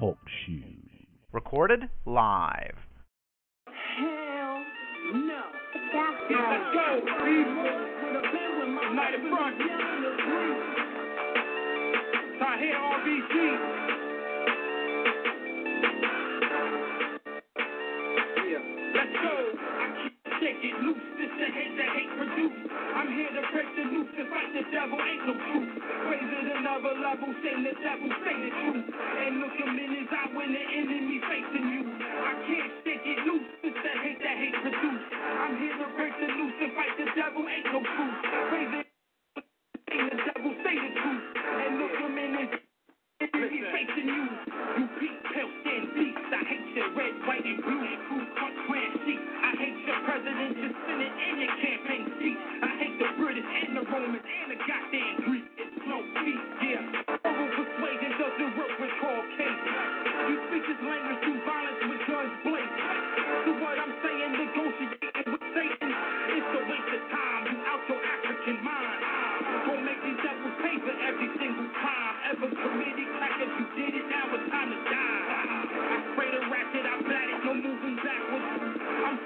Talk shoes. Recorded live. Hell no. Let's go. United Front. Tahir RBG. Yeah, let's go. I can't shake it loose. The hate that hate produce. I'm here to break the noose and fight the devil. Ain't no truth. Raise it another level. Say the devil, say the truth. And look him in his eye when the enemy facing you. I can't shake it loose. This the hate that hate produce. I'm here to break the noose and fight the devil. Ain't no truth. Raise it. Say the devil, say the truth. And look him in his enemy facing you. You peak, pale skin beast. I hate your red, white, and blue. I hate the British and the Romans and the goddamn Greek. It's no peace, yeah. Oral persuasion doesn't work with Caucasians. You speak this language through violence with guns blazing. So what I'm saying, negotiating with Satan, it's a waste of time. You out your African mind. Don't make these devils pay for every single crime ever committed. Crackers, you did it. Now it's time to die. I the I no moving backwards. I'm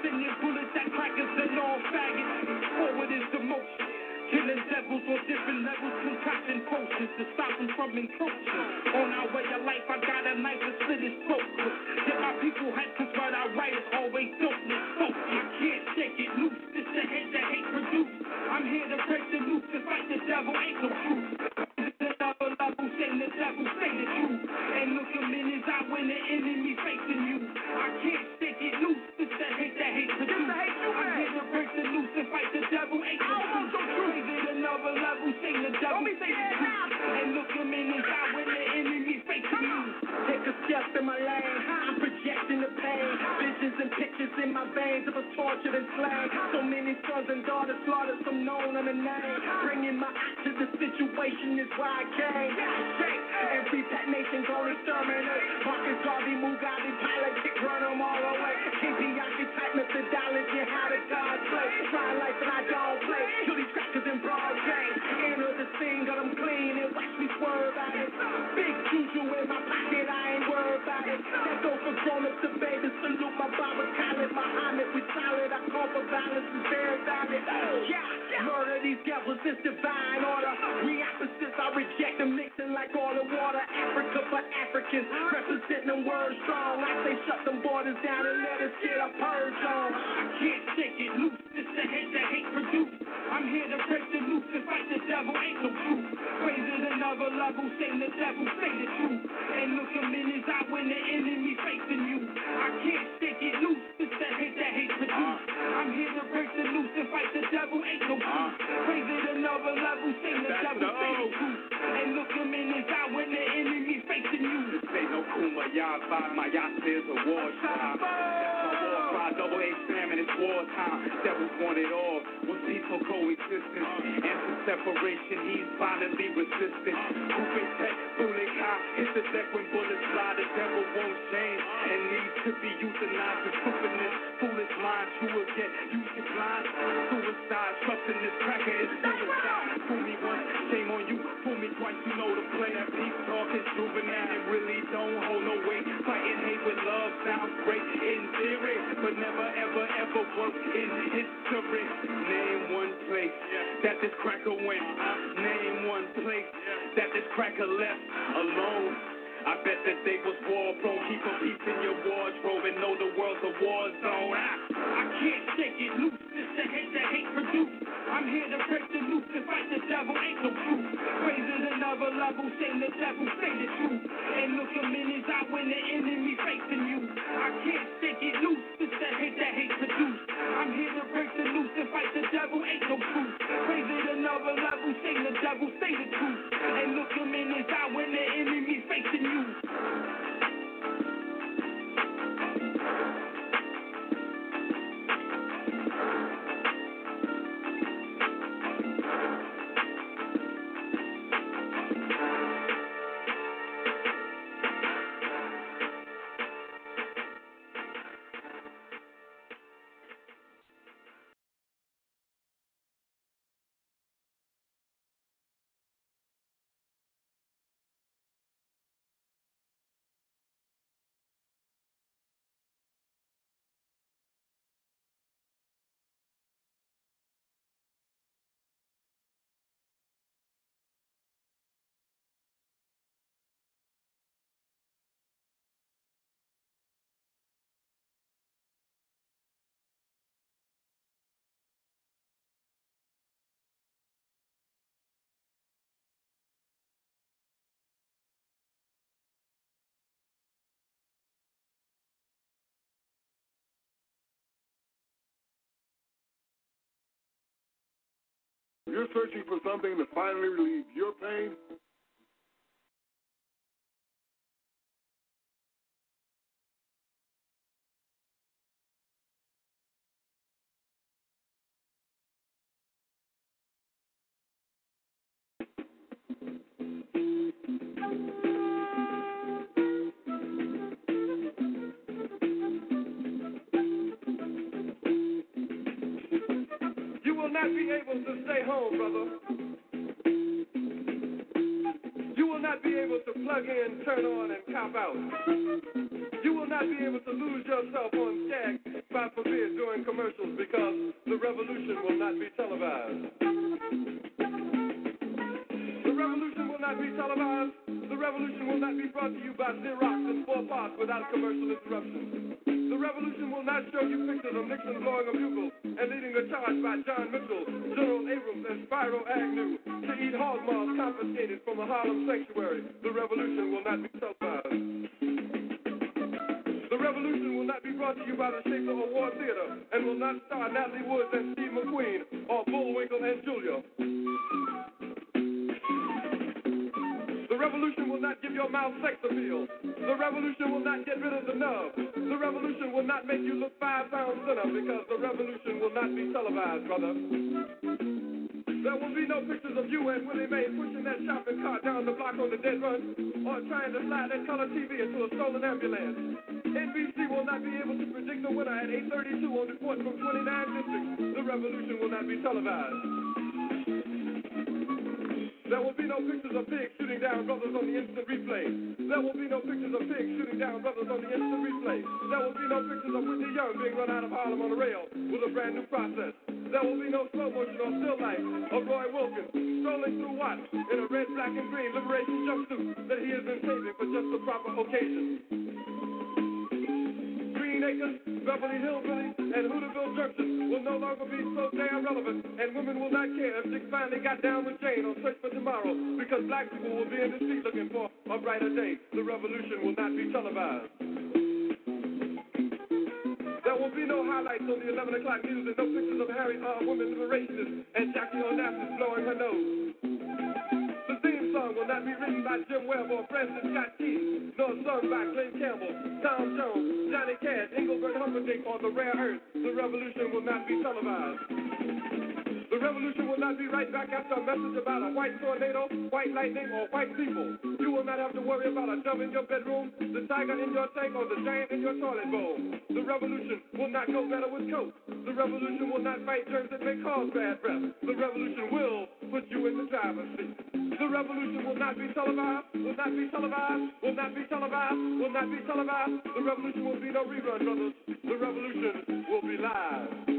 crackers and all faggots. Forward is the motion. Killing devils on different levels, concocting potions to stop them from encroaching. On our way of life, I got a knife to slit his throat. Get my people hyped, cause what I write is always dopeness. So I can't shake it loose. This the hate that hate produce. I'm here to break the noose and fight the devil. Ain't no truth. The devil, say. And look him in his eye when the enemy facing you. Take a step in my lane. I'm projecting the pain. Visions and pictures in my veins of us tortured and slain. So many sons and daughters slaughtered, some known the name. Bringing my eye to the situation is why I came. Shake every pet nation gonna exterminate. Marcus Garvey, Mugabe, politics, run them all away. Keep type methodology, how to God play. Try life and I don't play. Kill these crackers in broad day. Scene, got them clean and watch me swerve at it. Big juju in my pocket, I ain't worried about it. That go for grown to babies. Salute my Baba Khaled, Muhammad. We solid. I call for violence very valid. Yeah, murder these devils is divine order. We opposites, I reject them mixing like all the water. Africa for Africans, representing them words strong. I say shut them borders down and let us get our purge on. I can't shake it loose. This the hate that hate produce. I'm here to break the noose and fight the devil. Ain't no truth. Raise it another level. Say the devil, say the truth. And look him in his eye when the enemy facing you. I can't shake it loose. This the hate that hate produce. I'm here to break the noose and fight the devil. Ain't no truth. Raise it another level. Say the devil, say the truth. And look him in his eye when the enemy facing you. Say no kumbaya vibe, my yacht is a war time. My war cry, double fam, and it's war time. Devils want it all, with peaceful coexistence. And for separation, he's violently resistant. Kupe tech, bullet high, hit the deck when bullets fly. The devil won't change, and needs to be euthanized. The in this foolish line, true again, you get blind. Suicide, trusting this cracker is suicide. Fool me once, on you. Fool me twice, you know the play. That peace talk is juvenile, it really don't hold no weight. Fighting hate with love sounds great in theory, but never ever ever work in history. Name one place that this cracker went. Name one place that this cracker left alone. I bet that they was war prone. Keep a piece in your wardrobe and know the world's a war zone. Ah. I can't shake it loose. This the hate that hate produce. I'm here to break the noose and fight the devil. Ain't no truth. Raise it another level. Say the devil, say the truth. And look in his eye when the enemy facing you. I can't shake it loose. This the hate that hate produce. I'm here to break the noose and fight the devil. Ain't no truth. Raise it another level. Say the devil, say the truth. And look him in his eye when the enemy facing you. You're searching for something to finally relieve your pain, brother. You will not be able to plug in, turn on, and cop out. You will not be able to lose yourself on Skag, God forbid, during commercials because the revolution will not be televised. The revolution will not be televised. The revolution will not be brought to you by Xerox and four parts without commercial interruption. The revolution will not show you pictures of Nixon blowing a bugle and leading a charge by John Mitchell, Spyro Agnew to eat confiscated from a Harlem sanctuary. The revolution will not be televised. The revolution will not be brought to you by the Schaefer Award Theater and will not star Natalie Woods and Steve McQueen or Bullwinkle and Julia. The revolution will not give your mouth sex appeal. The revolution will not get rid of the nub. The revolution will not make you look five pounds thinner because the revolution will not be televised, brother. There will be no pictures of you and Willie Mae pushing that shopping cart down the block on the dead run or trying to slide that color TV into a stolen ambulance. NBC will not be able to predict the winner at 8.32 on the report from 29 districts. The revolution will not be televised. There will be no pictures of pigs shooting down brothers on the instant replay. There will be no pictures of pigs shooting down brothers on the instant replay. There will be no pictures of Whitney Young being run out of Harlem on a rail with a brand new process. There will be no slow motion or still life of Roy Wilkins strolling through Watts in a red, black, and green liberation jumpsuit that he has been saving for just the proper occasion. Acres, Beverly Hillbillies, and Hooterville Junction will no longer be so damn relevant, and women will not care if Dick finally got down with Jane on Search for Tomorrow, because black people will be in the street looking for a brighter day. The revolution will not be televised. There will be no highlights on the 11 o'clock news and no pictures of Harry R. Women liberationists and Jackie Onassis blowing her nose. Song will not be written by Jim Webb or Francis Scott Key, nor sung by Glenn Campbell, Tom Jones, Johnny Cash, Engelbert Humperdinck, or The Rare Earth. The revolution will not be televised. The revolution will not be right back after a message about a white tornado, white lightning, or white people. You will not have to worry about a dove in your bedroom, the tiger in your tank, or the giant in your toilet bowl. The revolution will not go better with coke. The revolution will not fight germs that may cause bad breath. The revolution will put you in the driver's seat. The revolution will not be televised, will not be televised, will not be televised, will not be televised. The revolution will be no rerun, brothers. The revolution will be live.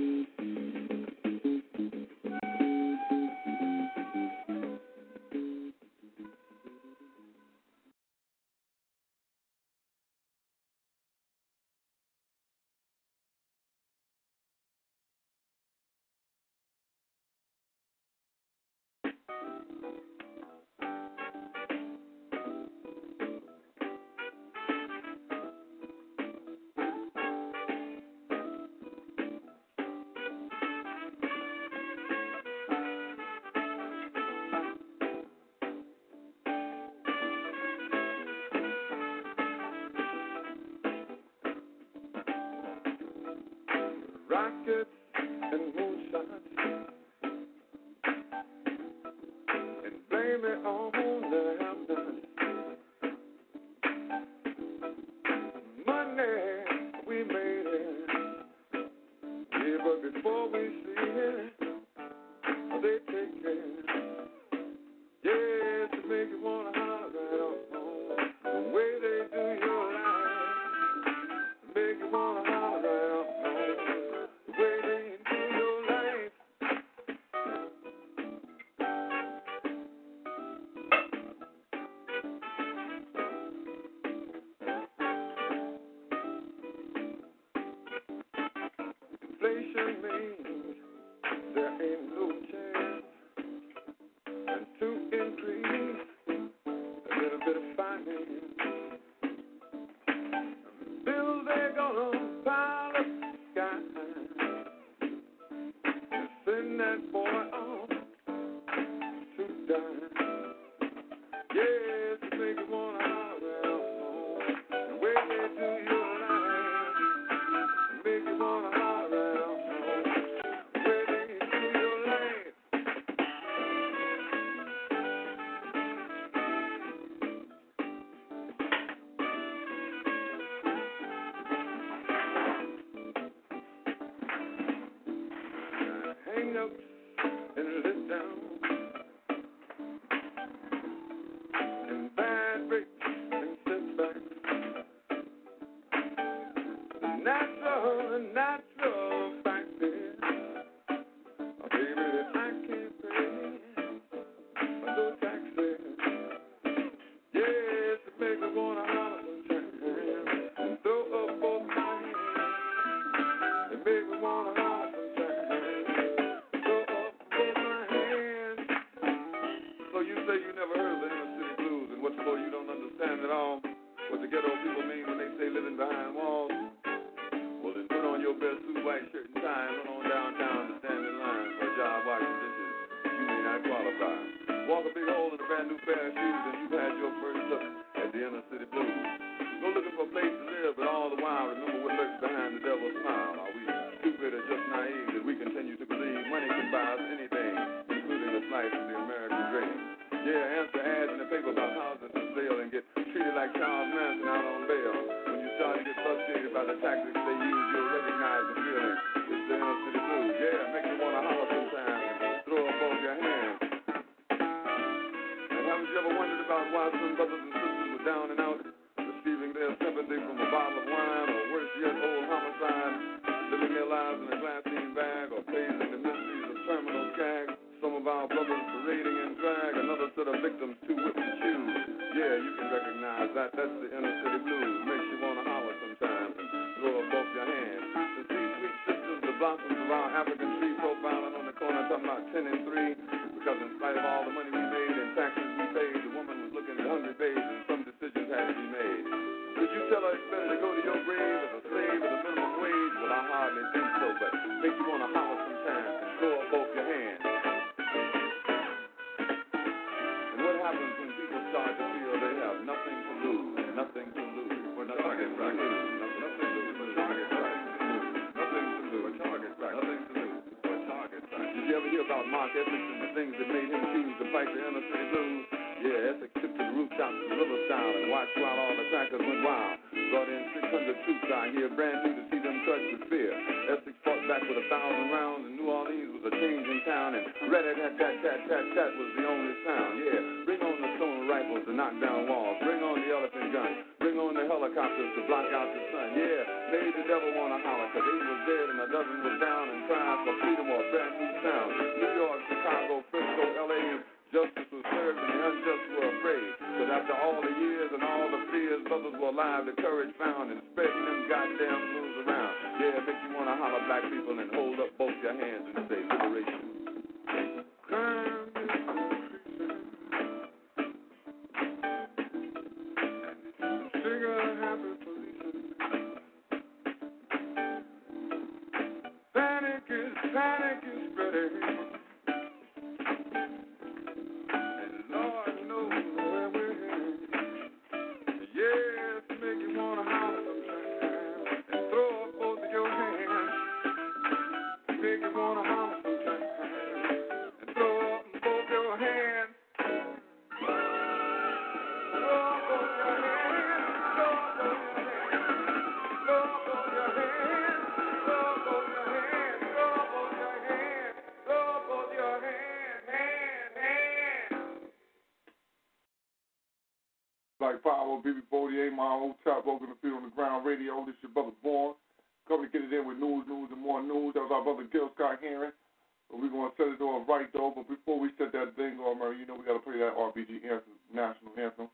we're going to set it on right, though. But before we set that thing on, Murray, you know we got to play that RBG anthem, national anthem.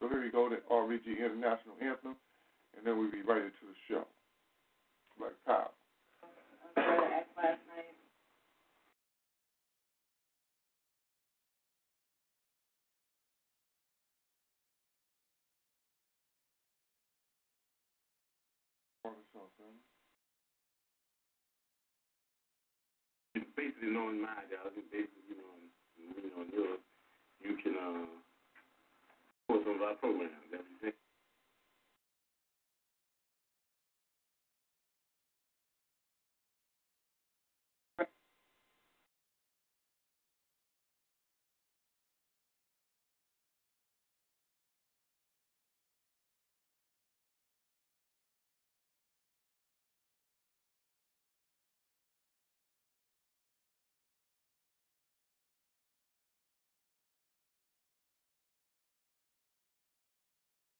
So here we go, the RBG international anthem, and then we'll be right into the show. Like pow. basically knowing my job, basically, you know, you know, you can uh, pull some of our programs, everything.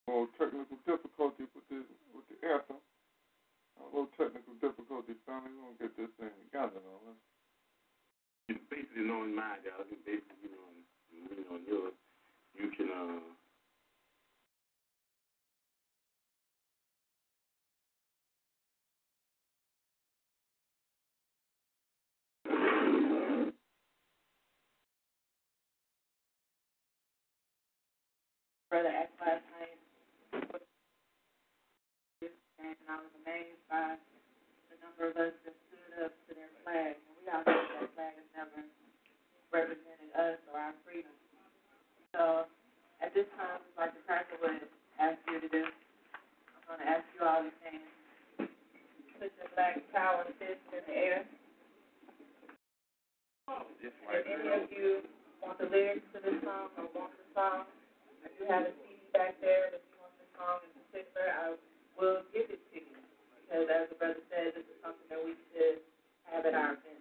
A little technical difficulty with the with the anthem. A little technical difficulty, family. We're gonna get this thing together, though. Let's... It's basically knowing mine, guys. It's basically knowing you know yours. You can uh. Brother and I was amazed by the number of us that stood up to their flag. And we all know that flag has never represented us or our freedom. So at this time, like the pastor would ask you to do, I'm going to ask you all to stand. Put your black power fist in the air. If any of you want the lyrics to this song or want the song, I do have a CD back there. If you want the song in particular, I will give it to you. Because as the brother said, this is something that we should have at our event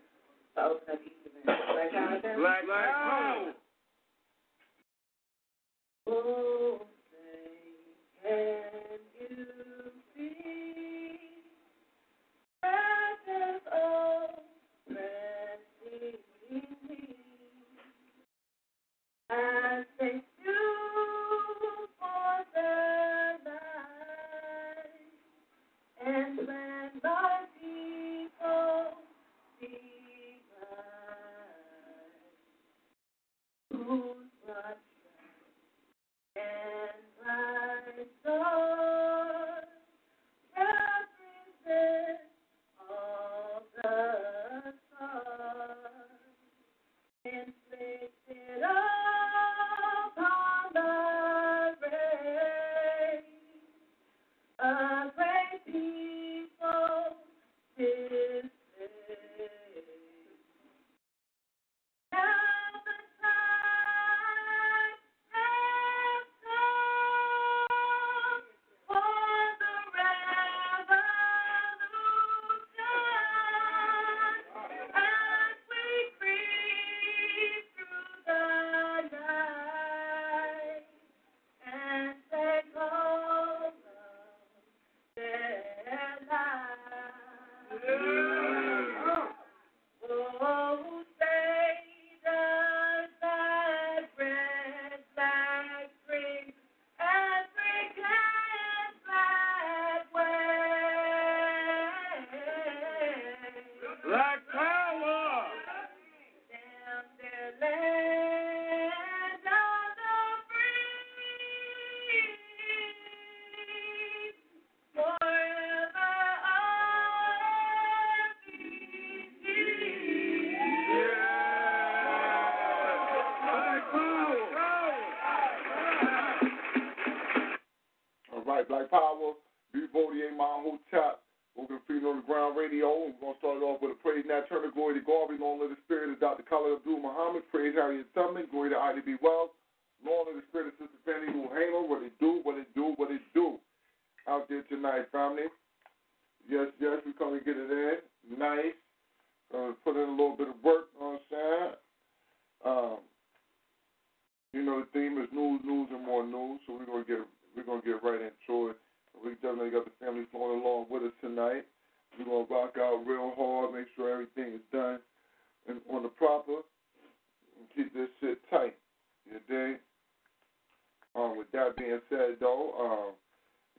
to open up each event. Black Power Event? Black Power. Oh, say, can you see presence of resting me as they my Dig? Um, with that being said, though, um,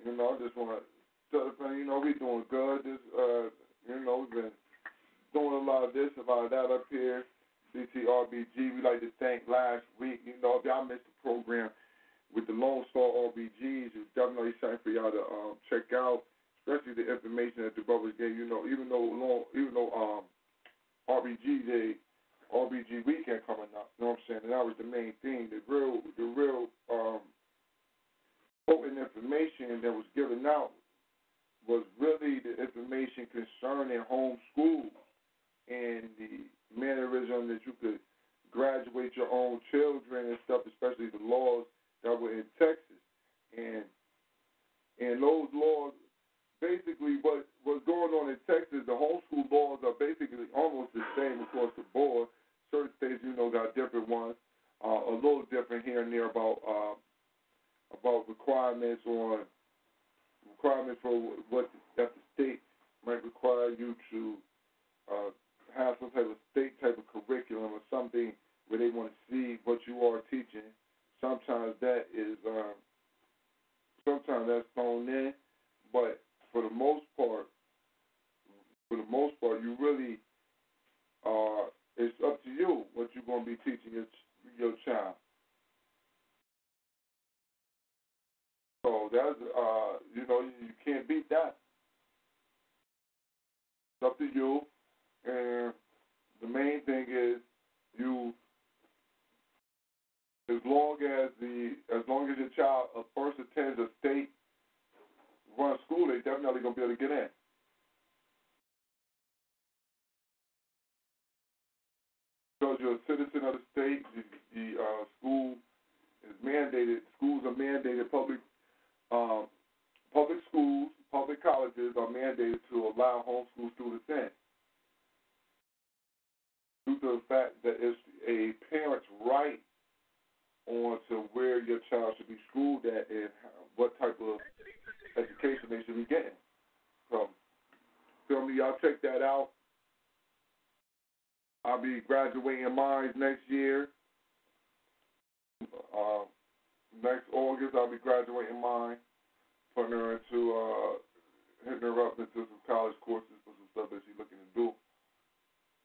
you know, I just want to tell the family, you know, we doing good. This, uh, you know, we've been doing a lot of this, a lot of that up here. BTRBG, we like to thank last week. You know, if y'all missed the program with the Lone Star RBGs, it's definitely something for y'all to um, check out, especially the information that the brothers gave. You know, even though long, even though um, RBG Day, RBG weekend coming up, you know what I'm saying? And that was the main thing. The real, the real um, information that was given out was really the information concerning homeschool and the mannerism that you could graduate your own children and stuff, especially the laws that were in Texas. And and those laws basically what what's going on in Texas, the homeschool laws are basically almost the same across the board. Certain states, you know, got different ones, uh, a little different here and there about uh, about requirements on requirements for what that the state might require you to uh, have some type of state type of curriculum or something where they want to see what you are teaching. Sometimes that is um, sometimes that's thrown in, but for the most part, for the most part, you really uh, it's up to you what you're going to be teaching your your child. So that's uh, you know you can't beat that. It's up to you. And the main thing is you as long as the as long as your child first attends a state run school, they definitely gonna be able to get in. Because you're a citizen of the state, the, the uh, school is mandated. Schools are mandated. Public um, public schools, public colleges are mandated to allow homeschool students in. Due to the fact that it's a parent's right on to where your child should be schooled at and what type of education they should be getting. So, feel me, y'all check that out. I'll be graduating mine next year. Uh, next August, I'll be graduating mine, putting her into, uh, hitting her up into some college courses for some stuff that she's looking to do.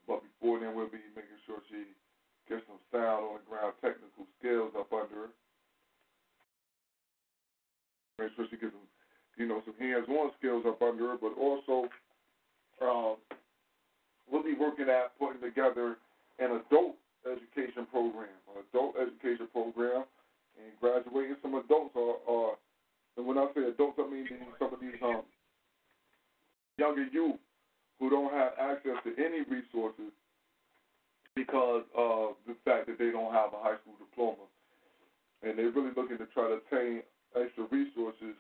But before then, we'll be making sure she gets some sound on the ground technical skills up under her. Make sure she gets some, you know, some hands-on skills up under her, but also um, we'll be working at putting together an adult education program, an adult education program, and graduating some adults are and when I say adults, I mean some of these um, younger youth who don't have access to any resources because of the fact that they don't have a high school diploma. And they're really looking to try to obtain extra resources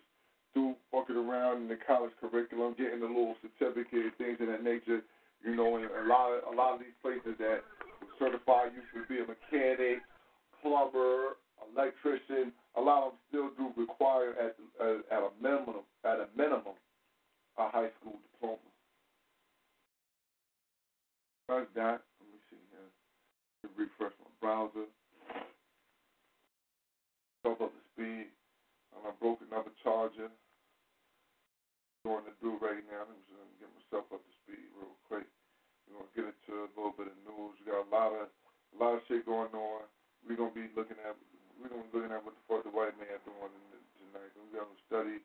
through fucking around in the college curriculum, getting a little certificate, things of that nature. You know, and a lot of a lot of these places that certify you to be a mechanic, plumber, electrician, a lot of them still do require at at, a minimum at a minimum a high school diploma. Besides that, let me see here. To refresh my browser. Talk up the speed. And I broke another charger. Going to do right now. Just gonna get myself up to speed real quick. We're gonna get into a little bit of news. We got a lot of a lot of shit going on. We're gonna be looking at we're gonna be looking at what the fuck the white man doing tonight. We got to study.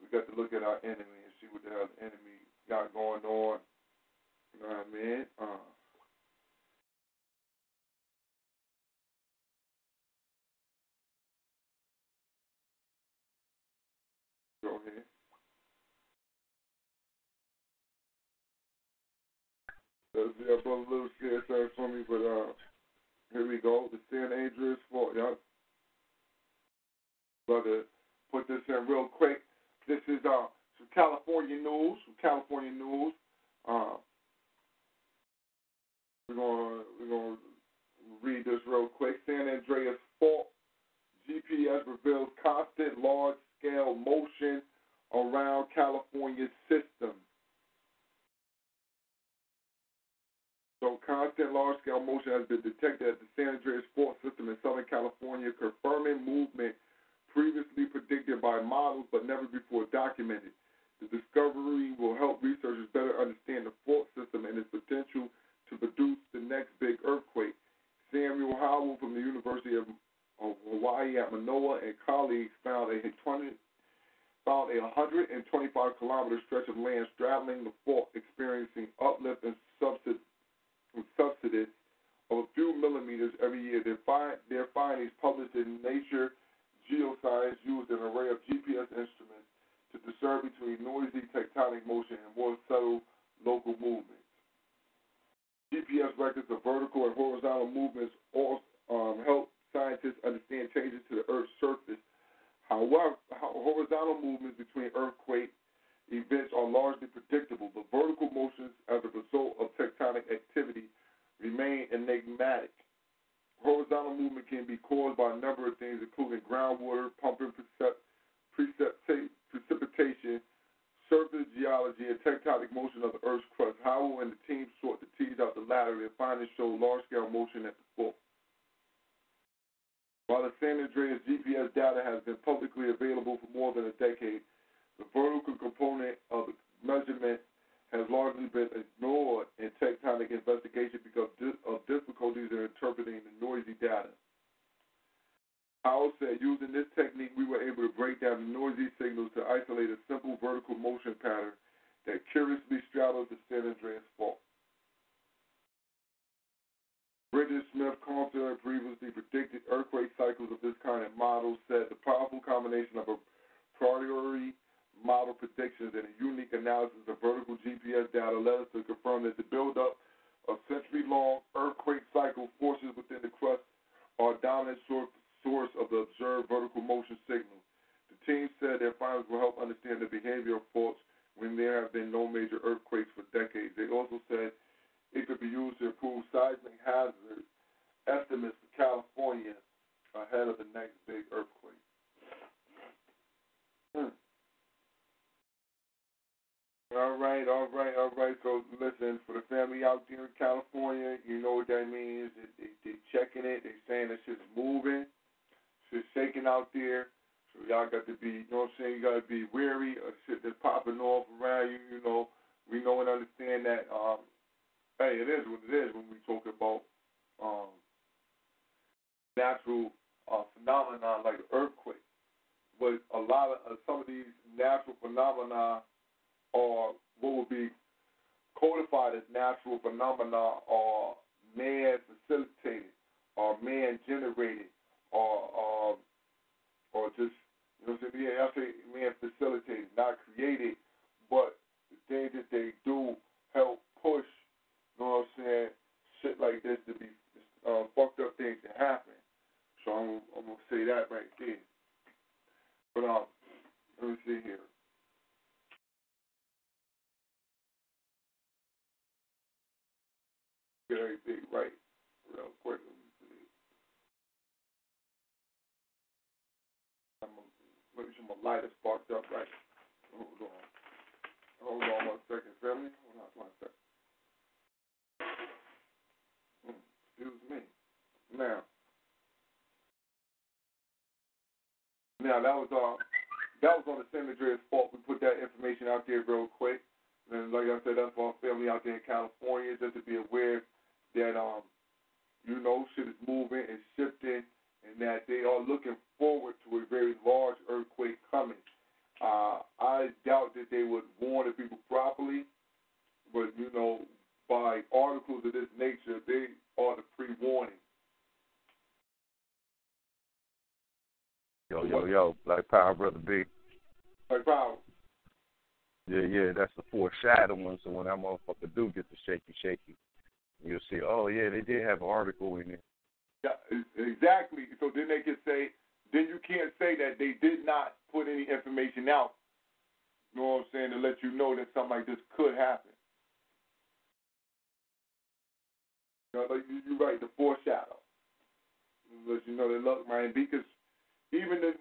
We got to look at our enemy and see what the hell the enemy got going on. You know what I mean? Uh, I brought a little CSR for me, but uh, here we go. The San Andreas Fault, yep. Brother, put this in real quick. This is uh some California news. Some California news. Uh, we're gonna we're gonna read this real quick. San Andreas Fault. GPS reveals constant large scale motion around California's system. So constant large-scale motion has been detected at the San Andreas Fault System in Southern California, confirming movement previously predicted by models but never before documented. The discovery will help researchers better understand the fault system and its potential to produce the next big earthquake. Samuel Howell from the University of, of Hawaii at Manoa and colleagues found a 20, found a 125 kilometer stretch of land straddling the fault, experiencing uplift and Now that was uh that was on the San Andreas fault. We put that information out there real quick. And like I said, that's for our family out there in California, just to be aware that um, you know, shit is moving and shifting and that they are looking forward to a very large earthquake coming. Uh, I doubt that they would warn the people properly, but you know, by articles of this nature, they are the pre-warning. Yo, yo, yo, Black Power, Brother B. Black Power. Yeah, yeah, that's the foreshadowing. So when that motherfucker do get the shaky, shaky, you'll see, oh, yeah, they did have an article in there. Yeah, exactly. So then they can say, then you can't say that they did not put any information out. You know what I'm saying? To let you know that something like this could happen. You know, like you, you're right, the foreshadow. Let you know that look, man, because even the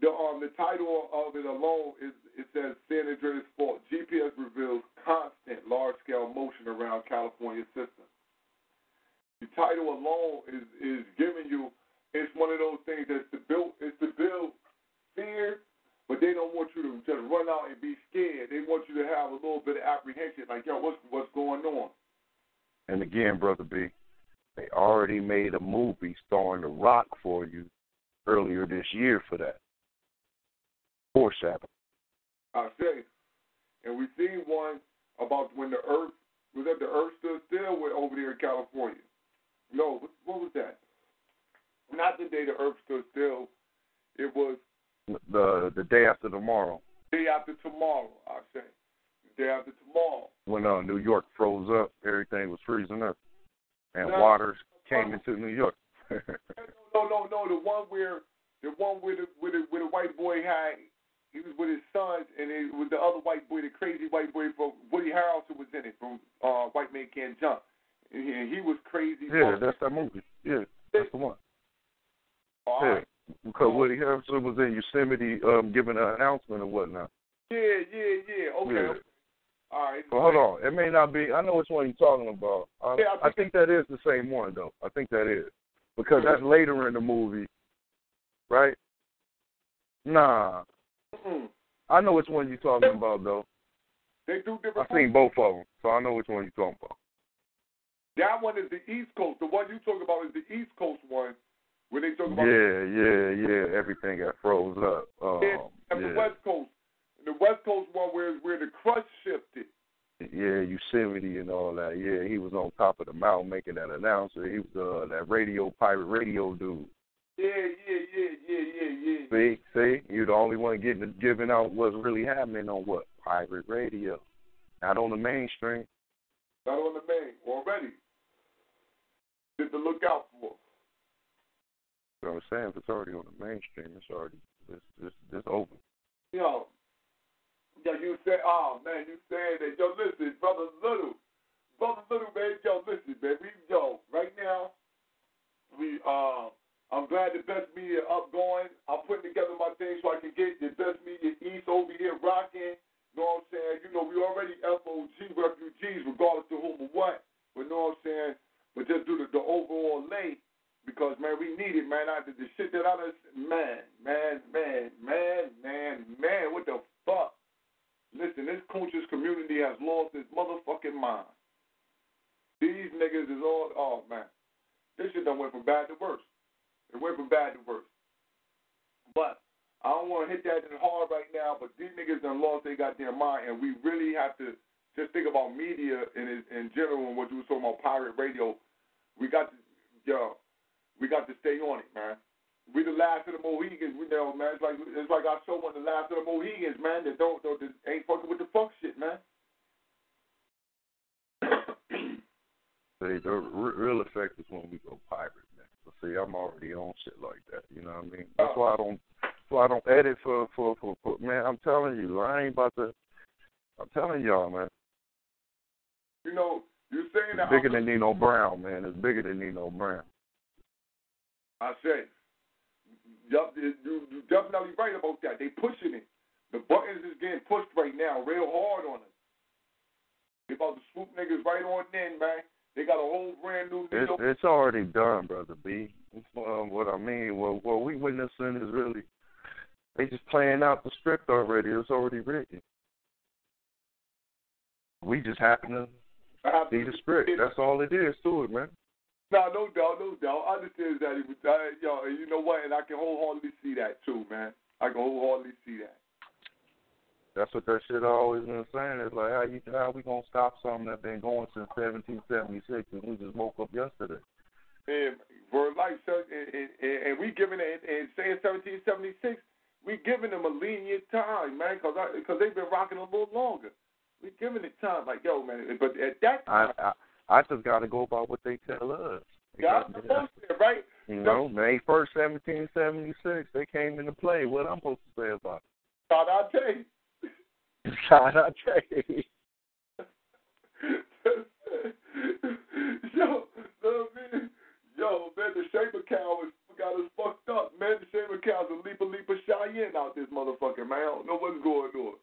the um the title of it alone is it says San Andreas fault. GPS reveals constant large scale motion around California system. The title alone is is giving you it's one of those things that's to build it's to build fear, but they don't want you to just run out and be scared. They want you to have a little bit of apprehension, like yo, what's what's going on? And again, Brother B, they already made a movie starring The Rock for you earlier this year for that. Foreshadow. I say, and we seen one about when the Earth was that the Earth stood still with over there in California. No, what, what was that? Not the day the Earth stood still. It was The the day after tomorrow, day after tomorrow. I say, day after tomorrow. when uh, New York froze up, everything was freezing up, and No. waters came into New York. No, no, no. The one where the one where the where the, where the white boy had he was with his sons, and it was the other white boy, the crazy white boy from Woody Harrelson was in it from uh, White Man Can't Jump, and he, he was crazy. yeah, that's that movie. Yeah, that's the one. All Yeah, right. because Woody Harrelson was in Yosemite um, giving an announcement and whatnot. Yeah, yeah, yeah. Okay. Yeah. All right. Well, hold on. It may not be. I know which one you're talking about. I, Yeah, I I think that is the same one, though. I think that is because that's later in the movie, right? Nah, Mm-mm. I know which one you're talking about, though. They do different. I've seen both of them, so I know which one you're talking about. That one is the East Coast. The one you talk about is the East Coast one, where they talk about Yeah, yeah, yeah. Everything got froze up. Um, yeah, and the West Coast. The West Coast one where where the crust shifted. yeah, Yosemite and all that. Yeah, he was on top of the mountain making that announcement. He was uh, that radio pirate radio dude. Yeah, yeah, yeah, yeah, yeah, yeah. See, see, you're the only one getting giving out what's really happening on what pirate radio, not on the mainstream. Not on the main already. Just to look out for. You know what I'm saying? If it's already on the mainstream, it's already it's it's, it's over. Yo, yeah, you say, oh man, you saying that? Yo, listen, brother Little, brother Little, man, yo, listen, man, we yo, right now, we uh, I'm glad the best media up going. I'm putting together my thing so I can get the best media east over here rocking. You know what I'm saying? You know, we already FOG refugees, regardless of whom or what. But you know what I'm saying? But just do the, the overall lay because man, we need it, man. I did the shit that I done, man, man, man, man, man, man. What the fuck? Listen, this coaches community has lost its motherfucking mind. These niggas is all, oh man, this shit done went from bad to worse. It went from bad to worse. But I don't want to hit that in hard right now. But these niggas done lost their goddamn mind, and we really have to just think about media in in general and what you were talking about pirate radio. We got to, yo, we got to stay on it, man. We the last of the Mohicans, we know, man. It's like it's like our show one, the last of the Mohicans, man. That don't, don't that ain't fucking with the fuck shit, man. See, the real effect is when we go pirate, man. But see, I'm already on shit like that. You know what I mean? That's why I don't. That's why I don't edit for for for, for man. I'm telling you, I ain't about to. I'm telling y'all, man. You know, you're saying It's that bigger than Nino Brown, man. It's bigger than Nino Brown. I say, yup, you you definitely right about that. They pushing it. The buttons is getting pushed right now, real hard on us. They about to swoop niggas right on in, man. They got a whole brand new It's it's already done, brother B. Um, what I mean, what what we witnessing is really they just playing out the script already. It's already written. We just happen to see the script. That's all it is to it, man. No, no doubt, no doubt. I understand that. He was, uh, yo, and you know what? And I can wholeheartedly see that too, man. I can wholeheartedly see that. That's what that shit always been saying. It's like how you how we gonna stop something that been going since 1776 and we just woke up yesterday. And for life, so, and, and, and we giving it, and saying 1776, we giving them a lenient time, man, because because they've been rocking a little longer. We giving it time, like yo, man. But at that time, I, I just gotta go by what they tell us. They God got- supposed to, right? You know, May first, seventeen seventy six, they came into play. What I'm supposed to say about God, I tell you. it? God, I tell you. yo, no, man, yo, man, the Shaper cow is got us fucked up, man. The Shaper cow's a leaper, leaper Cheyenne out this motherfucker, man. I don't know what's going on,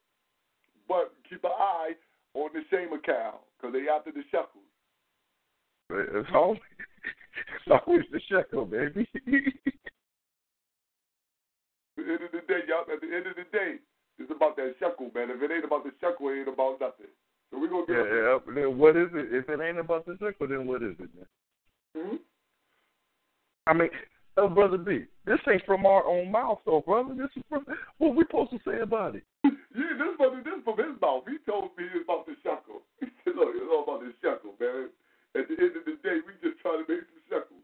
but keep an eye on the Shamer cow, cause they after the shekels. It's always, it's always the shekel, baby. At the end of the day, y'all. At the end of the day, it's about that shekel, man. If it ain't about the shekel, it ain't about nothing. So we gonna get. yeah, yeah. Then what is it? If it ain't about the shekel, then what is it, man? Hmm? I mean, uh, brother B, this ain't from our own mouth, though, brother. This is from what we supposed to say about it. Yeah, this from this from his mouth. He told me it's about the shekel. He said, "Look, it's all about the shekel, man. At the end of the day, we just trying to make some shekels."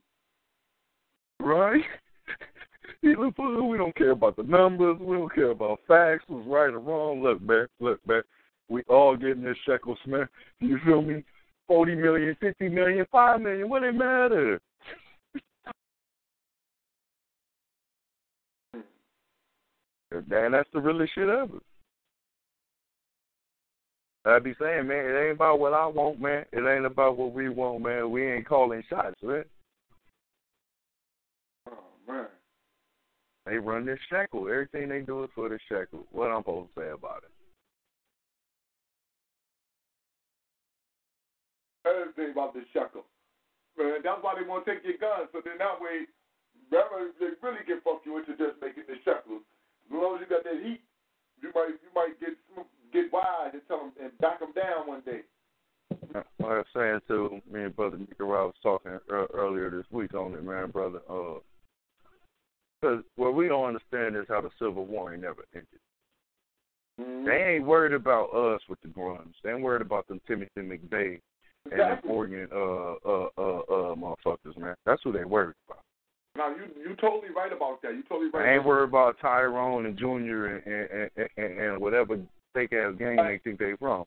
Right? Look, we don't care about the numbers. We don't care about facts, who's right or wrong. Look, man, look, man. We all getting this shekels, man. You feel me? Forty million, fifty million, five million. What it matter? Hmm. Man, that's the realest shit ever. I be saying, man, it ain't about what I want, man. It ain't about what we want, man. We ain't calling shots, man. Oh man. They run this shekel. Everything they do is for the shekel. What I'm supposed to say about it? Everything about the shekel, man. That's why they want to take your gun. so then that way, they really can fuck you into just making the shekels. As long as you got that heat, you might you might get get wise and tell them and back them down one day. Like I was saying to me and brother Nicaragua was talking earlier this week on it, man, brother. Uh, because what we don't understand is how the Civil War ain't never ended. Mm-hmm. They ain't worried about us with the grunts. They ain't worried about them Timothy McVeigh and the Exactly. Oregon uh uh uh uh motherfuckers, man. That's who they worried about. Now you you totally right about that. You totally right. I ain't about worried about Tyrone and Junior and and, and, and, and whatever fake ass game they think they from.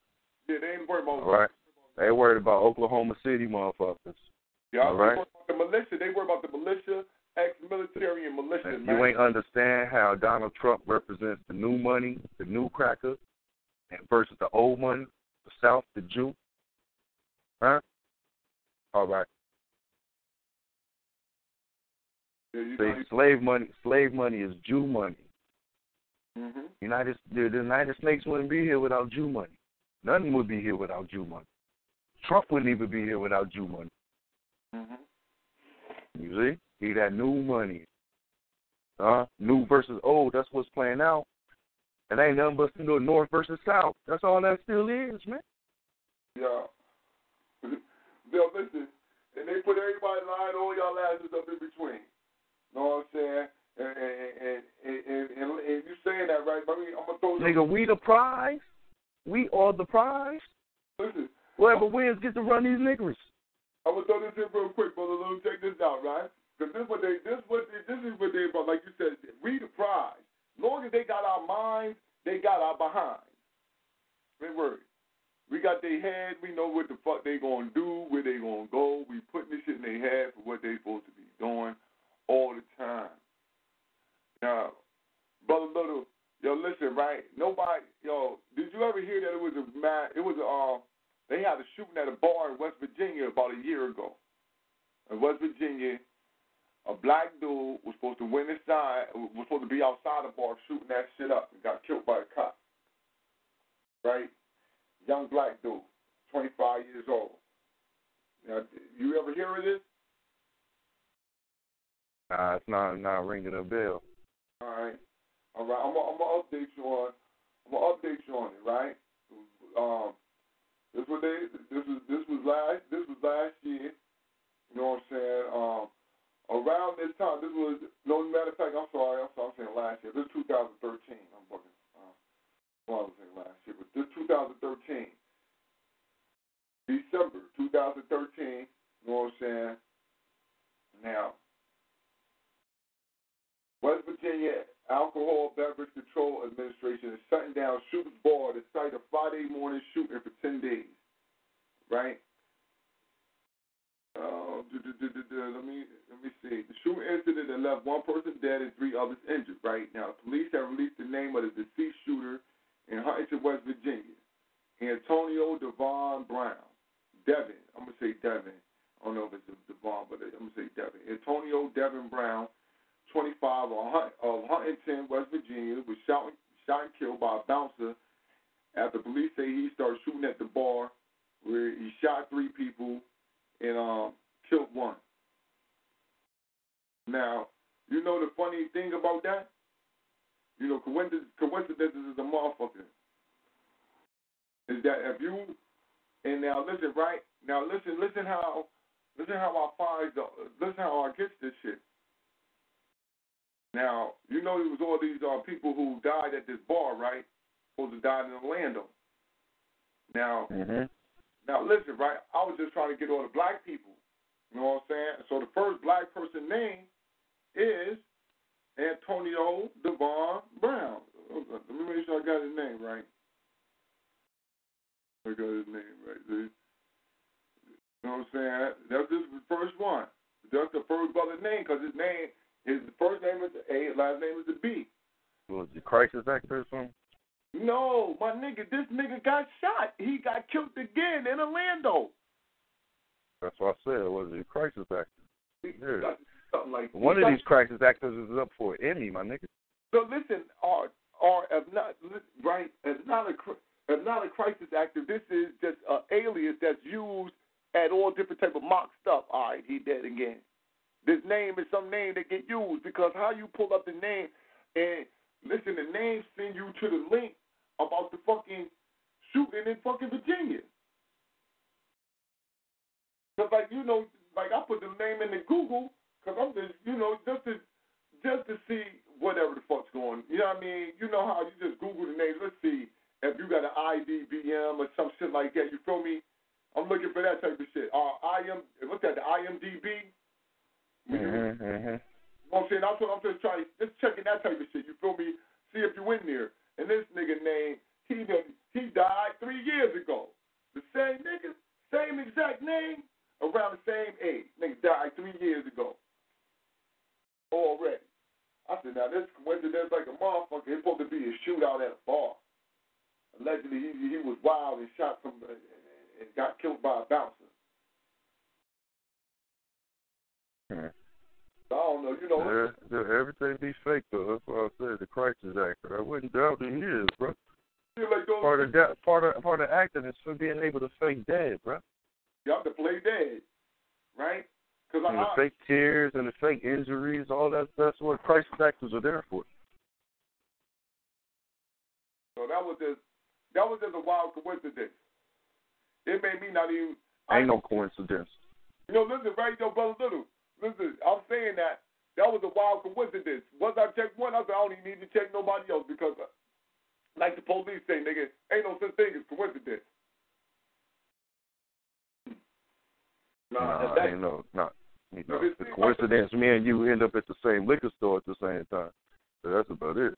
Yeah, they ain't worried about. All right. They worried about Oklahoma City motherfuckers. Yeah, All they worried about the militia. They worry about the militia, ex-military, and militia. And man. you ain't understand how Donald Trump represents the new money, the new cracker, and versus the old money, the South, the Jew. Huh? All right. Yeah, See, slave money, slave money is Jew money. Hmm United the, the United States wouldn't be here without Jew money. Nothing would be here without Jew money. Trump wouldn't even be here without Jew money. hmm You see? He that new money. Uh, new versus old, that's what's playing out. It ain't nothing but you know, north versus south. That's all that still is, man. Yeah. Yo, listen, and they put everybody in line, all y'all asses up in between. Know what I'm saying? And and and and, and, and, and you saying that right? But I mean, I'm gonna throw Nigga, we the prize. We are the prize. Listen, Whoever wins gets to run these niggers. I'm gonna throw this in real quick, brother. Let me check this out, right? Because this what they this what they, this is what they about. Like you said, we the prize. Long as they got our minds, they got our behind. Ain't worry. We got their head. We know what the fuck they gonna do, where they gonna go. We putting this shit in their head for what they supposed to be doing all the time. Now, brother Little, yo, listen, right? Nobody, yo, did you ever hear that it was a man? It was a, uh, they had a shooting at a bar in West Virginia about a year ago. In West Virginia, a black dude was supposed to went inside, was supposed to be outside the bar shooting that shit up and got killed by a cop. Right? Young black dude, 25 years old. Now, you ever hear of this? Nah, it's not not ringing a bell. All right, all right. I'm gonna, I'm update you on. I'm gonna update you on it. Right. Um, this was they. This was this was last. This was last year. You know what I'm saying? Um, around this time, this was no matter of fact. I'm sorry. I'm sorry. I'm saying last year. This is 2013. I'm bugging. Uh, well, I was saying last year, but this 2013. December 2013. You know what I'm saying? Now, West Virginia Alcohol Beverage Control Administration is shutting down Shooters Bar to cite a Friday morning shooting for 10 days. Right? Uh, duh, duh, duh, let me let me see. The shooting incident that left one person dead and three others injured. Right now, police have released the name of the deceased shooter in Huntington, West Virginia, Antonio Devon Brown. Devin, I'm gonna say Devin. I don't know if it's Devon, but I'm gonna say Devin. Antonio Devin Brown 25 of Hunt- Huntington, West Virginia, was shot, shot and killed by a bouncer after police say he started shooting at the bar where he shot three people and um, killed one. Now, you know the funny thing about that? You know, coincidence, coincidences is a motherfucker. Is that if you, and now listen, right? Now listen, listen how, listen how I find, the, listen how I get this shit. Now, you know, it was all these uh, people who died at this bar, right? Supposed to died in Orlando. Now, Mm-hmm. now listen, right? I was just trying to get all the black people. You know what I'm saying? So the first black person name is Antonio Devon Brown. Let me make sure I got his name right. I got his name right. See? You know what I'm saying? That's the first one. That's the first brother name because his name, his first name is A, last name is a B. Was the crisis actor or something? No, my nigga, this nigga got shot. He got killed again in Orlando. That's what I said. Was it a crisis actor? Yeah. something like One of these crisis actors is up for an Emmy, my nigga. So listen, or or if not right, if not a if not a crisis actor, this is just an alias that's used at all different type of mock stuff. All right, he dead again. This name is some name that get used because how you pull up the name and listen, the name send you to the link about the fucking shooting in fucking Virginia. Cause like you know, like I put the name into Google because I'm just you know just to just to see whatever the fuck's going. You know what I mean? You know how you just Google the names. Let's see if you got an IDBM or some shit like that. You feel me? I'm looking for that type of shit. Uh, I am what's that? The IMDb. You- Mm-hmm, mm-hmm. I'm saying what I'm just trying just checking that type of shit. You feel me? See if you in there. And this nigga name, he done, he died three years ago. The same nigga, same exact name, around the same age. Nigga died three years ago. Already. I said, now this coincidence like a motherfucker. It's supposed to be a shootout at a bar. Allegedly, he, he was wild and shot from uh, and got killed by a bouncer. Hmm. I don't know. You know. Yeah, yeah, everything be fake though. That's why I said the crisis actor. I wouldn't doubt that he is, bro. Like those, Part of that, part of part of acting is for being able to fake dead, bro. you have to play dead, right? Because And the I, fake tears and the fake injuries, all that. That's what crisis actors are there for. so that was just that was just a wild coincidence. It made me not even. Ain't no coincidence. You know, listen, right, yo, brother Little. Listen, I'm saying that that was a wild coincidence. Once I checked one, I said I don't even need to check nobody else because, uh, like the police say, nigga, ain't no such thing as coincidence. Nah, that- ain't no, not. You know, But it's- the coincidence, me and you end up at the same liquor store at the same time. So that's about it.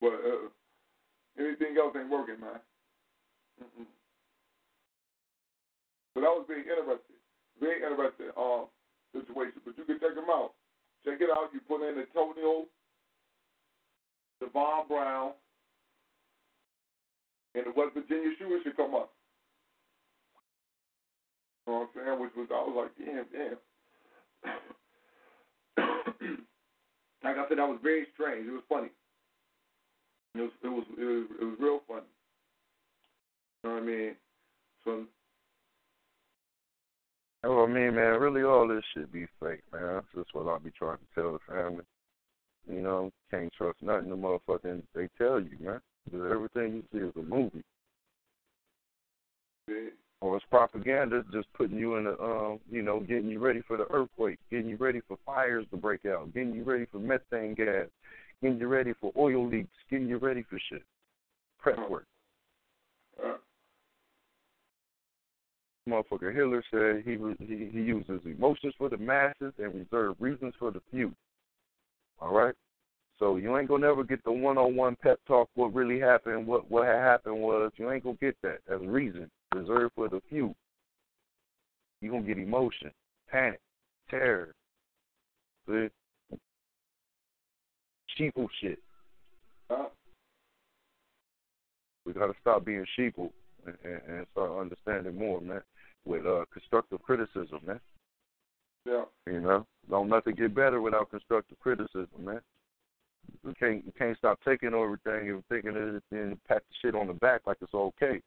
But uh, anything else ain't working, man. Mm-mm. So that was being interesting, very interesting um situation. But you can check them out. Check it out. You put in Antonio, Devon Brown, and the West Virginia shooter should come up. You know what I'm saying? Which was I was like, damn, damn. like I said, that was very strange. It was funny. It was it was it was, it was real funny. You know what I mean? So Oh, I mean, man, really all this shit be fake, man. That's just what I be trying to tell the family. You know, can't trust nothing the motherfucking they tell you, man. 'Cause everything you see is a movie. yeah, Or it's propaganda just putting you in a um, you know, getting you ready for the earthquake, getting you ready for fires to break out, getting you ready for methane gas, getting you ready for oil leaks, getting you ready for shit. Prep work. uh, Motherfucker Hitler said he was he, he uses emotions for the masses and reserve reasons for the few. All right? So you ain't gonna never get the one on one pep talk what really happened, what what had happened was you ain't gonna get that. That's reason. Reserved for the few. you gonna get emotion, panic, terror. See? Sheeple shit. We gotta stop being sheeple and, and, and start understanding more, man. With uh constructive criticism, man. yeah. You know, don't nothing get better without constructive criticism, man. You can't you can't stop taking everything and thinking that it and pat the shit on the back like it's okay.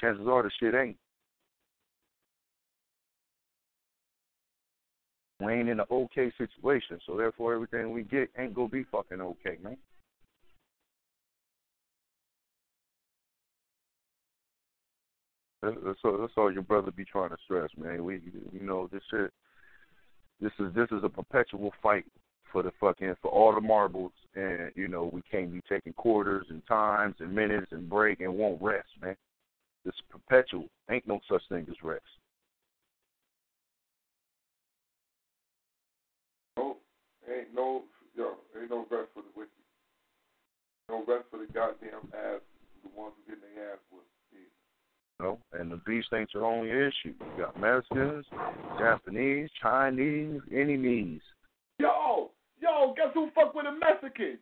Chances are the shit ain't. We ain't in an okay situation, so therefore everything we get ain't gonna be fucking okay, man. That- That's all, that's all your brother be trying to stress, man. We, you know, this shit. This is this is a perpetual fight for the fucking for all the marbles, and you know we can't be taking quarters and times and minutes and break and won't rest, man. This is perpetual. Ain't no such thing as rest. No, ain't no, yo, ain't no rest for the wicked. No rest for the goddamn ass, the ones who getting their ass whooped. Know, and the beast ain't your only issue. You got Mexicans, Japanese, Chinese, any needs. Yo, yo, guess who fuck with a Mexican?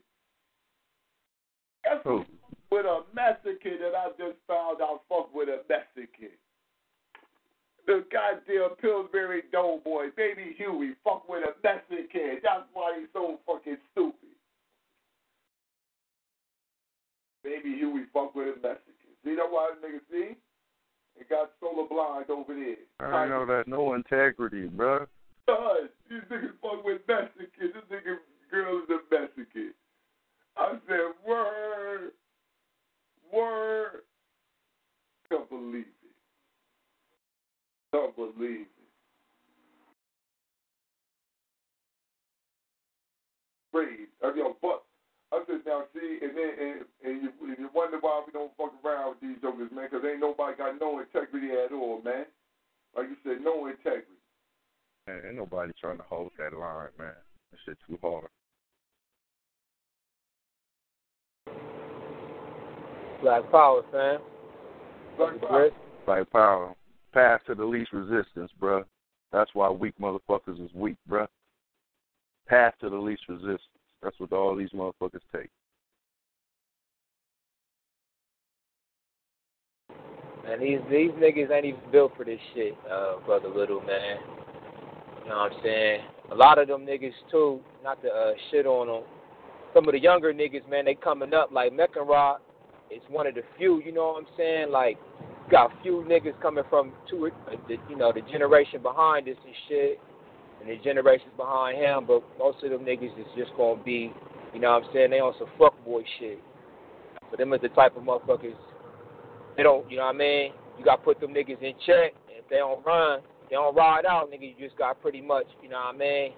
Guess who with a Mexican that I just found out fuck with a Mexican? The goddamn Pillsbury Doughboy, Baby Huey, fuck with a Mexican. That's why he's so fucking stupid. Baby Huey fuck with a Mexican. See that why nigga see? It got solar blind over there. I know that no integrity, bro. God, these niggas fuck with Mexicans. This nigga girl is a Mexican. I said, word, word. Can't believe it. Can't believe it. Crazy. I mean, but I said, now see, and then and, and you, and you wonder why we don't fuck around with these jokers, man, because ain't nobody got no integrity at all, man. Like you said, no integrity. Man, ain't nobody trying to hold that line, man. That shit too hard. Black Power, fam. Black Power. Black Power. Path to the least resistance, bruh. That's why weak motherfuckers is weak, bruh. Path to the least resistance. That's what all these motherfuckers take. And these these niggas ain't even built for this shit, uh, brother Little man. You know what I'm saying? A lot of them niggas too. Not to uh, shit on them. Some of the younger niggas, man, they coming up like Meckenrod. It's one of the few. You know what I'm saying? Like, got a few niggas coming from two, uh, the, you know, the generation behind us and shit, and the generations behind him. But most of them niggas is just gonna be, you know what I'm saying? They on some fuckboy shit. But them is the type of motherfuckers they don't, you know what I mean? You got to put them niggas in check. And if they don't run, they don't ride out, nigga. You just got pretty much, you know what I mean?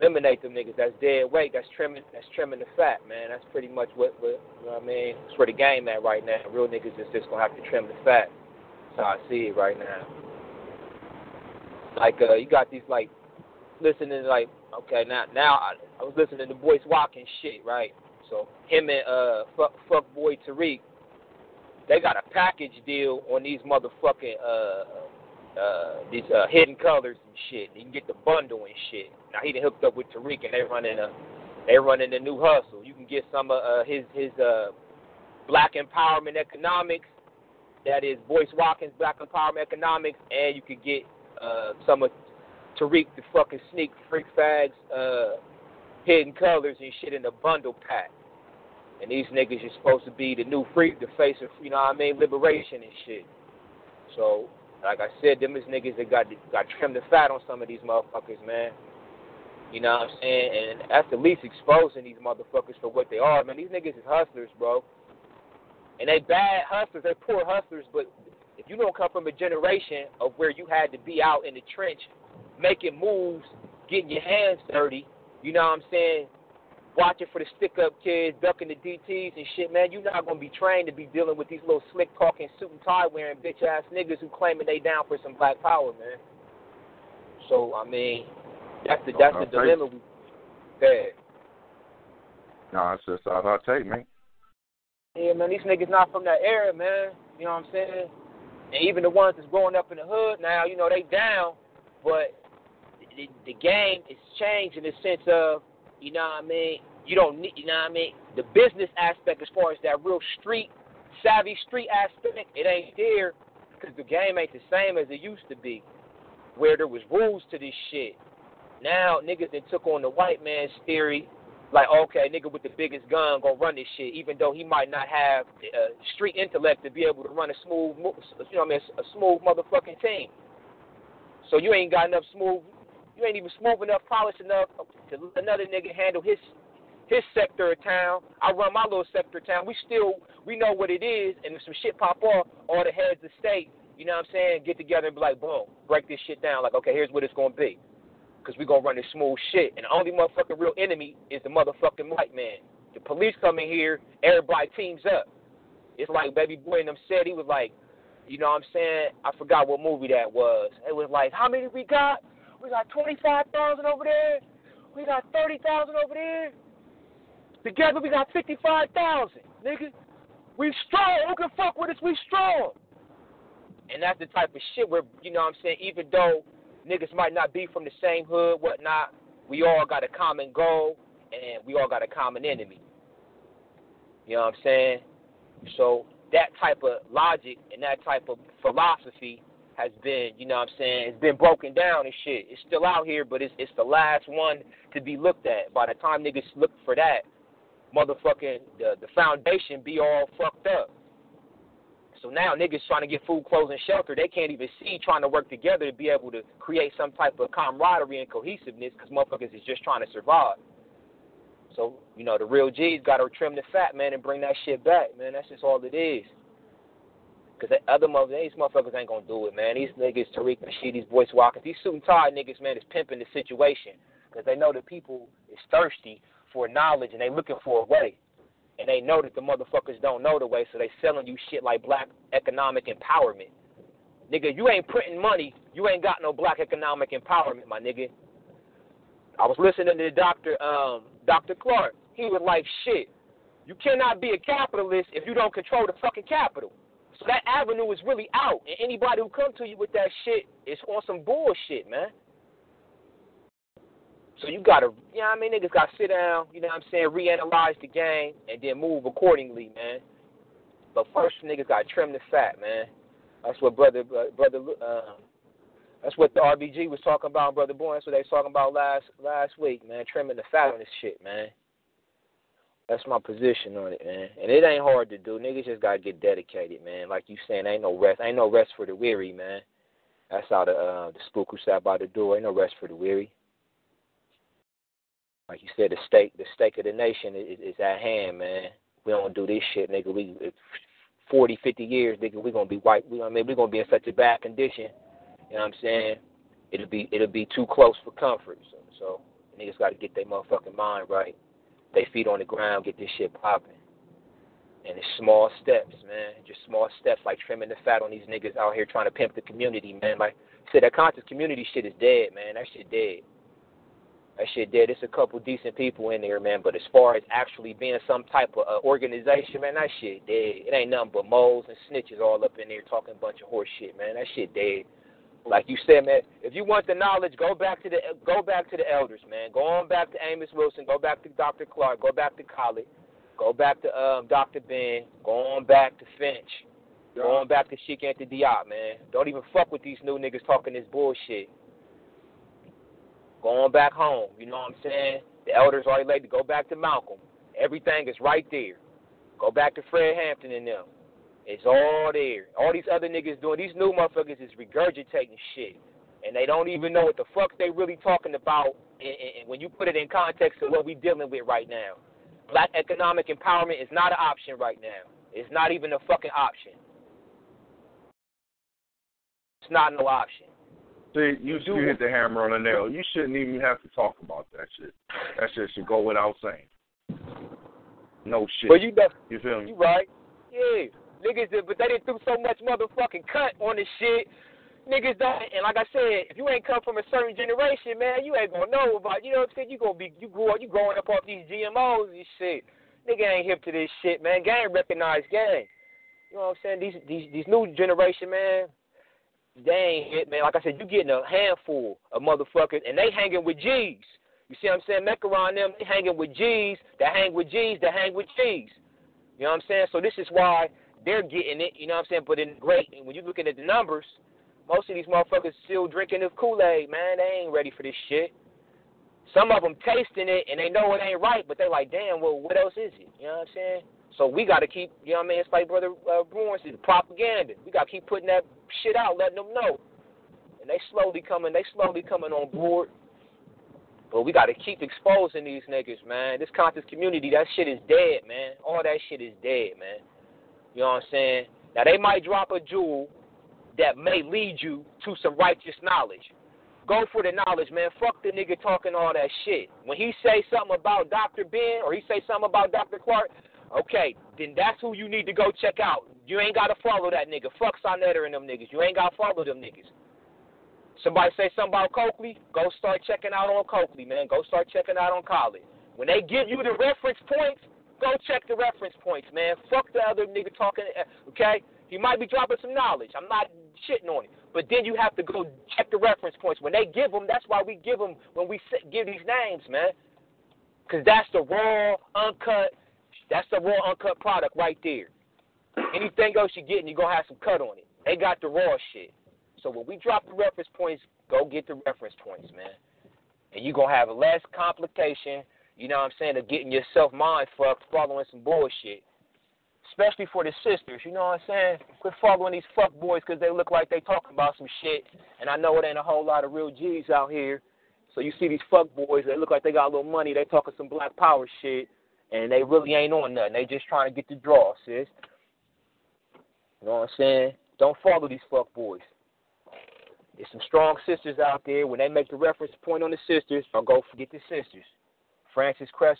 Eliminate them niggas. That's dead weight. That's trimming. That's trimming the fat, man. That's pretty much what, what you know what I mean. That's where the game at right now. Real niggas is just gonna have to trim the fat. That's how I see it right now. Like uh, you got these like listening like okay now now I, I was listening to Boyce Watkins shit right. So him and uh fuck fuck boy Tariq they got a package deal on these motherfucking uh uh these uh hidden colors and shit. You can get the bundle and shit. Now he done hooked up with Tariq and they running a they running the new hustle. You can get some of uh, his his uh black empowerment economics. That is Boyce Watkins Black Empowerment Economics, and you could get uh, some of Tariq the fucking sneak freak fags, uh, hidden colors and shit in a bundle pack. And these niggas are supposed to be the new freak, the face of, you know what I mean, liberation and shit. So, like I said, them is niggas that got got trimmed the fat on some of these motherfuckers, man. You know what I'm saying? And that's the least exposing these motherfuckers for what they are, man. These niggas is hustlers, bro. And they bad hustlers, they poor hustlers, but if you don't come from a generation of where you had to be out in the trench making moves, getting your hands dirty, you know what I'm saying? watching for the stick up kids, ducking the DTs and shit, man, you're not gonna be trained to be dealing with these little slick talking, suit and tie wearing bitch ass niggas who claiming they down for some black power, man. So I mean, that's the that's the dilemma we had. No, it's just all I take, man. Yeah, man, these niggas not from that era, man. You know what I'm saying? And even the ones that's growing up in the hood now, you know, they down, but the, the game is changed in the sense of you know what I mean? You don't need, you know what I mean? The business aspect, as far as that real street savvy street aspect, it ain't there because the game ain't the same as it used to be, where there was rules to this shit. Now niggas that took on the white man's theory, like okay, nigga with the biggest gun gonna run this shit, even though he might not have uh, street intellect to be able to run a smooth, you know what I mean, a smooth motherfucking team. So you ain't got enough smooth you ain't even smooth enough, polished enough to let another nigga handle his his sector of town. I run my little sector of town. We still we know what it is, and if some shit pop off, all the heads of state, you know what I'm saying, get together and be like, boom, break this shit down. Like, okay, here's what it's gonna be, because we gonna run this smooth shit. And the only motherfucking real enemy is the motherfucking white man. The police come in here, everybody teams up. It's like Baby Boy and them said he was like, you know what I'm saying? I forgot what movie that was. It was like, how many we got? We got 25,000 over there. We got 30,000 over there. Together we got 55,000, nigga. We strong. Who can fuck with us? We strong. And that's the type of shit where, you know what I'm saying, even though niggas might not be from the same hood, whatnot, we all got a common goal and we all got a common enemy. You know what I'm saying? So that type of logic and that type of philosophy has been, you know what I'm saying, it's been broken down and shit. It's still out here, but it's it's the last one to be looked at. By the time niggas look for that, motherfucking the the foundation be all fucked up. So now niggas trying to get food, clothes, and shelter, they can't even see trying to work together to be able to create some type of camaraderie and cohesiveness because motherfuckers is just trying to survive. So, you know, the real G's got to trim the fat, man, and bring that shit back, man. That's just all it is. Because other motherfuckers, these motherfuckers ain't gonna do it, man. These niggas, Tariq Nasheed, these Boyce Walkers, these suit and tie niggas, man, is pimping the situation. Because they know the people is thirsty for knowledge and they looking for a way. And they know that the motherfuckers don't know the way, so they selling you shit like black economic empowerment. Nigga, you ain't printing money, you ain't got no black economic empowerment, my nigga. I was listening to the Dr. Um, Dr. Clark. He was like, shit, you cannot be a capitalist if you don't control the fucking capital. So that avenue is really out. And anybody who come to you with that shit is on some bullshit, man. So you gotta, you know what I mean? Niggas gotta sit down, you know what I'm saying, reanalyze the game and then move accordingly, man. But first, niggas gotta trim the fat, man. That's what brother, brother, uh, that's what the RBG was talking about, brother boy. That's what they was talking about last last week, man. Trimming the fat on this shit, man. That's my position on it, man. And it ain't hard to do. Niggas just gotta get dedicated, man. Like you saying, ain't no rest. Ain't no rest for the weary, man. That's how the uh, the spook who sat by the door. Ain't no rest for the weary. Like you said, the stake the stake of the nation is, is at hand, man. We don't do this shit, nigga. We 40, 50 years, nigga, we gonna be white. We, I mean, we gonna be in such a bad condition. You know what I'm saying? It'll be it'll be too close for comfort. So, so niggas got to get their motherfucking mind right. They feet on the ground, get this shit popping. And it's small steps, man. Just small steps like trimming the fat on these niggas out here trying to pimp the community, man. Like said, that conscious community shit is dead, man. That shit dead. That shit dead. It's a couple decent people in there, man. But as far as actually being some type of uh, organization, man, that shit dead. It ain't nothing but moles and snitches all up in there talking a bunch of horse shit, man. That shit dead. Like you said, man, if you want the knowledge, go back to the go back to the elders, man. Go on back to Amos Wilson. Go back to Dr. Clark. Go back to Khaled. Go back to um, Dr. Ben. Go on back to Finch. Go on back to Cheikh Anta Diop, man. Don't even fuck with these new niggas talking this bullshit. Go on back home. You know what I'm saying? The elders already laid to go back to Malcolm. Everything is right there. Go back to Fred Hampton and them. It's all there. All these other niggas doing these new motherfuckers is regurgitating shit, and they don't even know what the fuck they really talking about. And, and when you put it in context of what we dealing with right now, black economic empowerment is not an option right now. It's not even a fucking option. It's not no option. See, you, you hit the hammer on the nail. You shouldn't even have to talk about that shit. That shit should go without saying. No shit. But you know, you feel me? You right? Yeah. Niggas but they didn't do so much motherfucking cut on this shit. Niggas don't, and like I said, if you ain't come from a certain generation, man, you ain't gonna know about. You know what I'm saying? You gonna be, you grew up, you growing up off these GMOs and shit. Nigga ain't hip to this shit, man. Gang recognized gang. You know what I'm saying? These these these new generation, man, they ain't hit, man. Like I said, you getting a handful of motherfuckers, and they hanging with G's. You see what I'm saying? Around them, they hanging with G's, they hang with G's, they hang with G's. You know what I'm saying? So this is why they're getting it, you know what I'm saying? But in great, and when you're looking at the numbers, most of these motherfuckers still drinking the Kool-Aid, man. They ain't ready for this shit. Some of them tasting it and they know it ain't right, but they like, damn, well, what else is it? You know what I'm saying? So we got to keep, you know what I mean? It's like Brother uh, Bruin said, propaganda. We got to keep putting that shit out, letting them know. And they slowly coming, they slowly coming on board. But we got to keep exposing these niggas, man. This conscious community, that shit is dead, man. All that shit is dead, man. You know what I'm saying? Now they might drop a jewel that may lead you to some righteous knowledge. Go for the knowledge, man. Fuck the nigga talking all that shit. When he say something about Dr. Ben or he say something about Dr. Clark, okay, then that's who you need to go check out. You ain't gotta follow that nigga. Fuck Sonetter and them niggas. You ain't gotta follow them niggas. Somebody say something about Coakley, go start checking out on Coakley, man. Go start checking out on Khaled. When they give you the reference points, Go check the reference points, man. Fuck the other nigga talking, uh, okay? He might be dropping some knowledge. I'm not shitting on it. But then you have to go check the reference points. When they give them, that's why we give them when we give these names, man. Because that's the raw, uncut, that's the raw, uncut product right there. Anything else you're getting, you're to have some cut on it. They got the raw shit. So when we drop the reference points, go get the reference points, man. And you're to have a less complication you know what I'm saying, of getting yourself mind fucked following some bullshit. Especially for the sisters, you know what I'm saying? Quit following these fuck boys because they look like they talking about some shit. And I know it ain't a whole lot of real G's out here. So you see these fuck boys, they look like they got a little money, they talking some black power shit, and they really ain't on nothing. They just trying to get the draw, sis. You know what I'm saying? Don't follow these fuck boys. There's some strong sisters out there. When they make the reference point on the sisters, I'll go forget the sisters. Frances Cress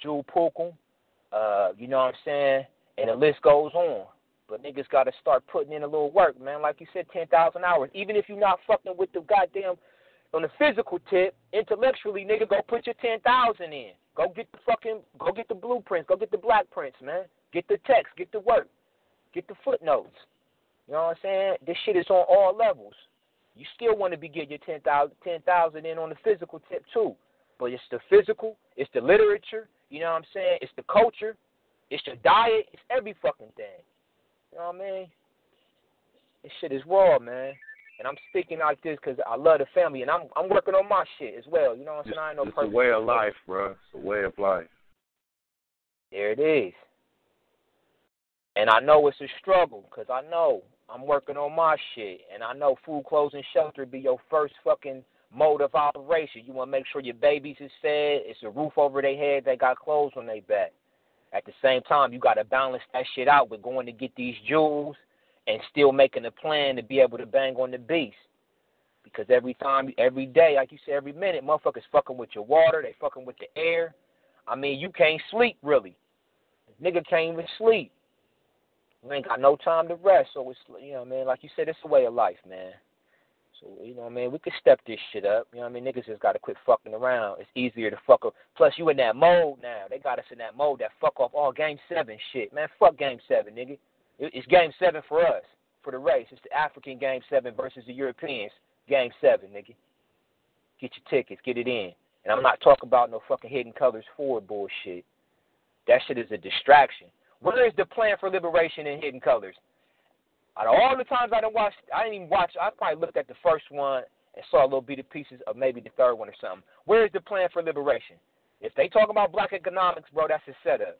Jewel Pookrum, uh, you know what I'm saying? And the list goes on. But niggas got to start putting in a little work, man. Like you said, 10,000 hours. Even if you're not fucking with the goddamn, on the physical tip, intellectually, nigga, go put your 10,000 in. Go get the fucking, go get the blueprints. Go get the black prints, man. Get the text. Get the work. Get the footnotes. You know what I'm saying? This shit is on all levels. You still want to be getting your 10,000 10, in on the physical tip, too. But it's the physical, it's the literature, you know what I'm saying? It's the culture, it's the diet, it's every fucking thing. You know what I mean? This shit is raw, man. And I'm speaking like this because I love the family, and I'm I'm working on my shit as well. You know what I'm saying? I ain't no It's a way of life, bro. It's a way of life. There it is. And I know it's a struggle because I know I'm working on my shit, and I know food, clothes, and shelter be your first fucking mode of operation. You want to make sure your babies is fed, it's a roof over their head, they got clothes on their back. At the same time, you got to balance that shit out with going to get these jewels and still making a plan to be able to bang on the beast. Because every time, every day, like you said, every minute, motherfuckers fucking with your water, they fucking with the air. I mean, you can't sleep really. Nigga can't even sleep. You ain't got no time to rest, so it's you know, man, like you said, it's a way of life, man. So, you know what I mean? We could step this shit up. You know what I mean? Niggas just got to quit fucking around. It's easier to fuck up. Plus, you in that mode now. They got us in that mode that fuck off all game seven shit. Man, fuck game seven, nigga. It's game seven for us, for the race. It's the African game seven versus the Europeans game seven, nigga. Get your tickets. Get it in. And I'm not talking about no fucking hidden colors forward bullshit. That shit is a distraction. Where is the plan for liberation in hidden colors? Out of all the times I didn't watch, I didn't even watch. I probably looked at the first one and saw a little bit of pieces of maybe the third one or something. Where is the plan for liberation? If they talk about black economics, bro, that's a setup.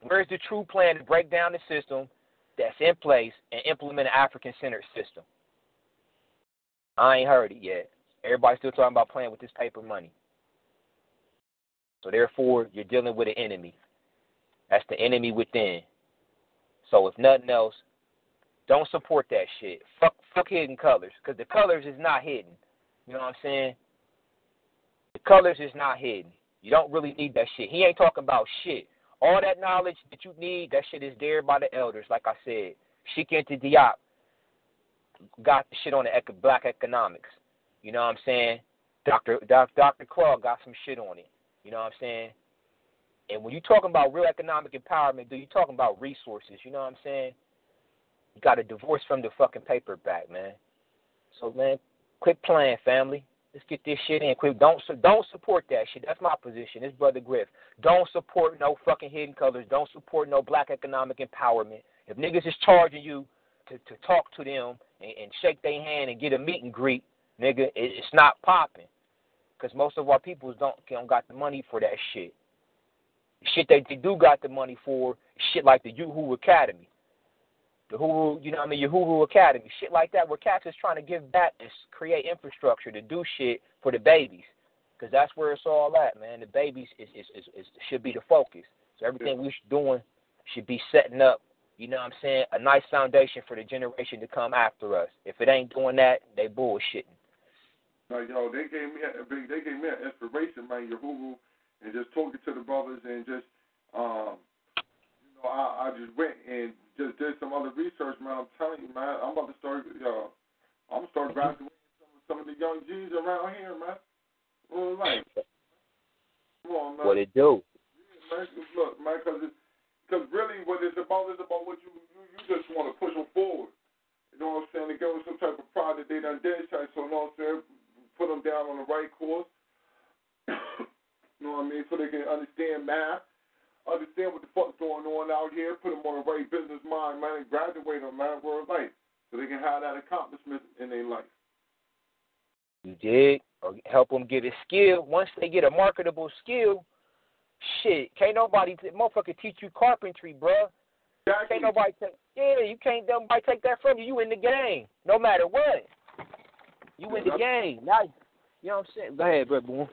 Where's the true plan to break down the system that's in place and implement an African-centered system? I ain't heard it yet. Everybody's still talking about playing with this paper money. So therefore, you're dealing with an enemy. That's the enemy within. So if nothing else, don't support that shit. Fuck, fuck hidden colors, because the colors is not hidden. You know what I'm saying? The colors is not hidden. You don't really need that shit. He ain't talking about shit. All that knowledge that you need, that shit is there by the elders. Like I said, Cheikh Anta Diop got the shit on the black economics. You know what I'm saying? Dr. Dr. Clark got some shit on it. You know what I'm saying? And when you're talking about real economic empowerment, dude, you're talking about resources. You know what I'm saying? You got a divorce from the fucking paperback, man. So man, quit playing, family. Let's get this shit in. Quit. Don't don't support that shit. That's my position. It's brother Griff. Don't support no fucking hidden colors. Don't support no black economic empowerment. If niggas is charging you to to talk to them and, and shake their hand and get a meet and greet, nigga, it, it's not popping. Cause most of our people don't don't got the money for that shit. Shit that they do got the money for, shit like the Yoo-Hoo Academy the Hulu, you know what I mean, your Hulu Academy, shit like that, where cats is trying to give back and create infrastructure to do shit for the babies, because that's where it's all at, man. The babies is, is, is, is should be the focus. So everything we're doing should be setting up, you know what I'm saying, a nice foundation for the generation to come after us. If it ain't doing that, they bullshitting. Like yo, they gave me a, they gave me an inspiration, man. Your Hulu and just talking to the brothers and just um, you know, I, I just went and just did some other research, man. I'm telling you, man, I'm about to start. Uh, I'm gonna start graduating some, some of the young G's around here, man. Well, like, come on, man. What it do? Yeah, man, look, man, because because really, what it's about is about what you you, you just want to push them forward. You know what I'm saying? To give them some type of pride that they done did, so you know what I'm saying? Put them down on the right course. you know what I mean? So they can understand math understand what the fuck's going on out here, put them on the right business mind, man, and graduate them, man, world life, so they can have that accomplishment in their life. You dig? Or help them get a skill. Once they get a marketable skill, shit, can't nobody, motherfucker, teach you carpentry, bruh. Exactly. Can't nobody take, yeah, you can't nobody take that from you. You in the game, no matter what. You in the game. Now, you know what I'm saying? Go ahead, brother.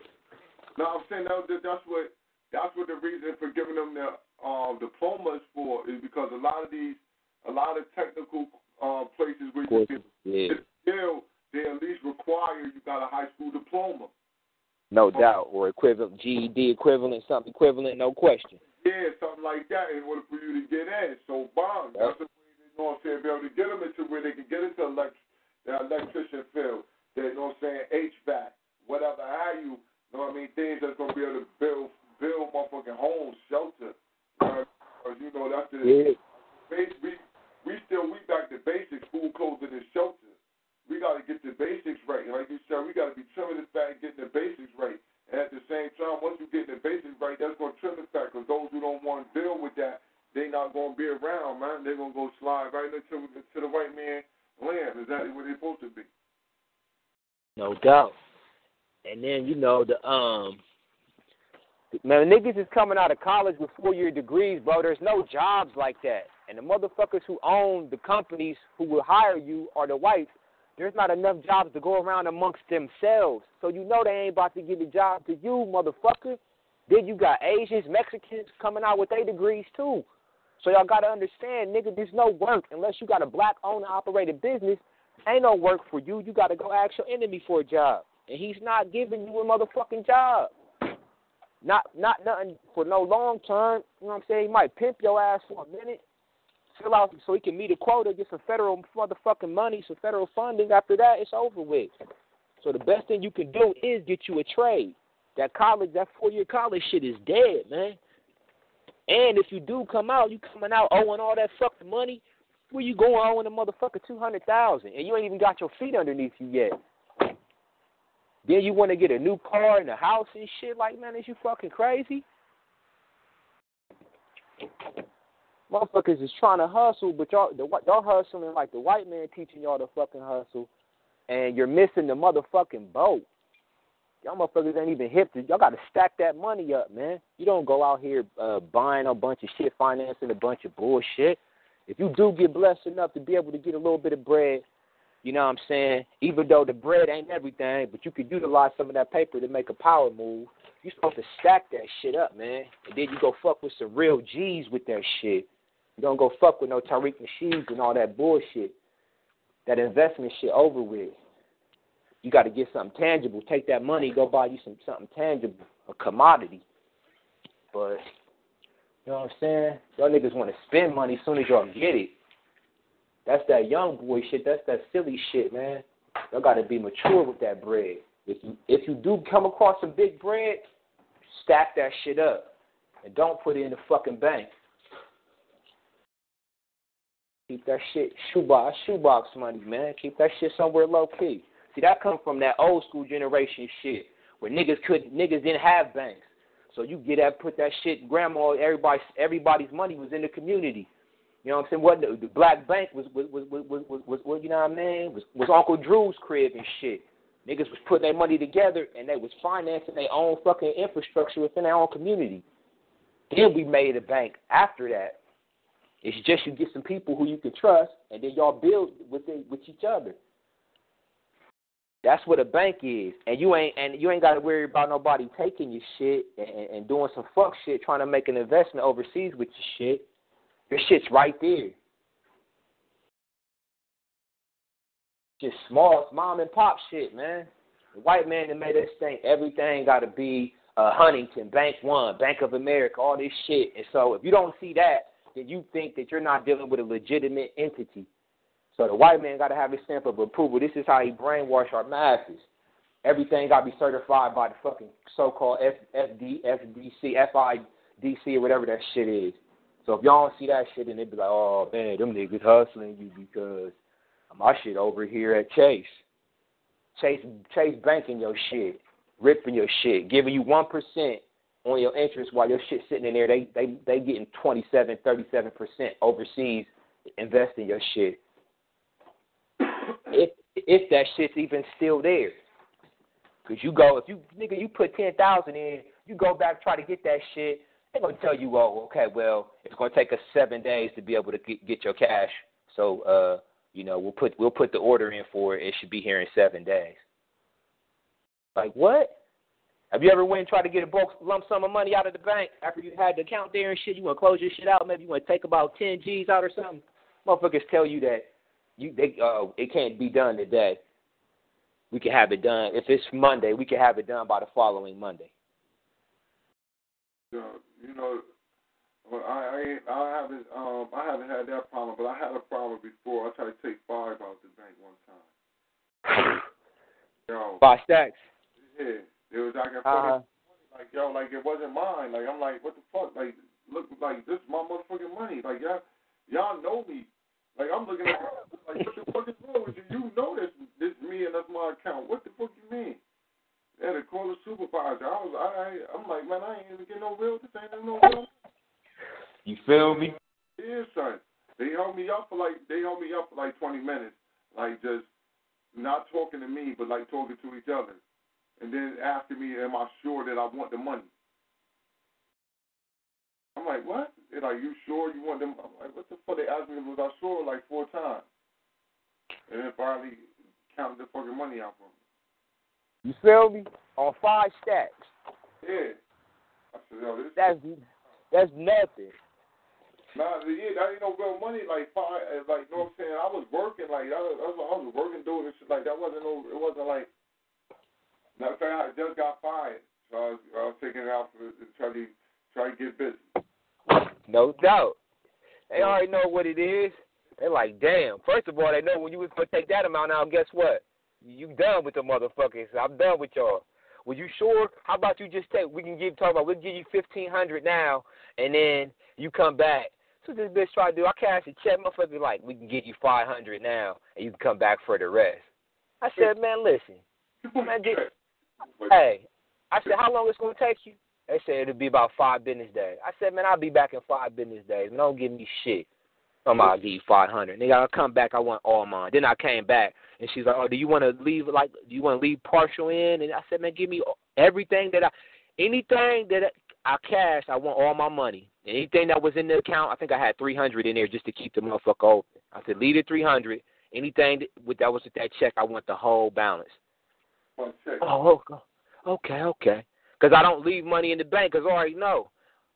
No, I'm saying that, that's what that's what the reason for giving them their uh, diplomas for is because a lot of these, a lot of technical uh, places where you yeah. skill, they at least require you got a high school diploma. No doubt, or equivalent GED equivalent, something equivalent, no question. Yeah, something like that in order for you to get in. So, bomb. That's the way they know what I'm saying, be able to get them into where they can get into elect- the electrician field, they, you know what I'm saying, HVAC, whatever have you, you know what I mean, things that's going to be able to build, build motherfucking homes, shelter. You know, you know that's the, Yeah. base, we, we still, we back to basics, food, clothing, and shelter. We got to get the basics right. Like you said, we got to be trimming the fat and getting the basics right. And at the same time, once you get the basics right, that's going to trim the fat because those who don't want to deal with that, they not going to be around, man. They're going to go slide right into to the white man land, exactly where they're supposed to be. No doubt. And then you know the um man niggas is coming out of college with four year degrees, bro. There's no jobs like that. And the motherfuckers who own the companies who will hire you are the whites. There's not enough jobs to go around amongst themselves. So you know they ain't about to give a job to you, motherfucker. Then you got Asians, Mexicans coming out with their degrees too. So y'all gotta understand, nigga, there's no work unless you got a black owned operated business. Ain't no work for you. You gotta go ask your enemy for a job. And he's not giving you a motherfucking job. Not not nothing for no long term. You know what I'm saying? He might pimp your ass for a minute, fill out so he can meet a quota, get some federal motherfucking money, some federal funding. After that, it's over with. So the best thing you can do is get you a trade. That college, that four year college shit is dead, man. And if you do come out, you coming out owing all that fucking money. Where you going owing a motherfucker two hundred thousand, and you ain't even got your feet underneath you yet. Then you want to get a new car and a house and shit. Like, man, is you fucking crazy? Motherfuckers is trying to hustle, but y'all, the, y'all hustling like the white man teaching y'all to fucking hustle, and you're missing the motherfucking boat. Y'all motherfuckers ain't even hip to. Y'all got to stack that money up, man. You don't go out here uh, buying a bunch of shit, financing a bunch of bullshit. If you do get blessed enough to be able to get a little bit of bread, you know what I'm saying? Even though the bread ain't everything, but you could utilize some of that paper to make a power move. You're supposed to stack that shit up, man. And then you go fuck with some real G's with that shit. You don't go fuck with no Tariq machines and all that bullshit. That investment shit over with. You got to get something tangible. Take that money, go buy you some something tangible, a commodity. But you know what I'm saying? Y'all niggas want to spend money as soon as y'all get it. That's that young boy shit. That's that silly shit, man. Y'all got to be mature with that bread. If you if you do come across some big bread, stack that shit up and don't put it in the fucking bank. Keep that shit shoebox shoebox money, man. Keep that shit somewhere low key. See that come from that old school generation shit where niggas could niggas didn't have banks. So you get that put that shit grandma everybody everybody's money was in the community. You know what I'm saying? What the, black bank was was was was was, was, was you know what I mean? Was was Uncle Drew's crib and shit. Niggas was putting their money together and they was financing their own fucking infrastructure within their own community. Then we made a bank after that. It's just you get some people who you can trust and then y'all build with it, with each other. That's what a bank is, and you ain't and you ain't got to worry about nobody taking your shit and, and doing some fuck shit, trying to make an investment overseas with your shit. Your shit's right there. Just small mom and pop shit, man. The white man that made us think everything got to be uh, Huntington, Bank One, Bank of America, all this shit. And so if you don't see that, then you think that you're not dealing with a legitimate entity. So the white man got to have his stamp of approval. This is how he brainwash our masses. Everything got to be certified by the fucking so-called F, FD, FDC, FIDC, or whatever that shit is. So if y'all don't see that shit, then they be like, oh man, them niggas hustling you because my shit over here at Chase. Chase Chase banking your shit, ripping your shit, giving you one percent on your interest while your shit sitting in there. They they they getting 27, 37 percent overseas investing your shit. If if that shit's even still there, cause you go if you nigga you put ten thousand in, you go back try to get that shit. They're gonna tell you, oh, okay, well, it's gonna take us seven days to be able to get, get your cash. So, uh, you know, we'll put we'll put the order in for it. It should be here in seven days. Like what? Have you ever went and tried to get a bulk lump sum of money out of the bank after you had the account there and shit? You want to close your shit out? Maybe you want to take about ten G's out or something. Motherfuckers tell you that you they uh it can't be done today. We can have it done if it's Monday. We can have it done by the following Monday. Yeah, you know, well, I, I. I haven't. Um, I haven't had that problem, but I had a problem before. I tried to take five out the bank one time. Yo. Five stacks. Yeah. It was like I Uh-huh. like yo, like it wasn't mine. Like I'm like, what the fuck? Like look, like this is my motherfucking money. Like y'all, y'all know me. Like I'm looking at like what the fuck is wrong with you? You know this this me and that's my account. What the fuck you mean? To call the supervisor. I was I I'm like, man, I ain't even get no real this ain't no real You feel me? Yeah, son. They held me up for like they held me up for like twenty minutes. Like just not talking to me but like talking to each other. And then asking me, Am I sure that I want the money? I'm like, What? They're like, You sure you want them? I'm like, What the fuck? They asked me was I sure like four times. And then finally counted the fucking money out for me. You feel me? On five stacks. Yeah. I said, yo, this That's that's nothing. Nah, yeah, that ain't no real money. Like, five, uh, like, you know what I'm saying? I was working, like, I was, I was, working doing this shit. Like, that wasn't no, it wasn't like. Matter of fact, I just got fired, so I was, I was taking it out for to try to try to get busy. No doubt. They already know what it is. They're like, damn. First of all, they know when you was gonna take that amount out. Guess what? You done with the motherfuckers. I'm done with y'all. Were you sure? How about you just take? We can give talk about. We'll give you fifteen hundred now, and then you come back. So this bitch try to do. I cash a check, motherfucker. Like we can give you five hundred now, and you can come back for the rest. I said, man, listen, man, hey, I said, how long it's gonna take you? They said it'll be about five business days. I said, man, I'll be back in five business days. Man, don't give me shit. Oh, I'm I'll give you five hundred. Nigga, I'll come back. I want all mine. Then I came back, and she's like, oh, do you want to leave? Like, do you want to leave partial in? And I said, man, give me everything that I, anything that I cash. I want all my money. Anything that was in the account, I think I had three hundred in there just to keep the motherfucker open. I said, leave it three hundred. Anything that, with that was with that check, I want the whole balance. One check. Oh, okay, okay, okay. Because I don't leave money in the bank, because I already know.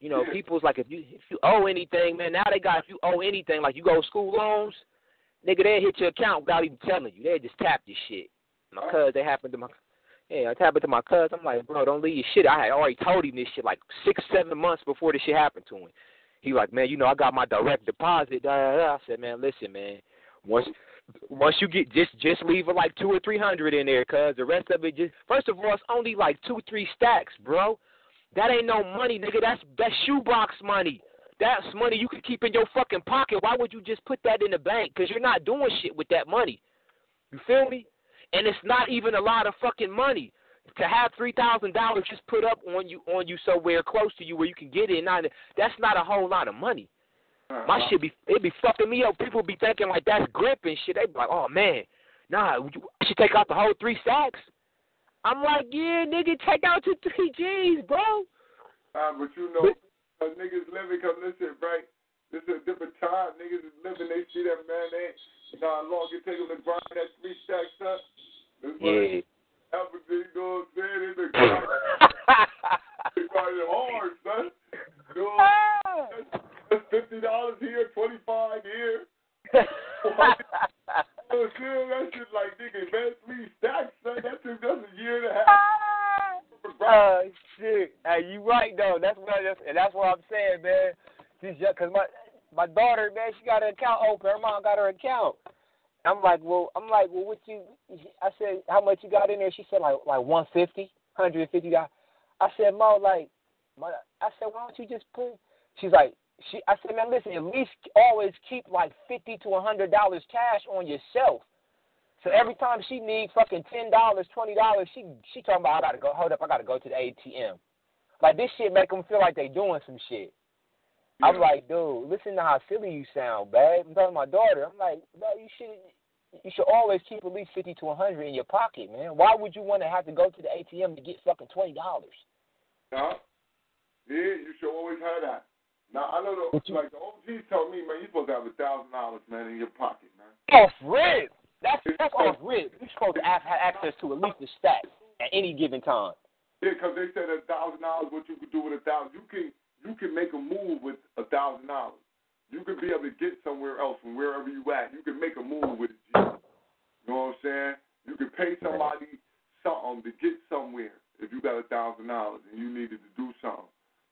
You know, people's like if you if you owe anything, man. Now they got if you owe anything, like you go school loans, nigga, they hit your account without even telling you. They just tap your shit. My cuz, they happened to my. Yeah, I tapped it to my cuz. I'm like, bro, don't leave your shit. I had already told him this shit like six, seven months before this shit happened to him. He like, man, you know, I got my direct deposit. Da, da, da. I said, man, listen, man, once once you get just just leave it like two or three hundred in there, cuz the rest of it just first of all, it's only like two, three stacks, bro. That ain't no money, nigga. That's that's shoebox money. That's money you could keep in your fucking pocket. Why would you just put that in the bank? Because you're not doing shit with that money. You feel me? And it's not even a lot of fucking money to have three thousand dollars just put up on you on you somewhere close to you where you can get it. Not that's not a whole lot of money. My uh-huh. shit be it be fucking me up. People be thinking like that's grip and shit. They be like, oh man, nah, you I should take out the whole three sacks. I'm like, yeah, nigga, take out your three G's, bro. Uh, but you know, uh, niggas living, cause listen, right? This is a different time. Niggas is living. They see that man. They you know how long it take them to grind that three stacks up. It's Yeah. Everything, you know what I'm saying? They been grinding, hard, son. You know, that's, that's fifty dollars here, twenty five here. Oh, shit, that shit like nigga, man, three stacks, son. That shit, that's a year and a half. Oh shit! Hey, you right though. That's what I just, and that's what I'm saying, man. She's just, cause my my daughter, man, she got an account open. Her mom got her account. I'm like, well, I'm like, well, what you? I said, how much you got in there? She said like like one fifty, hundred fifty dollars. I said, Mo, like, my, I said, why don't you just put? She's like, she. I said, man, listen, at least always keep like fifty to a hundred dollars cash on yourself. So every time she need fucking ten dollars, twenty dollars, she she talking about I gotta go. Hold up, I gotta go to the ATM. Like this shit make them feel like they doing some shit. I'm like, dude, listen to how silly you sound, babe. I'm talking to my daughter. I'm like, bro, you should you should always keep at least fifty to a hundred in your pocket, man. Why would you want to have to go to the ATM to get fucking twenty dollars? Huh? Yeah, you should always have that. Now I know the like the OGs tell me, man, you supposed to have a thousand dollars, man, in your pocket, man. Off rip. That's that's off rip. You're supposed to have, have access to at least a stack at any given time. Yeah, 'cause they said a thousand dollars, what you could do with a thousand, you can you can make a move with a thousand dollars. You could be able to get somewhere else from wherever you at. You can make a move with a G. You know what I'm saying? You can pay somebody something to get somewhere if you got a thousand dollars and you needed to do something.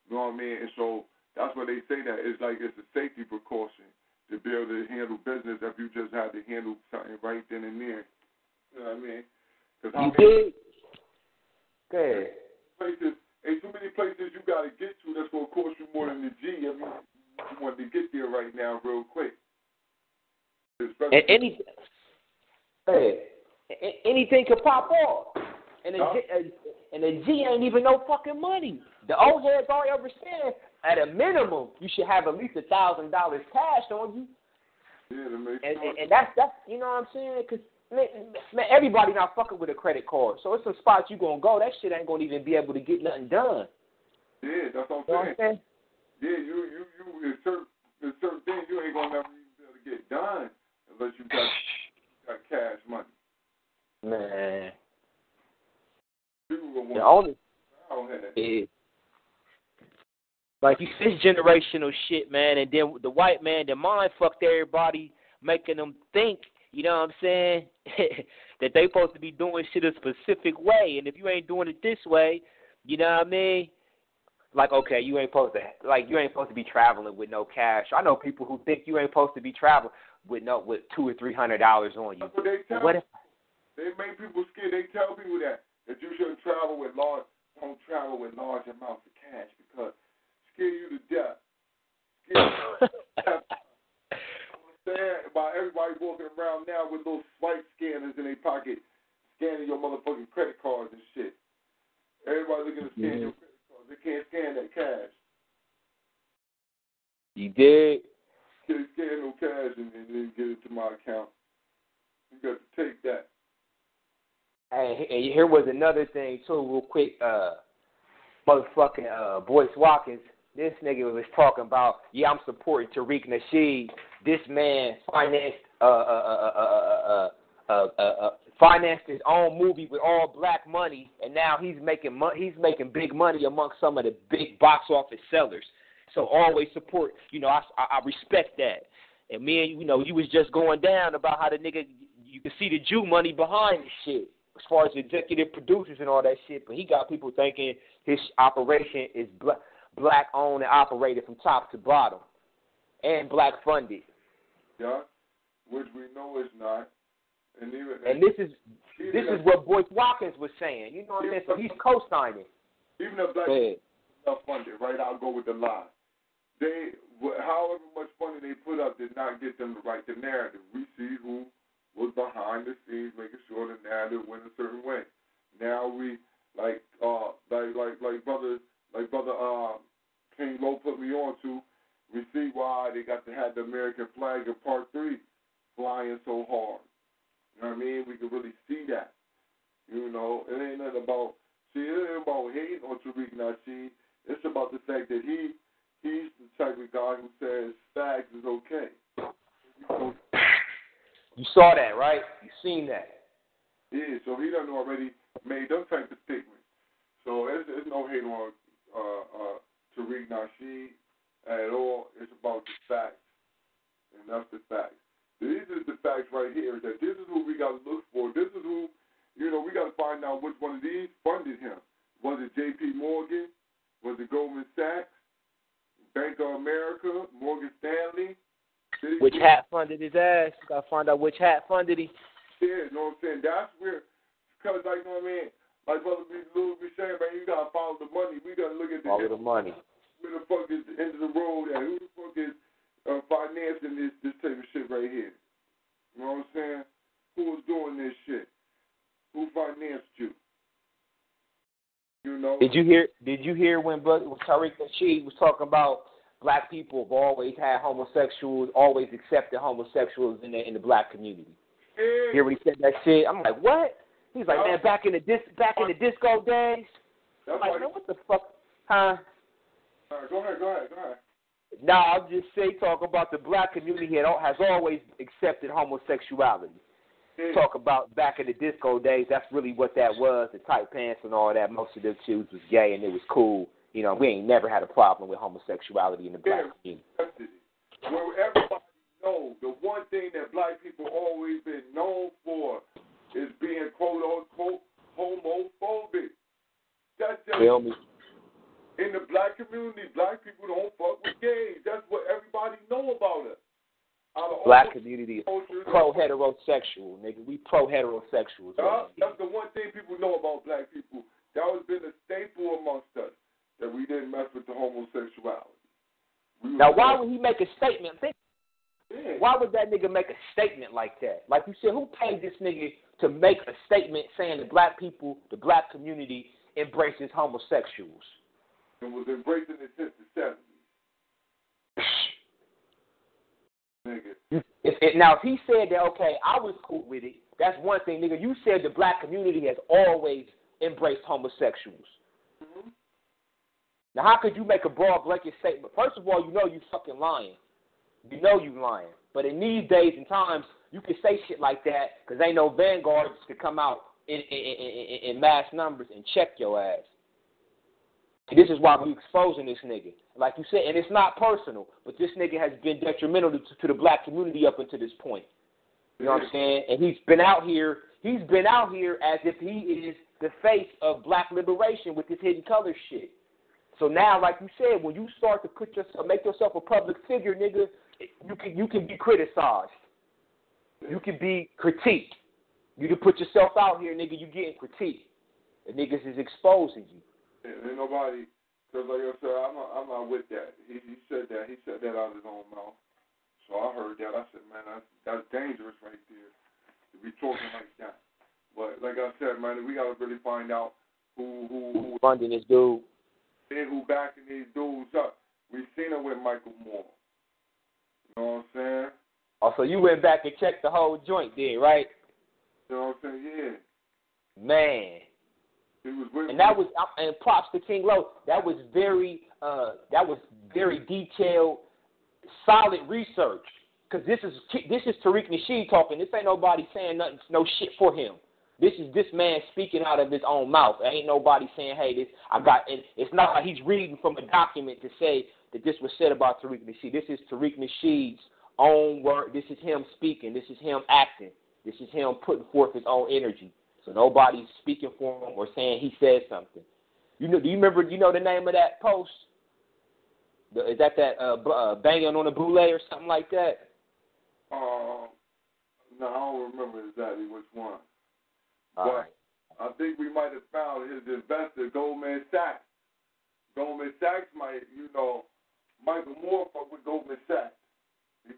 You know what I mean? And so that's why they say that it's like it's a safety precaution to be able to handle business if you just had to handle something right then and there. You know what I mean? Cause how You many. Go places, ain't too many places you got to get to that's to cost you more than the G. I mean, you want to get there right now real quick. Especially, And any, hey, anything could pop off. And G, a, and a G ain't even no fucking money. The old heads already understand. At a minimum, you should have at least a thousand dollars cash on you. yeah, to make And, and, and that's that's you know what I'm saying? Cause man, man, everybody not fucking with a credit card. So it's some spots you gonna go. That shit ain't gonna even be able to get nothing done. yeah, that's what You know I'm what saying. I'm saying? Yeah, you, you, you, there's certain, there's certain things you ain't gonna never even be able to get done unless you got, got cash money. Man, People gonna the want only I don't have that. is like you this generational shit, man, and then the white man, the mind fucked everybody, making them think, you know what I'm saying, that they supposed to be doing shit a specific way, and if you ain't doing it this way, you know what I mean? Like, okay, you ain't supposed to, like, you ain't supposed to be traveling with no cash. I know people who think you ain't supposed to be traveling with no with two or three hundred dollars on you. They tell. What if, They make people scared. They tell people that that you shouldn't travel with large, don't travel with large amounts of cash because scare you to death. Scare you to death. Understand? By everybody walking around now with those swipe scanners in their pocket, scanning your motherfucking credit cards and shit. Everybody looking to scan your credit cards. They can't scan that cash. you did? Can't scan no cash and, and then get it to my account. You got to take that. Hey, here was another thing too, real quick. Uh, motherfucking uh, Boyce Watkins. This nigga was talking about, yeah, I'm supporting Tariq Nasheed. This man financed uh uh uh uh uh uh, uh, uh, uh financed his own movie with all black money, and now he's making mo- he's making big money amongst some of the big box office sellers. So always support. You know, I I, I respect that. And me and you know, you was just going down about how the nigga you can see the Jew money behind the shit as far as executive producers and all that shit. But he got people thinking his operation is black, black owned and operated from top to bottom, and black funded. Yeah, which we know is not. And even And this is this is what Boyce Watkins was saying. You know what I'm saying? So he's co-signing. even if black not funded, right? I'll go with the lie. They, however much money they put up, did not get them to write the narrative. We see who was behind the scenes, making sure the narrative went a certain way. Now we like, uh, like, like, like brother, like brother, uh, King Low put me on to. We see why they got to have the American flag in Part Three flying so hard. You know what I mean? We can really see that. You know, it ain't nothing about see, it ain't about hating on Tariq Nasheed. It's about the fact that he he's the type of guy who says facts is okay. So, You saw that, right? You seen that. yeah, so he done already made them type of statements. So there's, there's no hate on uh, uh, Tariq Nasheed at all. It's about the facts, and that's the facts. These are the facts right here. That this is who we got to look for. This is who, you know, we got to find out which one of these funded him. Was it J.P. Morgan? Was it Goldman Sachs? Bank of America? Morgan Stanley? He Which hat funded his ass? Gotta find out which hat funded him. Yeah, you know what I'm saying? That's where, because, like, you know what I mean? Like Brother B. Lou be saying, man, you got to follow the money. We got to look at the, All of the money. where the fuck is the end of the road at? Who the fuck is uh, financing this, this type of shit right here? You know what I'm saying? Who was doing this shit? Who financed you? You know? Did you hear? Did you hear when Brother when Tariq Nasheed was talking about black people have always had homosexuals, always accepted homosexuals in the in the black community? Yeah. Hear when he said that shit? I'm like, what? He's like, man, back in the dis back in the disco days. I'm like, man, what the fuck? Huh? Right, go ahead, go ahead, go ahead. No, I'll just say talk about the black community has always accepted homosexuality. Talk about back in the disco days, that's really what that was, the tight pants and all that. Most of them shoes was gay and it was cool. You know, we ain't never had a problem with homosexuality in the black Yeah. community. Where everybody knows the one thing that black people always been known for is being quote unquote homophobic. That's just Tell me. in the black community, black people don't fuck with gays. That's what everybody know about us. Black community pro heterosexual, nigga. We pro heterosexuals. Uh, that's the one thing people know about black people. That has been a staple amongst us that we didn't mess with the homosexuality. We now, why would he make a statement? Think. Why would that nigga make a statement like that? Like you said, who paid this nigga to make a statement saying the black people, the black community embraces homosexuals? and was embracing it since the seventies. Nigga. If, if, now, if he said that, okay, I was cool with it, that's one thing, nigga. You said the black community has always embraced homosexuals. Mm-hmm. Now, how could you make a broad blanket statement? First of all, you know you fucking lying. You know you lying. But in these days and times, you can say shit like that because ain't no vanguards to come out in, in, in, in mass numbers and check your ass. This is why we're exposing this nigga. Like you said, and it's not personal, but this nigga has been detrimental to, to the black community up until this point. You know what I'm saying? And he's been out here. He's been out here as if he is the face of black liberation with this hidden color shit. So now, like you said, when you start to put yourself, make yourself a public figure, nigga, you can you can be criticized. You can be critiqued. You can put yourself out here, nigga. You getting critiqued. The niggas is exposing you. And ain't nobody, because like I said, I'm not, I'm not with that. He, he said that. He said that out of his own mouth. So I heard that. I said, man, that's, that's dangerous right there to be talking like that. But like I said, man, we got to really find out who who who Funding this dude. and who backing these dudes up. We've seen it with Michael Moore. You know what I'm saying? Also, you went back and checked the whole joint, then, right? You know what I'm saying? Yeah. Man. And that was and props to King Low. That was very uh that was very detailed, solid research. Cause this is this is Tariq Nasheed talking. This ain't nobody saying nothing, no shit for him. This is this man speaking out of his own mouth. There Ain't nobody saying, "Hey, this I got." And it's not like he's reading from a document to say that this was said about Tariq Nasheed. This is Tariq Nasheed's own word. This is him speaking. This is him acting. This is him putting forth his own energy. So nobody's speaking for him or saying he said something. You know? Do you remember? You know the name of that post? The, is that that uh, uh, banging on a boule or something like that? Um, no, I don't remember exactly which one. All but right. I think we might have found his investor, Goldman Sachs. Goldman Sachs might, you know, Michael Moore fuck with Goldman Sachs.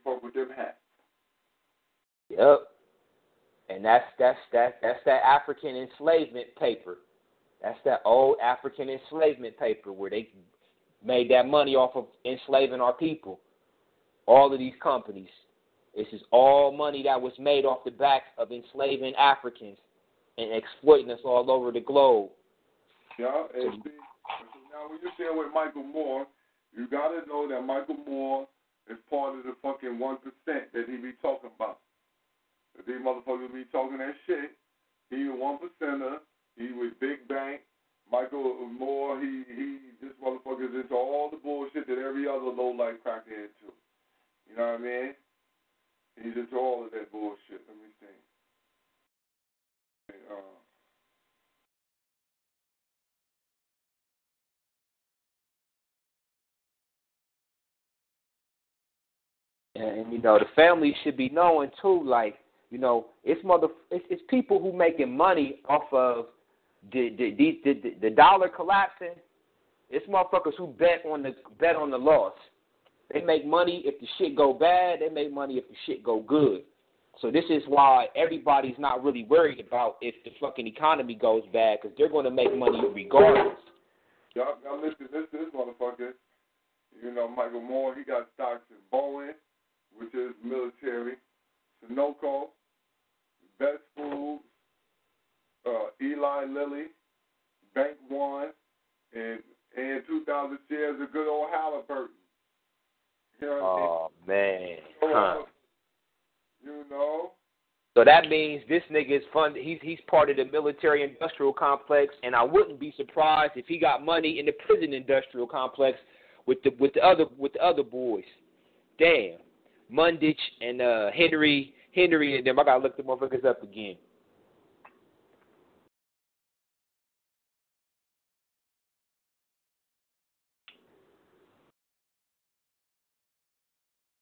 Fuck with them hats. Yep. And that's that's that that's that African enslavement paper. That's that old African enslavement paper where they made that money off of enslaving our people. All of these companies. This is all money that was made off the backs of enslaving Africans and exploiting us all over the globe. Yeah, and see, so now when you're saying with Michael Moore, you gotta know that Michael Moore is part of the fucking one percent that he be talking about. If these motherfuckers be talking that shit, he a one percenter. He with Big Bank. Michael Moore, he he this motherfucker is into all the bullshit that every other low life crackhead into. You know what I mean? He's into all of that bullshit. Let me think. Uh, and, and you know the family should be knowing too. Like you know, it's mother, it's, it's people who making money off of the the the, the, the dollar collapsing. It's motherfuckers who bet on the bet on the loss. They make money if the shit go bad. They make money if the shit go good. So this is why everybody's not really worried about if the fucking economy goes bad because they're going to make money regardless. Y'all, y'all listen, this this motherfucker, you know, Michael Moore, he got stocks in Boeing, which is military, Sunoco, Best Foods, uh, Eli Lilly, Bank One, and and 2,000 shares of good old Halliburton. You know Oh man. I mean? Huh. You know? So that means this nigga is fund. He's he's part of the military industrial complex, and I wouldn't be surprised if he got money in the prison industrial complex with the with the other with the other boys. Damn, Mundich and uh, Henry Henry and them. I gotta look the motherfuckers up again.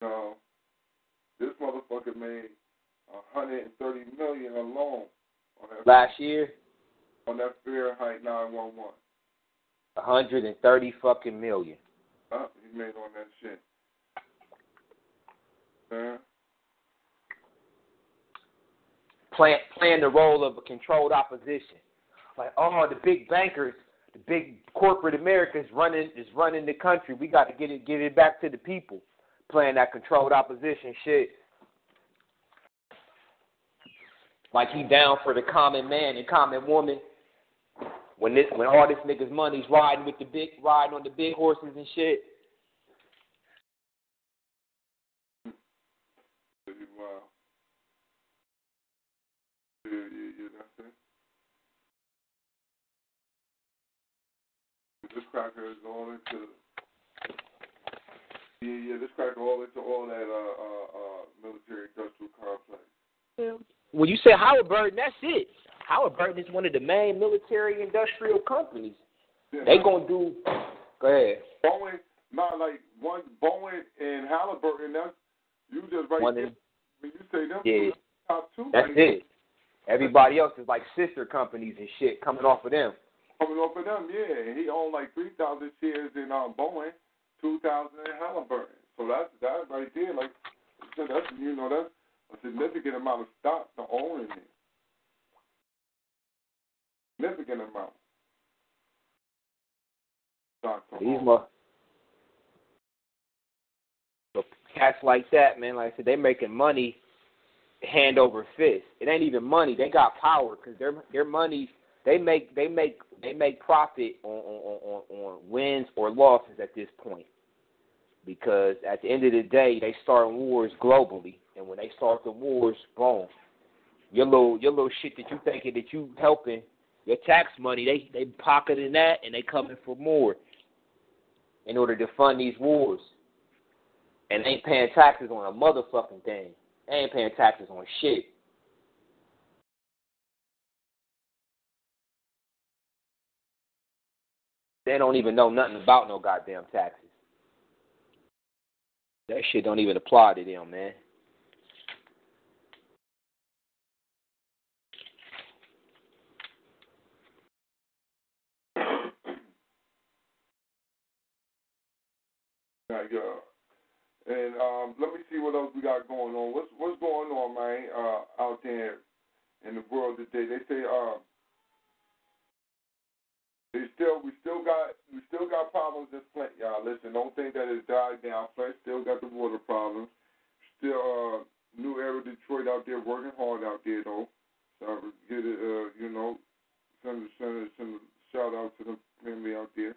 No. This motherfucker made a hundred and thirty million alone on that Last year, on that Fahrenheit nine one one. a hundred and thirty fucking million. Huh? He made on that shit. Yeah. Playing the role of a controlled opposition. Like, oh, the big bankers, the big corporate America is running is running the country. We got to get it get it back to the people. Playing that controlled opposition shit. Like he down for the common man and common woman. When this when all this niggas money's riding with the big riding on the big horses and shit. Pretty wild. Yeah, yeah, yeah, that's it. This cracker is all into yeah, yeah, this cracker all into all that uh uh uh military industrial complex. When you say Halliburton, that's it. Halliburton is one of the main military industrial companies. Yeah, They gonna do. Go ahead. Boeing, not like one Boeing and Halliburton. That's you just right One there. When you say them, Yeah. top two. That's right it. Everybody else is like sister companies and shit coming off of them. Coming off of them, yeah. And he owned like three thousand shares in um, Boeing, two thousand in Halliburton. So that's that right there. Like that's you know that's a significant amount of stock to own in it. Significant amount. Stock to These own. cats like that, man. Like I said, they making money hand over fist. It ain't even money. They got power because their their money. They make they make they make profit on on, on on wins or losses at this point. Because at the end of the day, they start wars globally, and when they start the wars, boom, your little your little shit that you thinking that you helping, your tax money, they they pocketing that and they coming for more in order to fund these wars. And they ain't paying taxes on a motherfucking thing. They ain't paying taxes on shit. They don't even know nothing about no goddamn taxes. That shit don't even apply to them, man. Yeah, uh, yeah. And um, let me see what else we got going on. What's what's going on, man? Uh, out there in the world today, they say uh, they still we still got we still got problems in Flint, y'all. Listen, don't think that it's died down. Flint still got the water problems. Still, uh, new era Detroit out there working hard out there though. So get it, uh, you know, send send send a shout out to the family out there.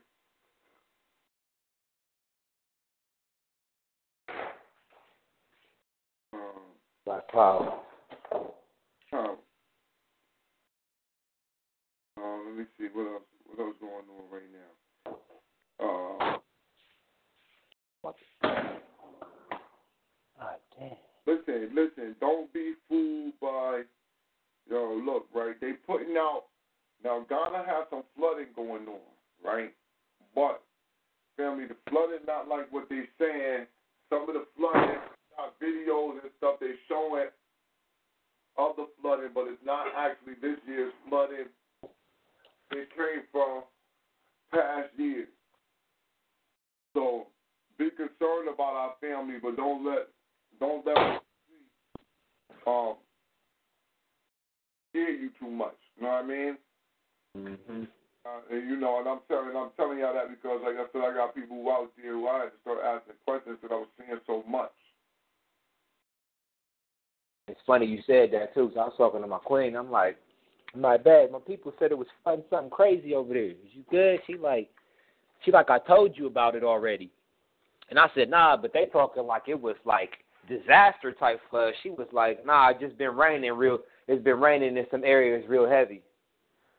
Um, Black power. Um, uh, let me see what else what else going on right now. Uh, God damn. listen, listen, don't be fooled by yo. Look, right? They putting out now. Ghana has some flooding going on, right? But family, the flooding not like what they saying. Some of the flooding, got videos and stuff they're showing of the flooding, but it's not actually this year's flooding. It came from past years. So be concerned about our family, but don't let don't let um scare you too much. You know what I mean? Mm-hmm. Uh, and you know, and I'm telling I'm telling y'all that because, like I said, I got people who out there who I had to start asking questions because I was seeing so much. It's funny you said that too. 'cause I was talking to my queen. I'm like, I'm bad. My people said it was fun, something crazy over there. Is you good? She like, she like, I told you about it already. And I said, nah, but they talking like it was like disaster type flood. She was like, nah, it just been raining real. It's been raining in some areas real heavy,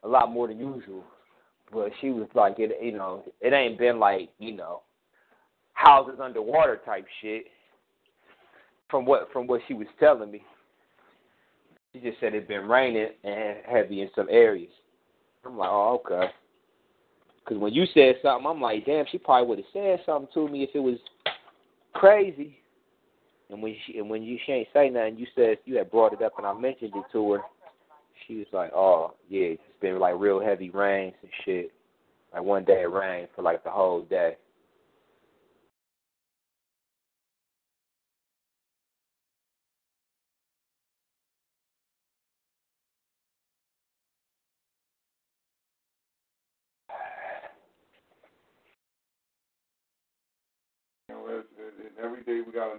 a lot more than usual. But she was like, it, you know, it ain't been like, you know, houses underwater type shit. From what from what she was telling me. She just said it's been raining and heavy in some areas. I'm like, oh, okay. Because when you said something, I'm like, damn, she probably would have said something to me if it was crazy. And when she and when you she ain't say nothing, you said you had brought it up and I mentioned it to her. She was like, "Oh yeah, it's been like real heavy rains and shit. Like one day it rained for like the whole day."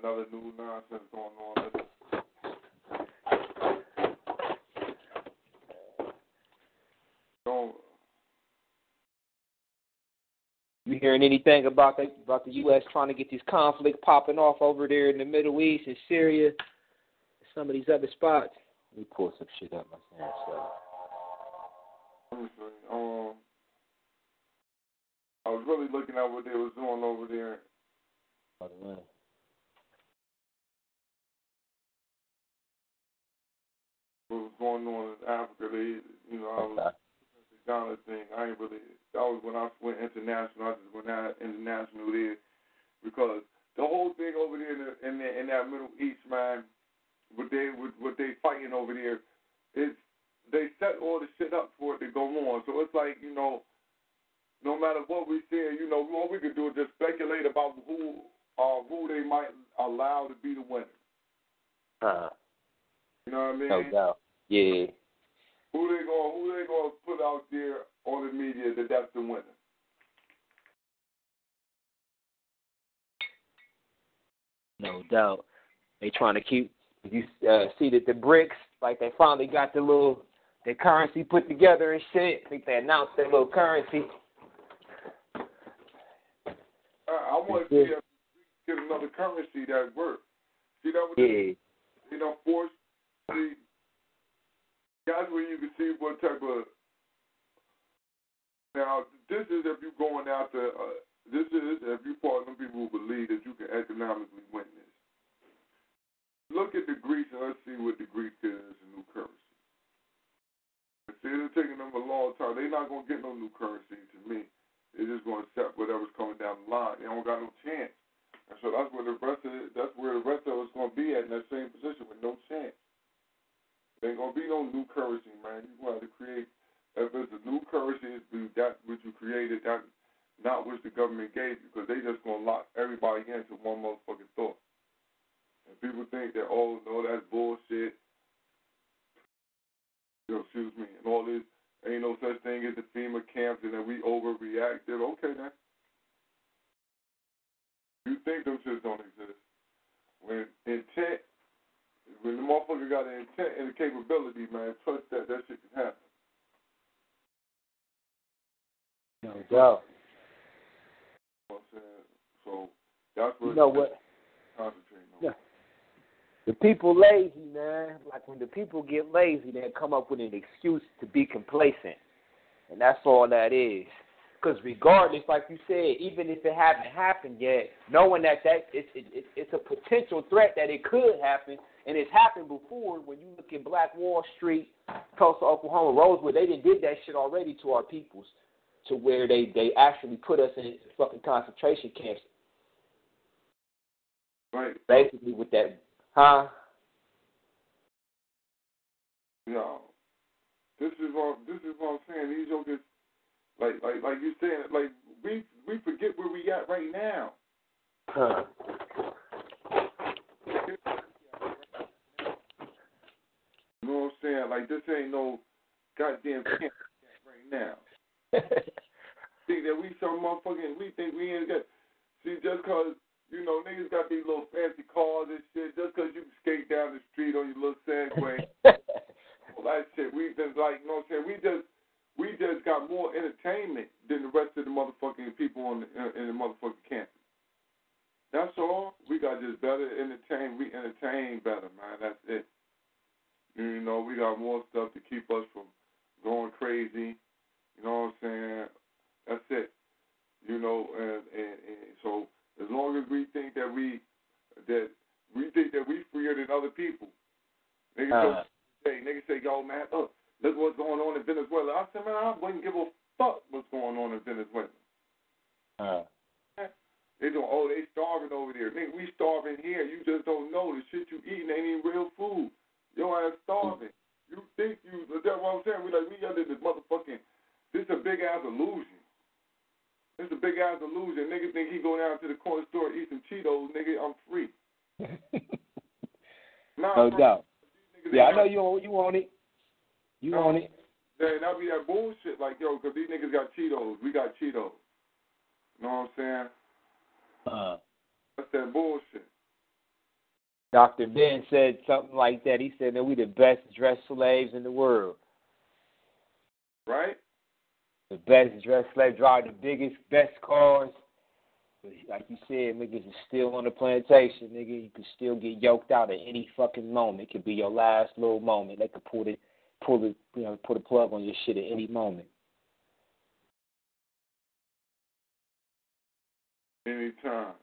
Got another new nonsense going on. It's, don't You hearing anything about the about the U.S. trying to get this conflict popping off over there in the Middle East and Syria, some of these other spots? Let me pull some shit up myself. So. let me see. Um, I was really looking at what they was doing over there. By the way. What was going on in Africa? They, you know, I was the Ghana thing. I ain't really. That was when I went international. I just went out international there because the whole thing over there in the, in, the, in that Middle East, man, what they what, what they fighting over there, is they set all the shit up for it to go on. So it's like you know, no matter what we say, you know, all we could do is just speculate about who uh, who they might allow to be the winner. Uh, You know what I mean? no doubt. Yeah. Who they gonna who they going to put out there on the media that that's the winner? No doubt. They trying to keep. You uh, see that the BRICS like they finally got the little their currency put together and shit. I think they announced their little currency. I, I want to see if we get another currency that works. See that what Yeah. you know force see that's where you can see what type of now this is if you're going after uh, this is if you part them people who believe that you can economically win this. Look at the Greeks and let's see what the Greeks is a new currency. See, it's taking them a long time. They're not gonna get no new currency to me. They're just gonna accept whatever's coming down the line. They don't got no chance. And so that's where the rest of it, that's where the rest of us gonna be at in that same position with no chance. There ain't gonna be no new currency, man. You gonna have to create if it's a new currency, it's be that which you created, that not which the government gave you, because they just gonna lock everybody into one motherfucking thought. And people think that oh no, that's bullshit. You know, excuse me, and all this ain't no such thing as the FEMA camps and that we overreacted. Okay then. You think them shits don't exist. When intent when the motherfucker got the intent and the capability, man, trust that that shit can happen. No doubt. You know what I'm saying? So that's what You know what? concentrating on. Yeah. The people lazy, man. Like when the people get lazy, they come up with an excuse to be complacent, and that's all that is. Because regardless, like you said, even if it hasn't happened yet, knowing that that it's it, it, it's a potential threat that it could happen, and it's happened before. When you look at Black Wall Street, Tulsa, Oklahoma, Rosewood, they didn't did that shit already to our peoples, to where they they actually put us in fucking concentration camps. Right. Basically, with that, huh? No. This is what this is what I'm saying. These jokers like like like you saying like we we forget where we at right now. Huh. You know what I'm saying? Like this ain't no goddamn camp right now. think that we some motherfucking we think we ain't got see just cause you know niggas got these little fancy cars and shit just cause you can skate down the street on your little Segway all that shit we just like you know what I'm saying we just we just got more entertainment than the rest of the motherfucking people on the, in, in the motherfucking campus. That's all. We got just better entertain. We entertain better, man. That's it. You know, we got more stuff to keep us from going crazy. You know what I'm saying? That's it. You know, and, and, and so as long as we think that we that we think that we freer than other people, niggas Uh. say, niggas say, yo, man, look, look what's going on in Venezuela. I said, man, I wouldn't give a fuck what's going on in Venezuela. Uh, They don't. Oh, they starving over there. Nigga, we starving here. You just don't know your ass starving. You think you that's what I'm saying. We like we under this motherfucking this a big ass illusion. This a big ass illusion. Nigga think he go down to the corner store, eat some Cheetos, nigga, I'm free. nah, no doubt. Yeah, I know you on you want it. You no, on it. Yeah, that be that bullshit like yo, cause these niggas got Cheetos, we got Cheetos. You know what I'm saying? Uh. That's that bullshit. Dr. Ben said something like that. He said that we the best dressed slaves in the world. Right? The best dressed slave drive the biggest, best cars. Like you said, niggas is still on the plantation, nigga. You can still get yoked out at any fucking moment. It could be your last little moment. They could pull the pull the you know, put a plug on your shit at any moment. Anytime.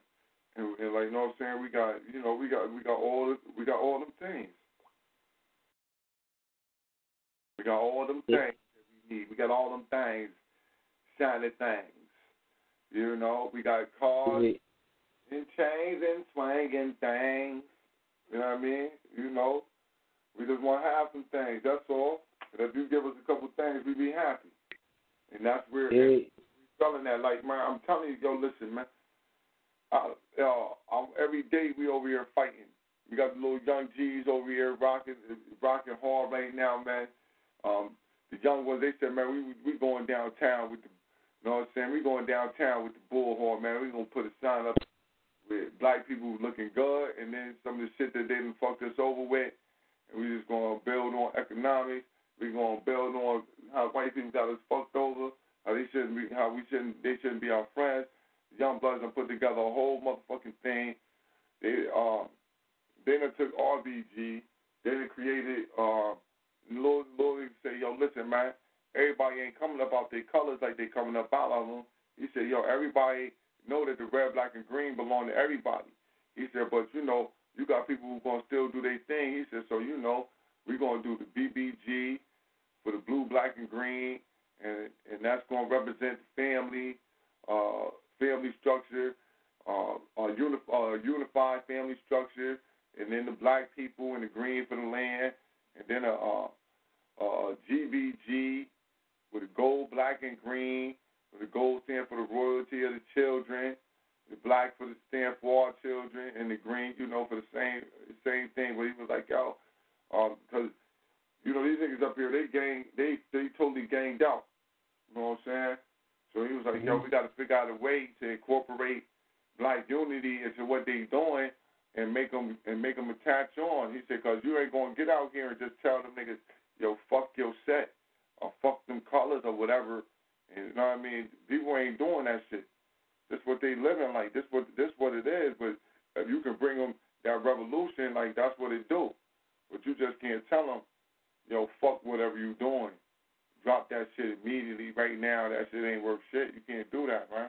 And, and like, you know what I'm saying? We got, you know, we got, we got all, the, we got all them things. We got all them Yeah. things that we need. We got all them things, shiny things. You know, we got cars and chains and swinging things. You know what I mean? You know, we just want to have some things. That's all. And if you give us a couple things, we be happy. And that's where Yeah. We're selling that. Like, man, I'm telling you, yo, listen, man. Uh, uh, I'm, every day we over here fighting. We got the little young G's over here rocking, rocking hard right now, man. Um, the young ones, they said, man, we we going downtown with the, you know what I'm saying? We going downtown with the bullhorn, man. We gonna put a sign up with black people looking good, and then some of the shit that they done fucked us over with, and we just gonna build on economics. We gonna build on how white people got us fucked over, how they shouldn't be, how we shouldn't, they shouldn't be our friends. Young bloods done put together a whole motherfucking thing. They um, they done took RBG. They done created uh, little little say, yo, listen, man, everybody ain't coming up out their colors like they coming up out of them. He said, yo, everybody know that the red, black, and green belong to everybody. He said, but you know, you got people who gonna still do their thing. He said, so you know, we gonna do the BBG for the blue, black, and green, and and that's gonna represent the family, uh, family structure, uh, uh, uni- uh, unified family structure, and then the black people and the green for the land, and then a uh, uh, GBG with the gold, black, and green. With the gold stand for the royalty of the children, the black for the stand for our children, and the green, you know, for the same same thing. But he was like, yo, because you know these niggas up here, they gang, they they totally ganged out. You know what I'm saying? So he was like, yo, mm-hmm. we got to figure out a way to incorporate black unity into what they doing and make them and make them attach on. He said, cause you ain't gonna get out here and just tell them niggas, yo, fuck your set or fuck them colors or whatever. And you know what I mean? People ain't doing that shit. This what they living like. This what this what it is. But if you can bring them that revolution, like that's what it do. But you just can't tell them, yo, fuck whatever you doing. Drop that shit immediately right now. That shit ain't worth shit. You can't do that, man.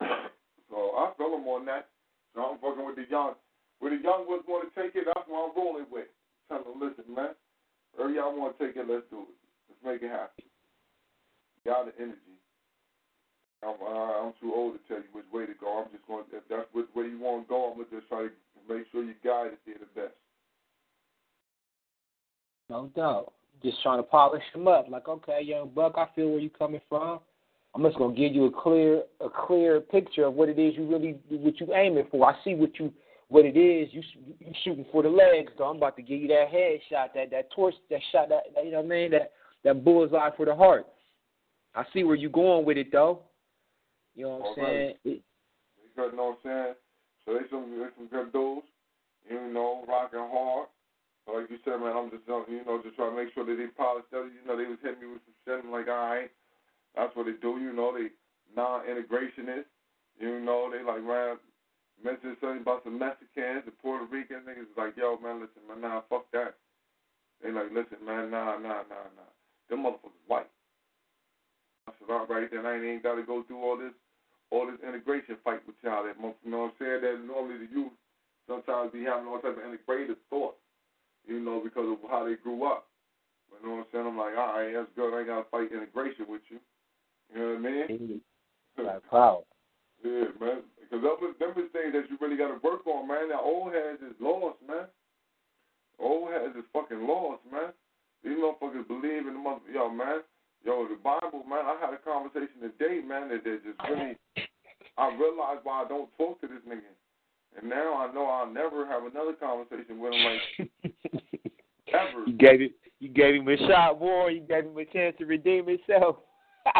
so I feel them on that. So I'm fucking with the young. Where the young ones want to take it, that's what I'm rolling with. Tell them, listen, man. Wherever y'all want to take it, let's do it. Let's make it happen. Y'all the energy. I'm, I'm too old to tell you which way to go. I'm just going. If that's which way you want to go, I'm gonna just try to make sure you guide it there the best. No doubt. Just trying to polish them up. Like, okay, young buck, I feel where you coming from. I'm just gonna give you a clear a clear picture of what it is you really what you aiming for. I see what you what it is. You you shooting for the legs, though. I'm about to give you that headshot, that that torch, that shot, that, that you know what I mean, that that bullseye for the heart. I see where you going with it, though. You know what I'm All saying? right. You know what I'm saying? So they some they some good dudes, you know, rocking hard. But like you said, man, I'm just you know just trying to make sure that they polished up. You know, they was hitting me with some shit. I'm like, all right, that's what they do. You know, they non-integrationists. You know, they like man mentioned something about some Mexicans, the Puerto Rican niggas. Like, yo, man, listen, man, nah, fuck that. They like, listen, man, nah, nah, nah, nah. Them motherfuckers white. I said, all right, then I ain't even got to go through all this, all this integration fight with y'all. That you know what I'm saying? That normally the youth sometimes be having all type of integrated thoughts, you know, because of how they grew up. You know what I'm saying? I'm like, all right, that's good. I ain't got to fight integration with you. You know what I mean? Like, wow. Yeah, man. Because them, them is things that you really got to work on, man. Now, old heads is lost, man. Old heads is fucking lost, man. These motherfuckers believe in the mother. Yo, man. Yo, the Bible, man. I had a conversation today, man, that, that just really. I realized why I don't talk to this nigga. And now I know I'll never have another conversation with him like ever. You gave it. You gave him a shot, boy. You gave him a chance to redeem himself.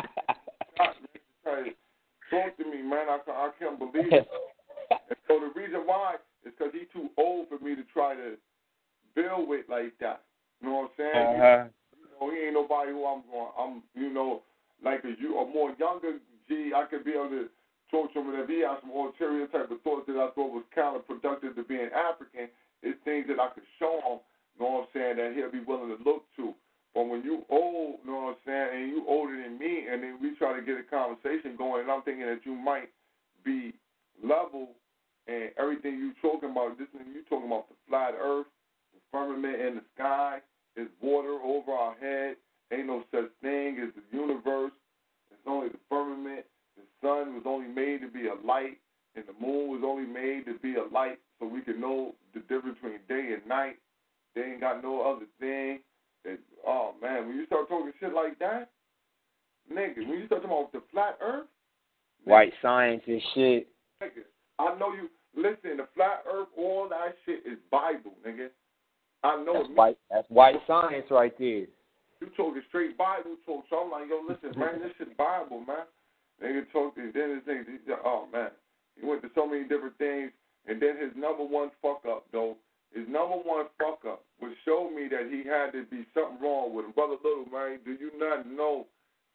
Talk to me, man. I, I can't believe it. and so the reason why is because he's too old for me to try to build with like that. You know what I'm saying? Uh-huh. You know, he ain't nobody who I'm going. I'm, you know, like a you a more younger G. I could be able to him, and he has some ulterior type of thoughts that I thought was counterproductive to being African, it's things that I could show him. You know what I'm saying? That he'll be willing to look to. But when you old, you know what I'm saying, and you older than me, and then we try to get a conversation going, and I'm thinking that you might be level, and everything you talking about, this you talking about the flat Earth, the firmament in the sky, is water over our head. Ain't no such thing as the universe. It's only the firmament. Sun was only made to be a light, and the moon was only made to be a light, so we can know the difference between day and night. They ain't got no other thing. That, oh man, when you start talking shit like that, nigga, when you start talking about the flat Earth, White science and shit. nigga, I know you. Listen, the flat Earth, all that shit is Bible, nigga. I know That's it. white. That's white science right there. You talking straight Bible talk, so I'm like, yo, listen, man, this shit Bible, man. Nigga talk then his things. He, oh man, he went to so many different things, and then his number one fuck up though. His number one fuck up would show me that he had to be something wrong with him. Brother Little, man, do you not know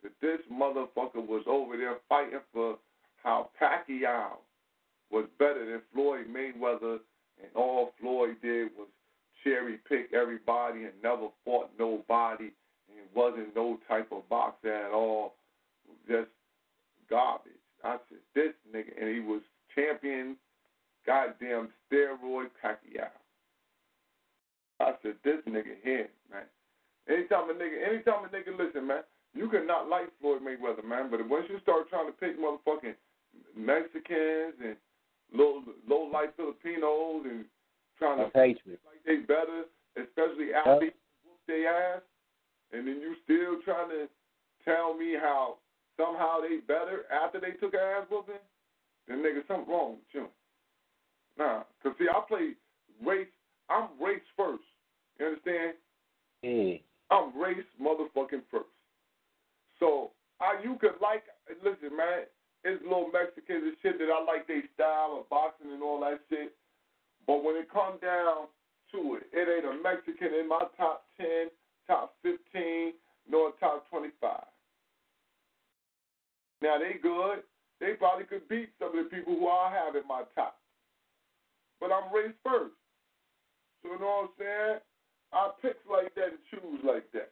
that this motherfucker was over there fighting for how Pacquiao was better than Floyd Mayweather, and all Floyd did was cherry pick everybody and never fought nobody, and wasn't no type of boxer at all, just garbage. I said, this nigga, and he was champion, goddamn steroid Pacquiao. I said, this nigga here, man. Anytime a nigga, anytime a nigga, listen, man, you can not like Floyd Mayweather, man, but once you start trying to pick motherfucking Mexicans and low low life Filipinos and trying to That's hatred. like they better, especially athletes whoop their ass, and then you still trying to tell me how somehow they better after they took an ass whooping, then nigga, something wrong with you. Nah, cause see, I play race. I'm race first. You understand? Yeah. I'm race motherfucking first. So I you could like listen, man, it's little Mexicans and shit that I like their style of boxing and all that shit. But when it comes down to it, it ain't a Mexican in my top ten, top fifteen, nor top twenty five. Now they good. They probably could beat some of the people who I have in my top. But I'm race first. So you know what I'm saying? I pick like that and choose like that.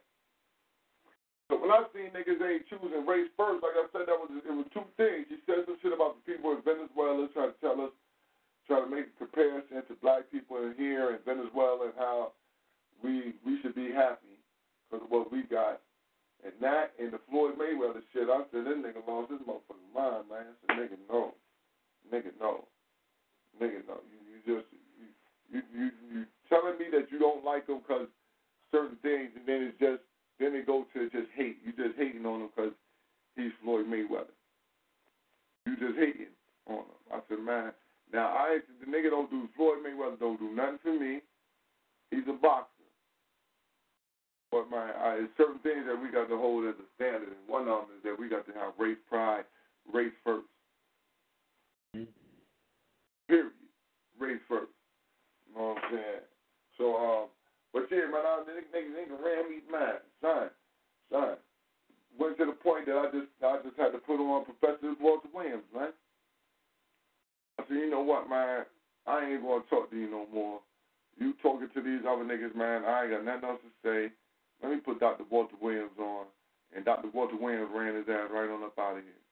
So when I see niggas ain't choosing race first, like I said, that was it was two things. He said some shit about the people in Venezuela trying to tell us, trying to make a comparison to black people in here in Venezuela and how we we should be happy because of what we got. And that and the Floyd Mayweather shit, I said that nigga lost his motherfucking mind, man. I said, nigga, no, nigga, no, nigga, no. You, you just you you you, you telling me that you don't like him because certain things, and then it's just then it goes to just hate. You just hating on him because he's Floyd Mayweather. You just hating on him. I said, man. Now I the nigga don't do Floyd Mayweather don't do nothing for me. He's a boxer. But my I, certain things that we got to hold as a standard, and one of them is that we got to have race pride, race 1st Period. Race first. You know what I'm saying? So, um, but yeah, man, I, niggas, niggas, niggas ran me mad. Son, son. Went to the point that I just, I just had to put on Professor Walter Williams, man. I said, you know what, man? I ain't gonna talk to you no more. You talking to these other niggas, man? I ain't got nothing else to say. Let me put Dr. Walter Williams on, Walter Williams ran his ass right on up out of here.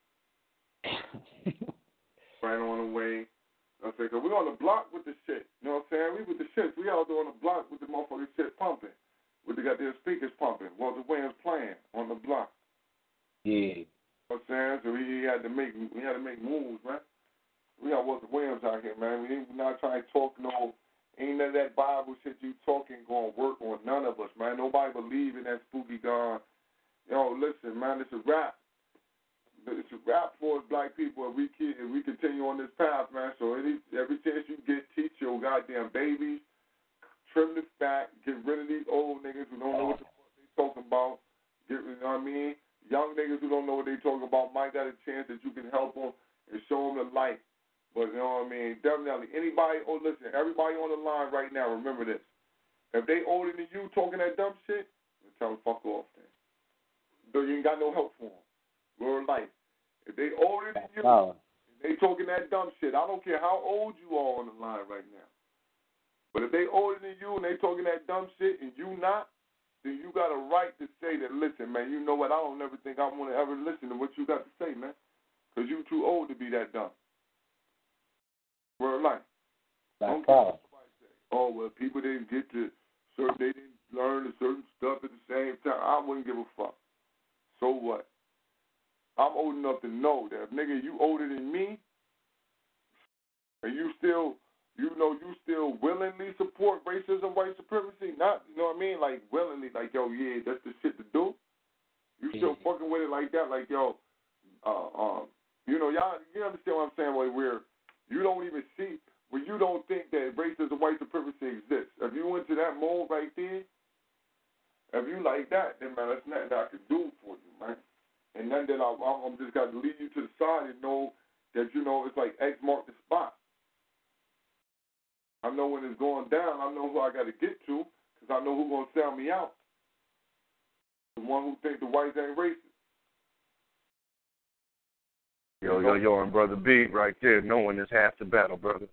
Right there, knowing is half the battle, brother.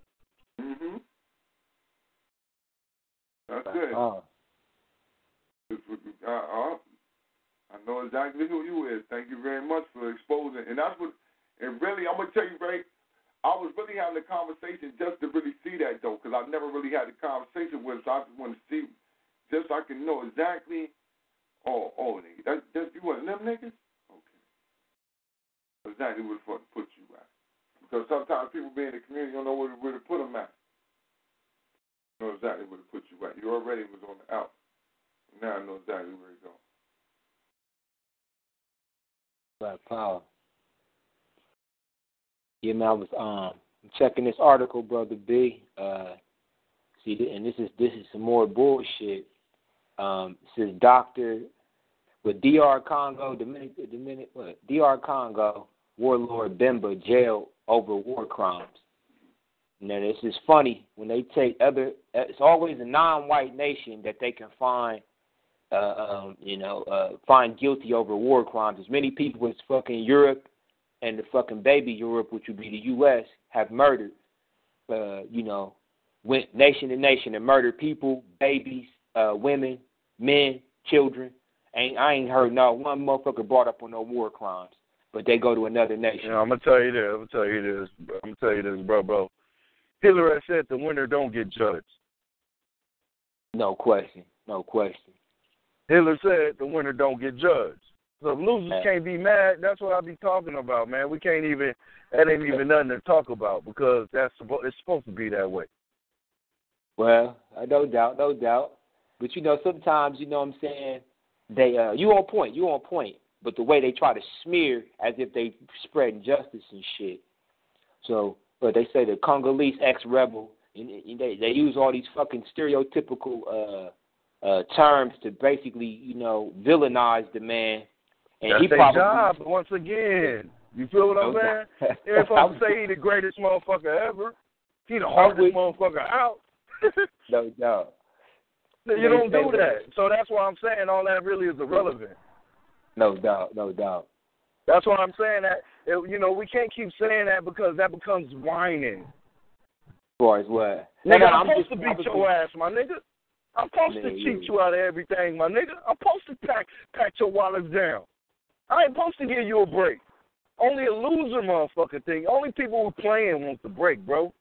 Mhm. That's it. Oh. It's what you- Uh, uh, I know exactly who you is. Thank you very much for exposing. And that's what. And really, I'm gonna tell you, Ray. I was really having a conversation just to really see that though, because I never really had a conversation with. him, So I just want to see, just so I can know exactly. Oh, oh, nigga, that's that's you one of them niggas. Okay. Exactly where the fuck to put you at. Because sometimes people be in the community don't know where to, where to put them at. know exactly where to put you at. You already was on the out. Now I know exactly where to go. Black power. Yeah, man, I was um checking this article, brother B. Uh, see, and this is this is some more bullshit. Um, says doctor with DR Congo, Dominic, Dominic, what? DR Congo warlord Bemba jailed over war crimes. Now this is funny when they take other. It's always a non-white nation that they can find uh, um, you know, uh, find guilty over war crimes. As many people as fucking Europe and the fucking baby Europe, which would be the U.S., have murdered, uh, you know, went nation to nation and murdered people, babies, uh, women, men, children. Ain't I ain't heard not one motherfucker brought up on no war crimes, but they go to another nation. You know, I'm gonna tell you this. I'm gonna tell you this. I'm gonna tell you this, bro, bro. Hitler has said the winner don't get judged. No question, no question. Hitler said the winner don't get judged. So losers Man. can't be mad, that's what I be talking about, man. We can't even that ain't even nothing to talk about because that's supposed it's supposed to be that way. Well, uh, no doubt, no doubt. But you know, sometimes you know what I'm saying, they uh you on point, you on point. But the way they try to smear as if they spread justice and shit. So but they say the Congolese ex rebel and and they they use all these fucking stereotypical uh uh terms to basically, you know, villainize the man. And that's he their probably job once again. You feel what I'm saying? doubt. They ain't supposed to say he the greatest motherfucker ever. He the hardest motherfucker out. no doubt. you don't do that. So that's why I'm saying all that really is irrelevant. No doubt, no doubt. That's why I'm saying that. It, you know, we can't keep saying that because that becomes whining. As far as what? Nigga, No, no, I'm, supposed just- to I'm beat just- your ass, my nigga. I'm supposed to cheat you out of everything, my nigga. I'm supposed to pack pack your wallets down. I ain't supposed to give you a break. Only a loser motherfucker thing. Only people who playing want the break, bro.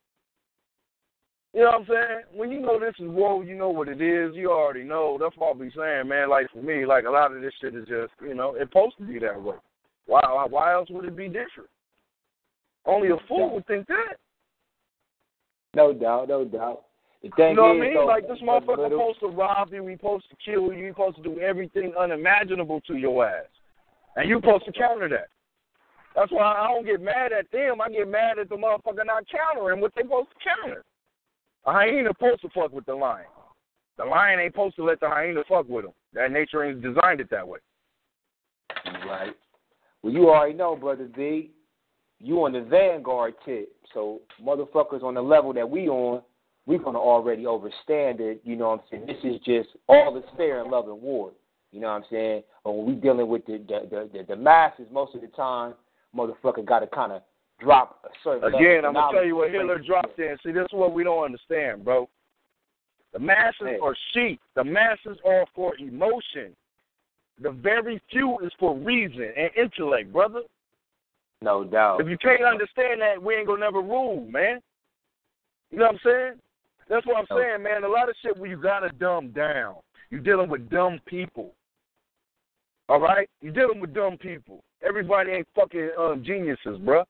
You know what I'm saying? When you know this is war, you know what it is. You already know. That's what I be saying, man. Like for me, like a lot of this shit is just, you know, it's supposed to be that way. Why? Why else would it be different? Only a fool would think that. No doubt, no doubt. The thing You know what is, I mean? like this motherfucker Little- supposed to rob you, he supposed to kill you, he supposed to do everything unimaginable to your ass. And you supposed to counter that. That's why I don't get mad at them. I get mad at the motherfucker not countering what they supposed to counter. A hyena supposed to fuck with the lion. The lion ain't supposed to let the hyena fuck with him. That nature ain't designed it that way. Right. Well, you already know, brother D. You on the vanguard tip, so motherfuckers on the level that we on, we're gonna already overstand it. You know what I'm saying? This is just all is fair in love and war. You know what I'm saying? But when we dealing with the the the, the masses, most of the time, motherfucker got to kind of drop a certain. Again, I'm gonna tell you what. Hitler dropped in. See, this is what we don't understand, bro. The masses Hey. are sheep. The masses are for emotion. The very few is for reason and intellect, brother. No doubt. If you can't understand that, we ain't gonna never rule, man. You know what I'm saying? That's what I'm No. saying, man. A lot of shit where you gotta dumb down. You're dealing with dumb people. All right? You're dealing with dumb people. Everybody ain't fucking um, geniuses, bruh.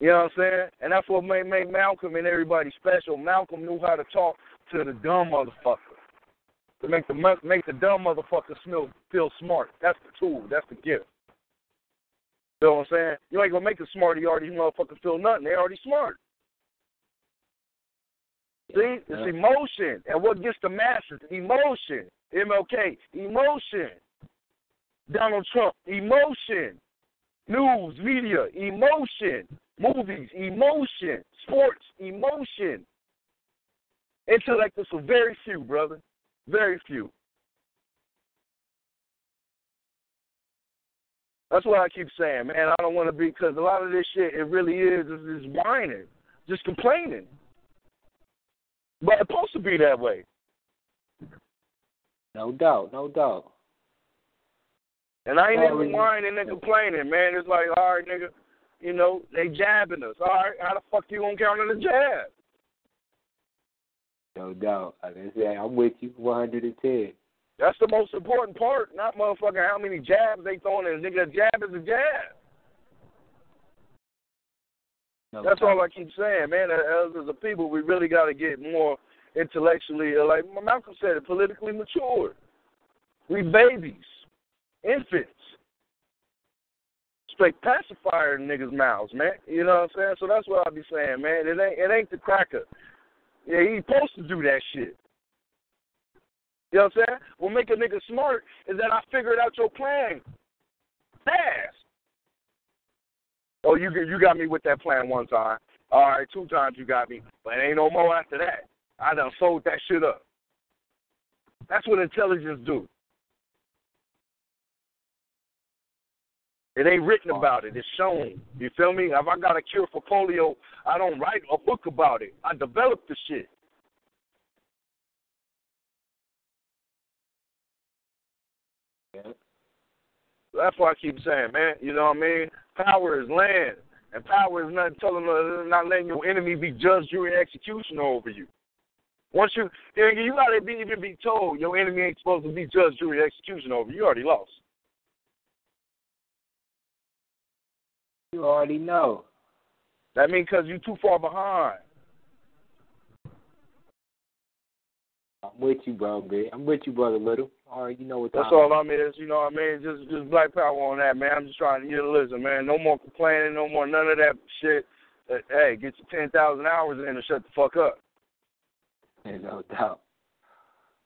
You know what I'm saying? And that's what made, made Malcolm and everybody special. Malcolm knew how to talk to the dumb motherfucker. To make the make the dumb motherfucker smell, feel smart. That's the tool. That's the gift. You know what I'm saying? You ain't gonna make a smarty already motherfucker feel nothing. They already smart. See? It's emotion. And what gets the masses? Emotion. MLK. Emotion. Donald Trump. Emotion. News, media, emotion. Movies, emotion. Sports, emotion. Intellect is for very few, brother. Very few. That's what I keep saying, man. I don't want to be because a lot of this shit, it really is is, is whining, just complaining. But it's supposed to be that way. No doubt. No doubt. And I ain't Oh, even whining and complaining, man. It's like, all right, nigga, you know, they jabbing us. All right, how the fuck you gonna counter the jab? No doubt. I said, I'm with you 110. That's the most important part, not motherfucking how many jabs they throwing in. Nigga, a jab is a jab. No That's doubt. all I keep saying, man. As, as a people, we really got to get more intellectually, uh, like Malcolm said, it, politically mature. We babies, infants. Straight pacifier in niggas' mouths, man. You know what I'm saying? So that's what I be saying, man. It ain't it ain't the cracker. Yeah, he supposed to do that shit. You know what I'm saying? What make a nigga smart is that I figured out your plan fast. Oh, you you got me with that plan one time. All right, two times you got me, but ain't no more after that. I done sold that shit up. That's what intelligence do. It ain't written about it. It's shown. You feel me? If I got a cure for polio, I don't write a book about it. I develop the shit. Yeah. That's why I keep saying, man. You know what I mean? Power is land, and power is not telling, uh, not letting your enemy be judge, jury, and executioner over you. Once you, you gotta be even be told your enemy ain't supposed to be judge, jury, executioner over you. You already lost. You already know. That means because you're too far behind. I'm with you, bro, man. I'm with you, brother Little. All right, you know what That's all I mean. Is, you know what I mean? Just just black power on that, man. I'm just trying to get a listen, man. No more complaining, no more none of that shit. Uh, hey, get your ten thousand hours in and shut the fuck up. it. No doubt.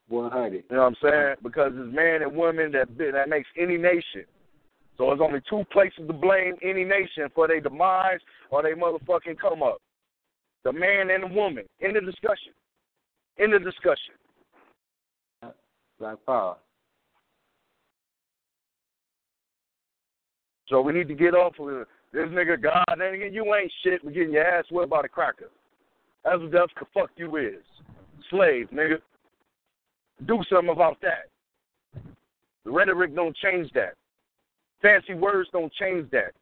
100. You know what I'm saying? Because it's man and woman that that makes any nation. So there's only two places to blame any nation for their demise or they motherfucking come up. The man and the woman. In the discussion. In the discussion. Black power. So we need to get off of this nigga God, nigga, you ain't shit. We're getting your ass whipped by the cracker. That's what that's the fuck you is. Slave, nigga. Do something about that. The rhetoric don't change that. Fancy words don't change that.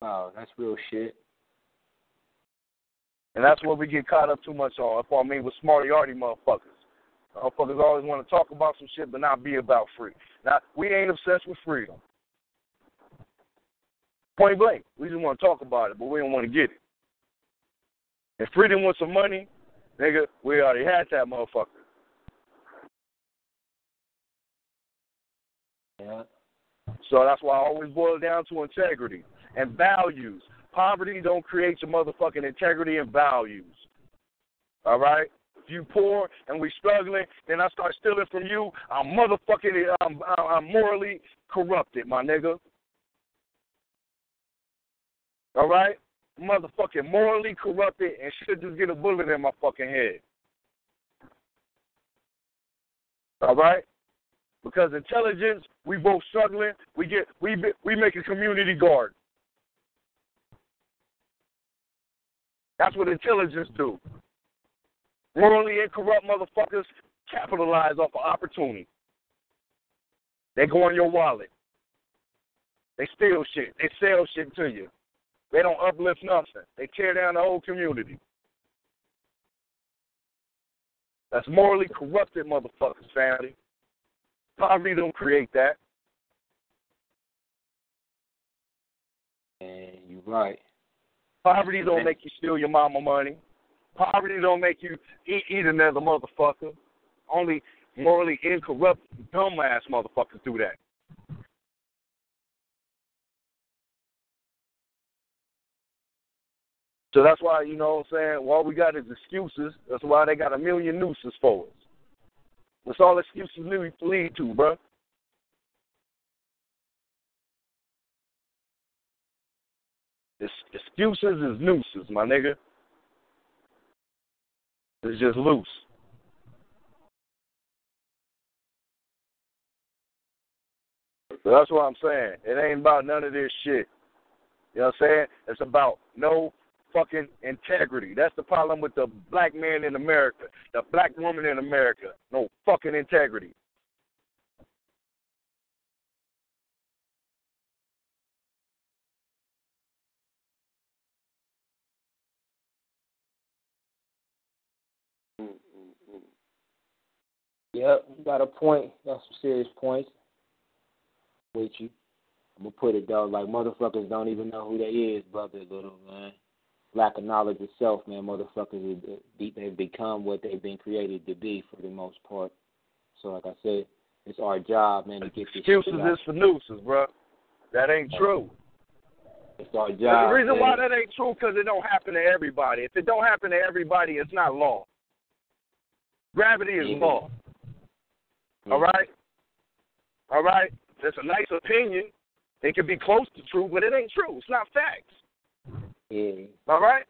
Wow, that's real shit. And that's what we get caught up too much on. What I mean with smarty arty motherfuckers. Motherfuckers always want to talk about some shit but not be about free. Now, we ain't obsessed with freedom. Point blank. We just want to talk about it, but we don't want to get it. If freedom wants some money, nigga, we already had that motherfucker. So that's why I always boil it down to integrity and values. Poverty don't create your motherfucking integrity and values. All right? If you poor and we struggling, then I start stealing from you. I'm motherfucking, um, I'm, I'm morally corrupted, my nigga. All right? Motherfucking morally corrupted and should just get a bullet in my fucking head. All right? Because intelligence, we both struggling. We get we we make a community guard. That's what intelligence do. Morally incorrupt motherfuckers capitalize off of opportunity. They go in your wallet. They steal shit. They sell shit to you. They don't uplift nothing. They tear down the whole community. That's morally corrupted motherfuckers, family. Poverty don't create that. And you're right. Poverty don't make you steal your mama money. Poverty don't make you eat, eat another motherfucker. Only morally incorrupt, dumbass motherfuckers do that. So that's why, you know what I'm saying, all we got is excuses. That's why they got a million nooses for us. That's all excuses lead to, bro. Excuses is nooses, my nigga. It's just loose. So that's what I'm saying. It ain't about none of this shit. You know what I'm saying? It's about no fucking integrity. That's the problem with the black man in America, the black woman in America. No fucking integrity. Mm-hmm. Yep, you got a point. Got some serious points with you. I'm gonna put it though, like motherfuckers don't even know who they is, brother, little man. Lack of knowledge itself, man. Motherfuckers, they've become what they've been created to be for the most part. So, like I said, it's our job, man, to get this. Excuses is for nooses, bro. That ain't true. It's our job. And the reason man. why that ain't true because it don't happen to everybody. If it don't happen to everybody, it's not law. Gravity is Yeah. law. All right? All right? That's a nice opinion. It could be close to true, but it ain't true. It's not facts. Yeah. All right?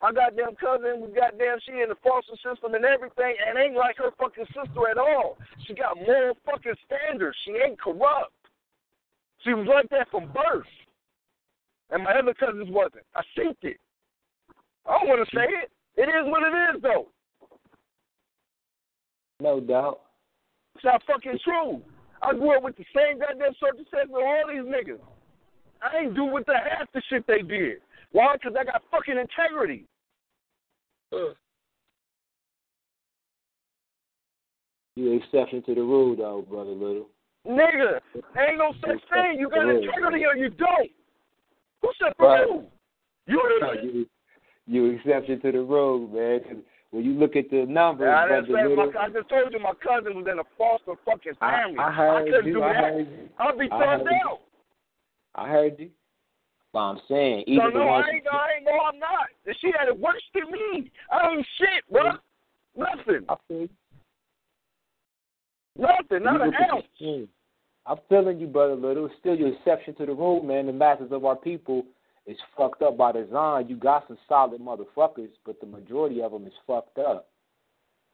My goddamn cousin was goddamn she in the foster system and everything and ain't like her fucking sister at all. She got moral fucking standards. She ain't corrupt. She was like that from birth. And my other cousins wasn't. I seen it. I don't want to say it. It is what it is though. No doubt. It's not fucking true. I grew up with the same goddamn circumstances with all these niggas. I ain't do with the half the shit they did. Why? Because I got fucking integrity. You exception to the rule, though, brother Little. Nigga, ain't no such thing. You got integrity or you don't. Who said for Right. you? You No, you, you exception to the rule, man when you look at the numbers, I, didn't say Little, my, I just told you my cousin was in a foster fucking family. I heard couldn't you. do I that. heard you. I'll be I turned out. I heard you. I'm saying, even the no, ones I ain't, I ain't, no, I'm not. And She had it worse than me. I ain't shit, bro. Nothing. Feel. Nothing. Not an ounce. I'm feeling you, brother Little. It's still your exception to the rule, man. The masses of our people is fucked up by design. You got some solid motherfuckers, but the majority of them is fucked up.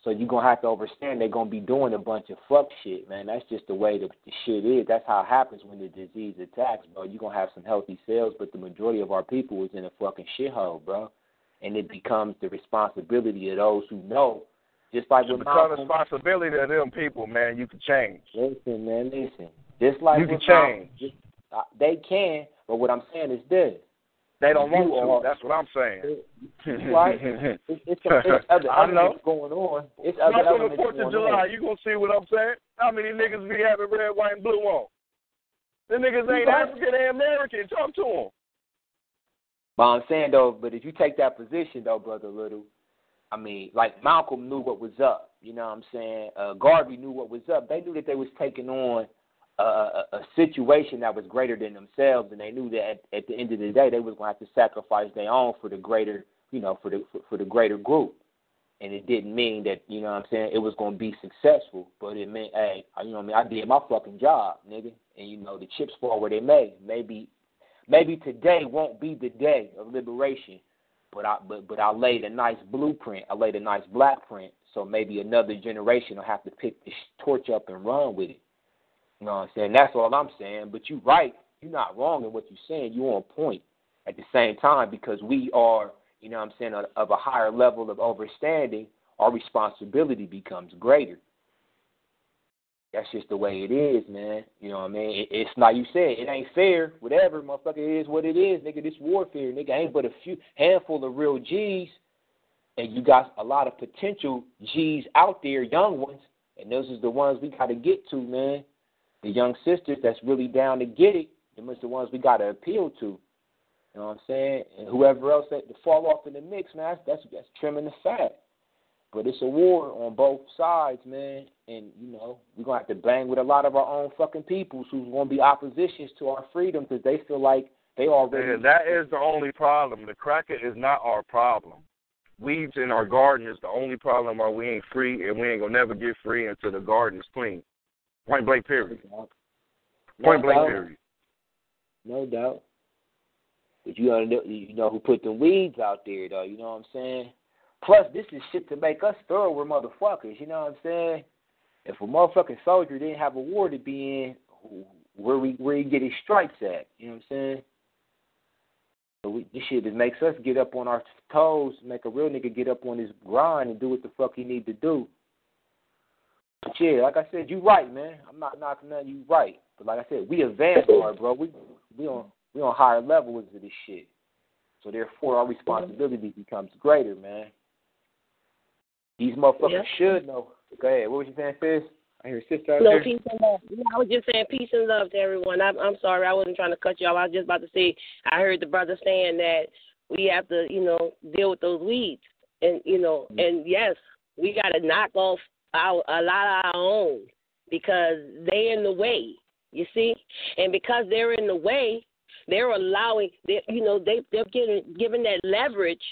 So you're gonna have to understand they're gonna be doing a bunch of fuck shit, man. That's just the way the, the shit is. That's how it happens when the disease attacks, bro. You're gonna have some healthy cells, but the majority of our people is in a fucking shithole, bro. And it becomes the responsibility of those who know. Just like with Malcolm. responsibility of them people, man. You can change. Listen, man, listen. Just like You can change. just- uh, they can, but what I'm saying is this. They don't want to. That's what I'm saying. Right? It's, it's, it's other I know. elements going on. It's other Watch on the elements Fourth of July. on. You gonna see what I'm saying? How many niggas be having red, white, and blue on? The niggas ain't Right. African, they American. Talk to them. But I'm saying though, but if you take that position though, brother Little, I mean, like Malcolm knew what was up. You know what I'm saying? Uh, Garvey knew what was up. They knew that they was taking on a, a, situation that was greater than themselves, and they knew that at, at the end of the day they was going to have to sacrifice their own for the greater, you know, for the for, for the greater group. And it didn't mean that, you know what I'm saying, it was going to be successful, but it meant, hey, you know what I mean, I did my fucking job, nigga. And, you know, the chips fall where they may. Maybe maybe today won't be the day of liberation, but I but but I laid a nice blueprint. I laid a nice black print. So maybe another generation will have to pick this torch up and run with it. You know what I'm saying? That's all I'm saying. But you're right. You're not wrong in what you're saying. You're on point at the same time because we are, you know what I'm saying, of a higher level of understanding, our responsibility becomes greater. That's just the way it is, man. You know what I mean? It, it's like you said, it ain't fair. Whatever, motherfucker, it is what it is, nigga. This warfare, nigga, ain't but a few handful of real G's, and you got a lot of potential G's out there, young ones, and those is the ones we got to get to, man the young sisters that's really down to get it, them is the ones we got to appeal to. You know what I'm saying? And whoever else that fall off in the mix, man, that's that's, that's trimming the fat. But it's a war on both sides, man. And you know we're gonna have to bang with a lot of our own fucking peoples who's gonna be oppositions to our freedom because they feel like they already. Yeah, that is the only problem. The cracker is not our problem. Weeds in our garden is the only problem why we ain't free and we ain't gonna never get free until the garden is clean. Point blank period. No Point blank doubt. period. No doubt. But you know, you know who put the weeds out there, though. You know what I'm saying? Plus, this is shit to make us thorough motherfuckers. You know what I'm saying? If a motherfucking soldier didn't have a war to be in, where we where he get his stripes at? You know what I'm saying? So we, this shit that makes us get up on our toes, make a real nigga get up on his grind and do what the fuck he need to do. But yeah, like I said, you right, man. I'm not knocking that. You right. But like I said, we advanced hard, bro. We we on we on higher levels of this shit. So therefore, our responsibility becomes greater, man. These motherfuckers Yeah. should know. Go ahead. What was you saying, Fizz? I hear your sister No, there. peace and love. Yeah, I was just saying peace and love to everyone. I'm, I'm sorry, I wasn't trying to cut you off. I was just about to say, I heard the brother saying that we have to, you know, deal with those weeds, and you know, mm-hmm. and yes, we got to knock off our a lot of our own because they're in the way. You see, and because they're in the way, they're allowing, they, you know, they they're giving giving that leverage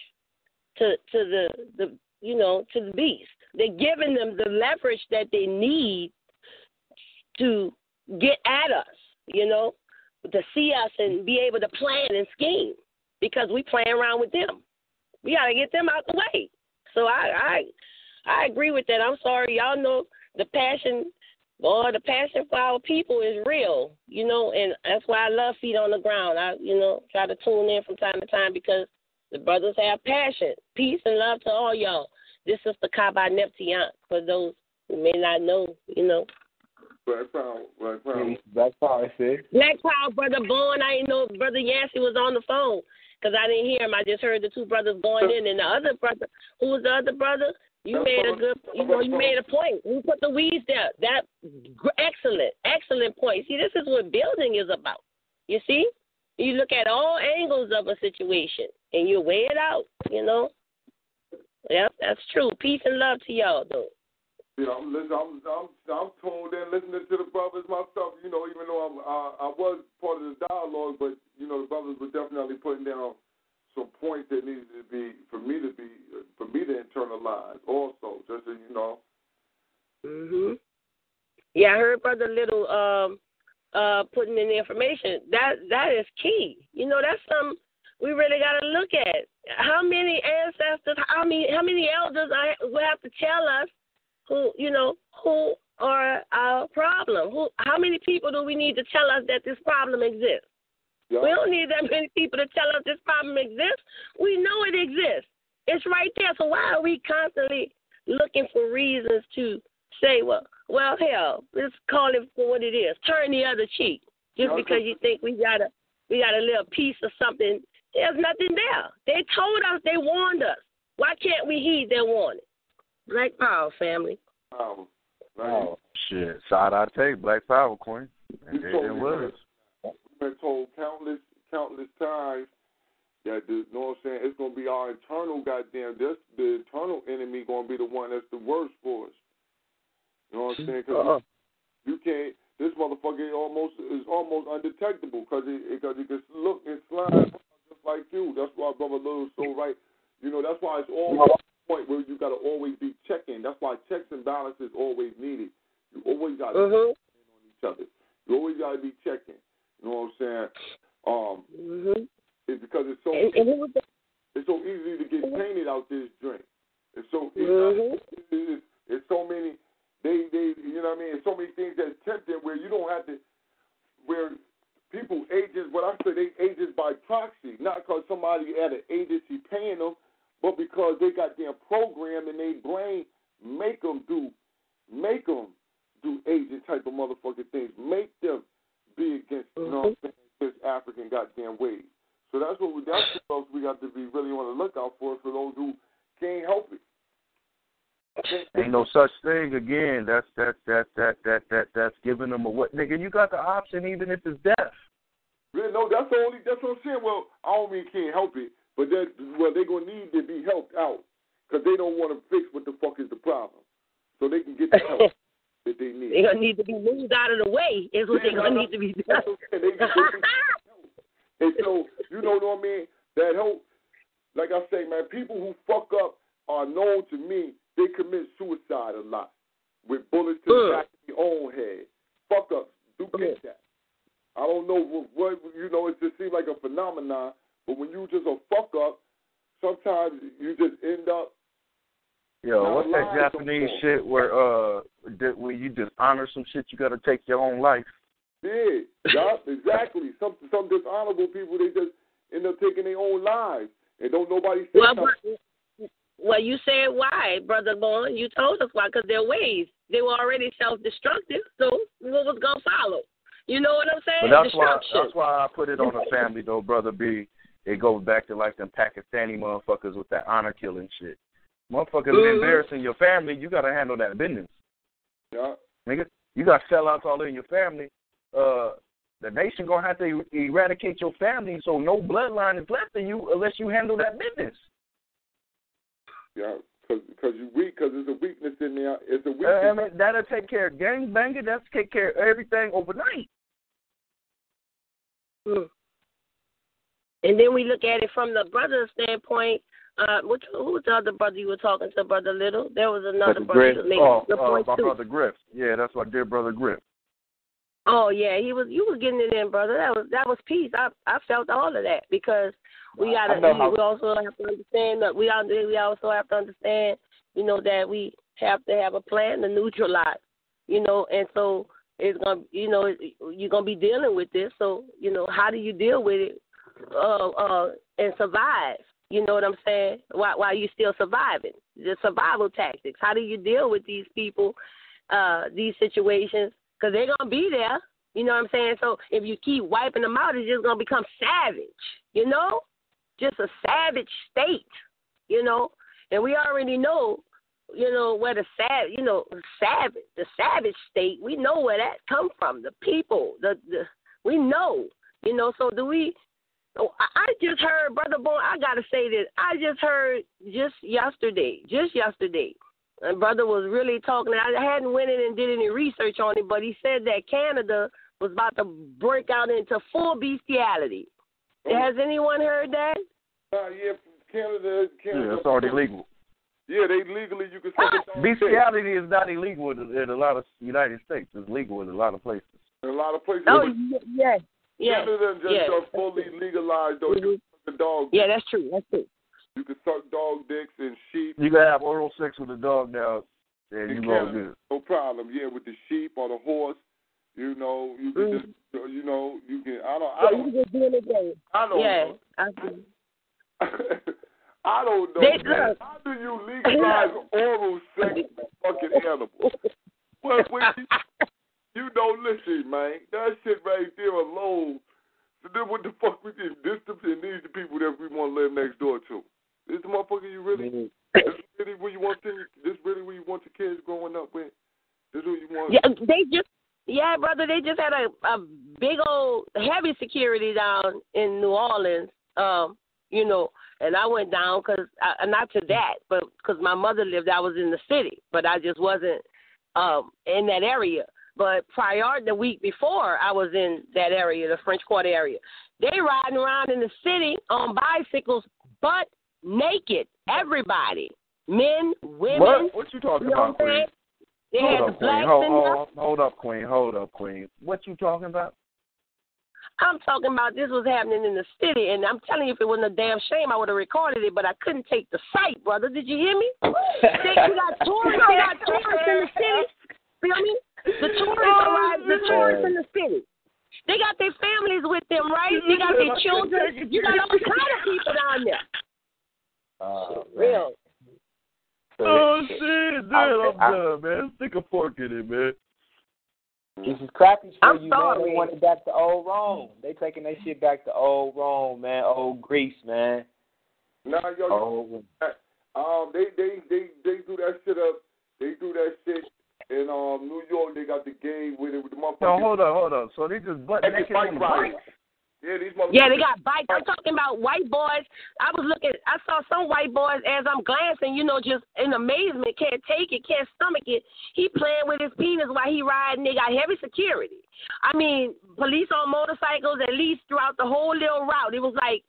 to to the the you know to the beast. They're giving them the leverage that they need to get at us, you know, to see us and be able to plan and scheme because we playing around with them. We got to get them out the way. So I I I agree with that. I'm sorry, y'all know the passion. Boy, the passion for our people is real, you know, and that's why I love feet on the ground. I, you know, try to tune in from time to time because the brothers have passion. Peace and love to all y'all. This is the Kaba Neptian for those who may not know, you know. Black Power, Black Power. Black Power, Fizz. Black Power, Brother Bourne. I didn't know Brother Yancey was on the phone because I didn't hear him. I just heard the two brothers going in, and the other brother, who was the other brother? You made a good, you know, you made a point. We put the weeds there. That excellent, excellent point. See, this is what building is about. You see, you look at all angles of a situation and you weigh it out. You know. Yep, that's true. Peace and love to y'all, though. Yeah, I'm listening. I'm I'm I'm tuned in, listening to the brothers myself. You know, even though I'm, I I was part of the dialogue, but you know, the brothers were definitely putting down some points that needed to be for me to be for me to internalize. Also, just so you know. Mhm. Yeah, I heard Brother Little um uh putting in the information. That that is key. You know, that's something we really got to look at. How many ancestors? How many? How many elders I will have to tell us who you know who are our problem? Who? How many people do we need to tell us that this problem exists? We don't need that many people to tell us this problem exists. We know it exists. It's right there. So why are we constantly looking for reasons to say, well, well, hell, let's call it for what it is. Turn the other cheek, just because you think we got a we got a little piece of something. There's nothing there. They told us. They warned us. Why can't we heed their warning? Black Power family. Um, Oh, shit. Shout out to you, Black Power Queen. You It, told it me was. Been told countless, countless times that the, you know what I'm saying, it's gonna be our internal goddamn. This the internal enemy gonna be the one that's the worst for us. You know what I'm saying? 'Cause Uh-uh. you can't. this motherfucker almost is almost undetectable because it because it, can look and slide just like you. That's why brother Little is so right. You know, that's why it's always a point where you got to always be checking. That's why checks and balances always needed. You always got to Mhm. on each other. You always got to be checking. You know what I'm saying? Um, Mhm. it's because it's so And, and the, it's so easy to get painted out this drink. It's so Mhm. it's, it's so many they they you know what I mean. It's so many things that's tempting where you don't have to where people agents what I say they agents by proxy, not because somebody at an agency paying them, but because they got their program in their brain make them do make them do agent type of motherfucking things, make them be against you know what I'm saying this African goddamn ways. So that's what we that's what else we got to be really on the lookout for for those who can't help it. Ain't no such thing again. That's that that that that that that's giving them a what nigga. You got the option even if it's death. Really, no, that's the only. That's what I'm saying. Well, I don't mean can't help it, but that well they're gonna need to be helped out because they don't want to fix what the fuck is the problem, so they can get the help that they need. they're gonna need to be moved out of the way. Is what they're gonna need to be done. And so you know what I mean. That help, like I say, man, people who fuck up are known to me. They commit suicide a lot with bullets to the back of their own head. Fuck ups do get that. I don't know what, what you know. It just seems like a phenomenon. But when you just a fuck up, sometimes you just end up. Yo, Now, what's that Japanese fall. shit where uh that when you dishonor some shit you gotta take your own life? Yeah, yup, exactly. Some some dishonorable people they just end up taking their own lives and don't nobody say Well, something. well, you said why, brother Born. You told us why, because their ways they were already self-destructive. So what was gonna follow? You know what I'm saying? But that's why Destruction. that's why I put it on the family though, brother B. It goes back to like them Pakistani motherfuckers with that honor killing shit. Motherfuckers embarrassing your family, you gotta handle that business. Yeah. Nigga, you got sellouts all in your family. Uh, the nation gonna have to er- eradicate your family, so no bloodline is left of you unless you handle that business. Yeah, because you weak, because there's a weakness in there. It's a Uh, weakness. I mean, that'll take care of gang banging. That's take care of everything overnight. Hmm. And then we look at it from the brother standpoint. Uh, which who was the other brother you were talking to, brother Little? There was another brother Griff. Oh, the uh, my too. brother Griff. Yeah, that's my dear brother Griff. Oh yeah, he was. You was getting it in, brother. That was that was peace. I I felt all of that because we gotta. We, how- we also have to understand that we all we also have to understand, you know, that we have to have a plan to neutralize, you know, and so it's gonna, you know, you're gonna be dealing with this. So you know, how do you deal with it, uh, uh, and survive? You know what I'm saying? While while you still surviving, the survival tactics. How do you deal with these people, uh, these situations? Because they're gonna be there. You know what I'm saying? So if you keep wiping them out, it's just gonna become savage. You know, just a savage state. You know, and we already know. You know where the sav, you know, savage, the savage state. We know where that come from. The people, the the, we know. You know, so do we? Oh, I I just heard, brother boy. I gotta say this. I just heard just yesterday, just yesterday, and brother was really talking. I hadn't went in and did any research on it, but he said that Canada was about to break out into full bestiality. Has anyone heard that? Uh, yeah, Canada, Canada. Yeah, it's already legal. Yeah, they legally you can suck a dog dick. Bestiality is not illegal in, in a lot of United States. It's legal in a lot of places. In a lot of places. Oh, but y- yes, yes, Canada just yes. are fully legalized though. You can suck a dog. Yeah, that's true. That's true. You can suck dog dicks and sheep. You can have oral sex with a dog now, and you all Canada, good. no problem. Yeah, with the sheep or the horse, you know, you can mm-hmm. just, you know, you can. I don't. I don't. you just doing it day. I don't yeah, know. I, I don't know, They- man. look. How do you legalize oral sex with fucking animals? Well, when you, you know, listen, man, that shit right there alone. So then, what the fuck we did? This the and these the people that we want to live next door to. This the motherfucker you really? This really where you want to? This really where you want your kids growing up with? This who you want? Yeah, they just yeah, brother. They just had a a big old heavy security down in New Orleans. Um, you know, and I went down because not to that, but because my mother lived. I was in the city, but I just wasn't um in that area. But prior the week before I was in that area, the French Quarter area. They riding around in the city on bicycles, but naked. Everybody, men, women. What? What you talking you know about, what I'm? Queen? They hold had up, the Queen. Hold, hold, hold up, Queen. Hold up, Queen. What you talking about? I'm talking about this was happening in the city, and I'm telling you, if it wasn't a damn shame, I would have recorded it, but I couldn't take the sight, brother. Did you hear me? they, you got tourists, you got tourists in the city. Feel me? The tourists are riding, the tourists in the city. They got their families with them, right? They got their children. You got all kind of people down there. Uh, Real. Oh shit, dude, I- I'm done, man. Stick a fork in it, man. This is crappy for I'm you, man. sorry. They want it back to old Rome. They taking that shit back to old Rome, man. Old Greece, man. Now, yo, Old. um, they they they they do that shit up. They do that shit in um New York. They got the game with it with the motherfuckers. No, hold on, hold on. So they just butt They naked bike on the rides. bike? Yeah, these motherfuckers. Yeah, they got bikes. I'm talking about white boys. I was looking. I saw some white boys as I'm glancing. You know, just in amazement, can't take it, can't stomach it. He playing with his penis while he riding. They got heavy security. I mean, police on motorcycles at least throughout the whole little route. It was like,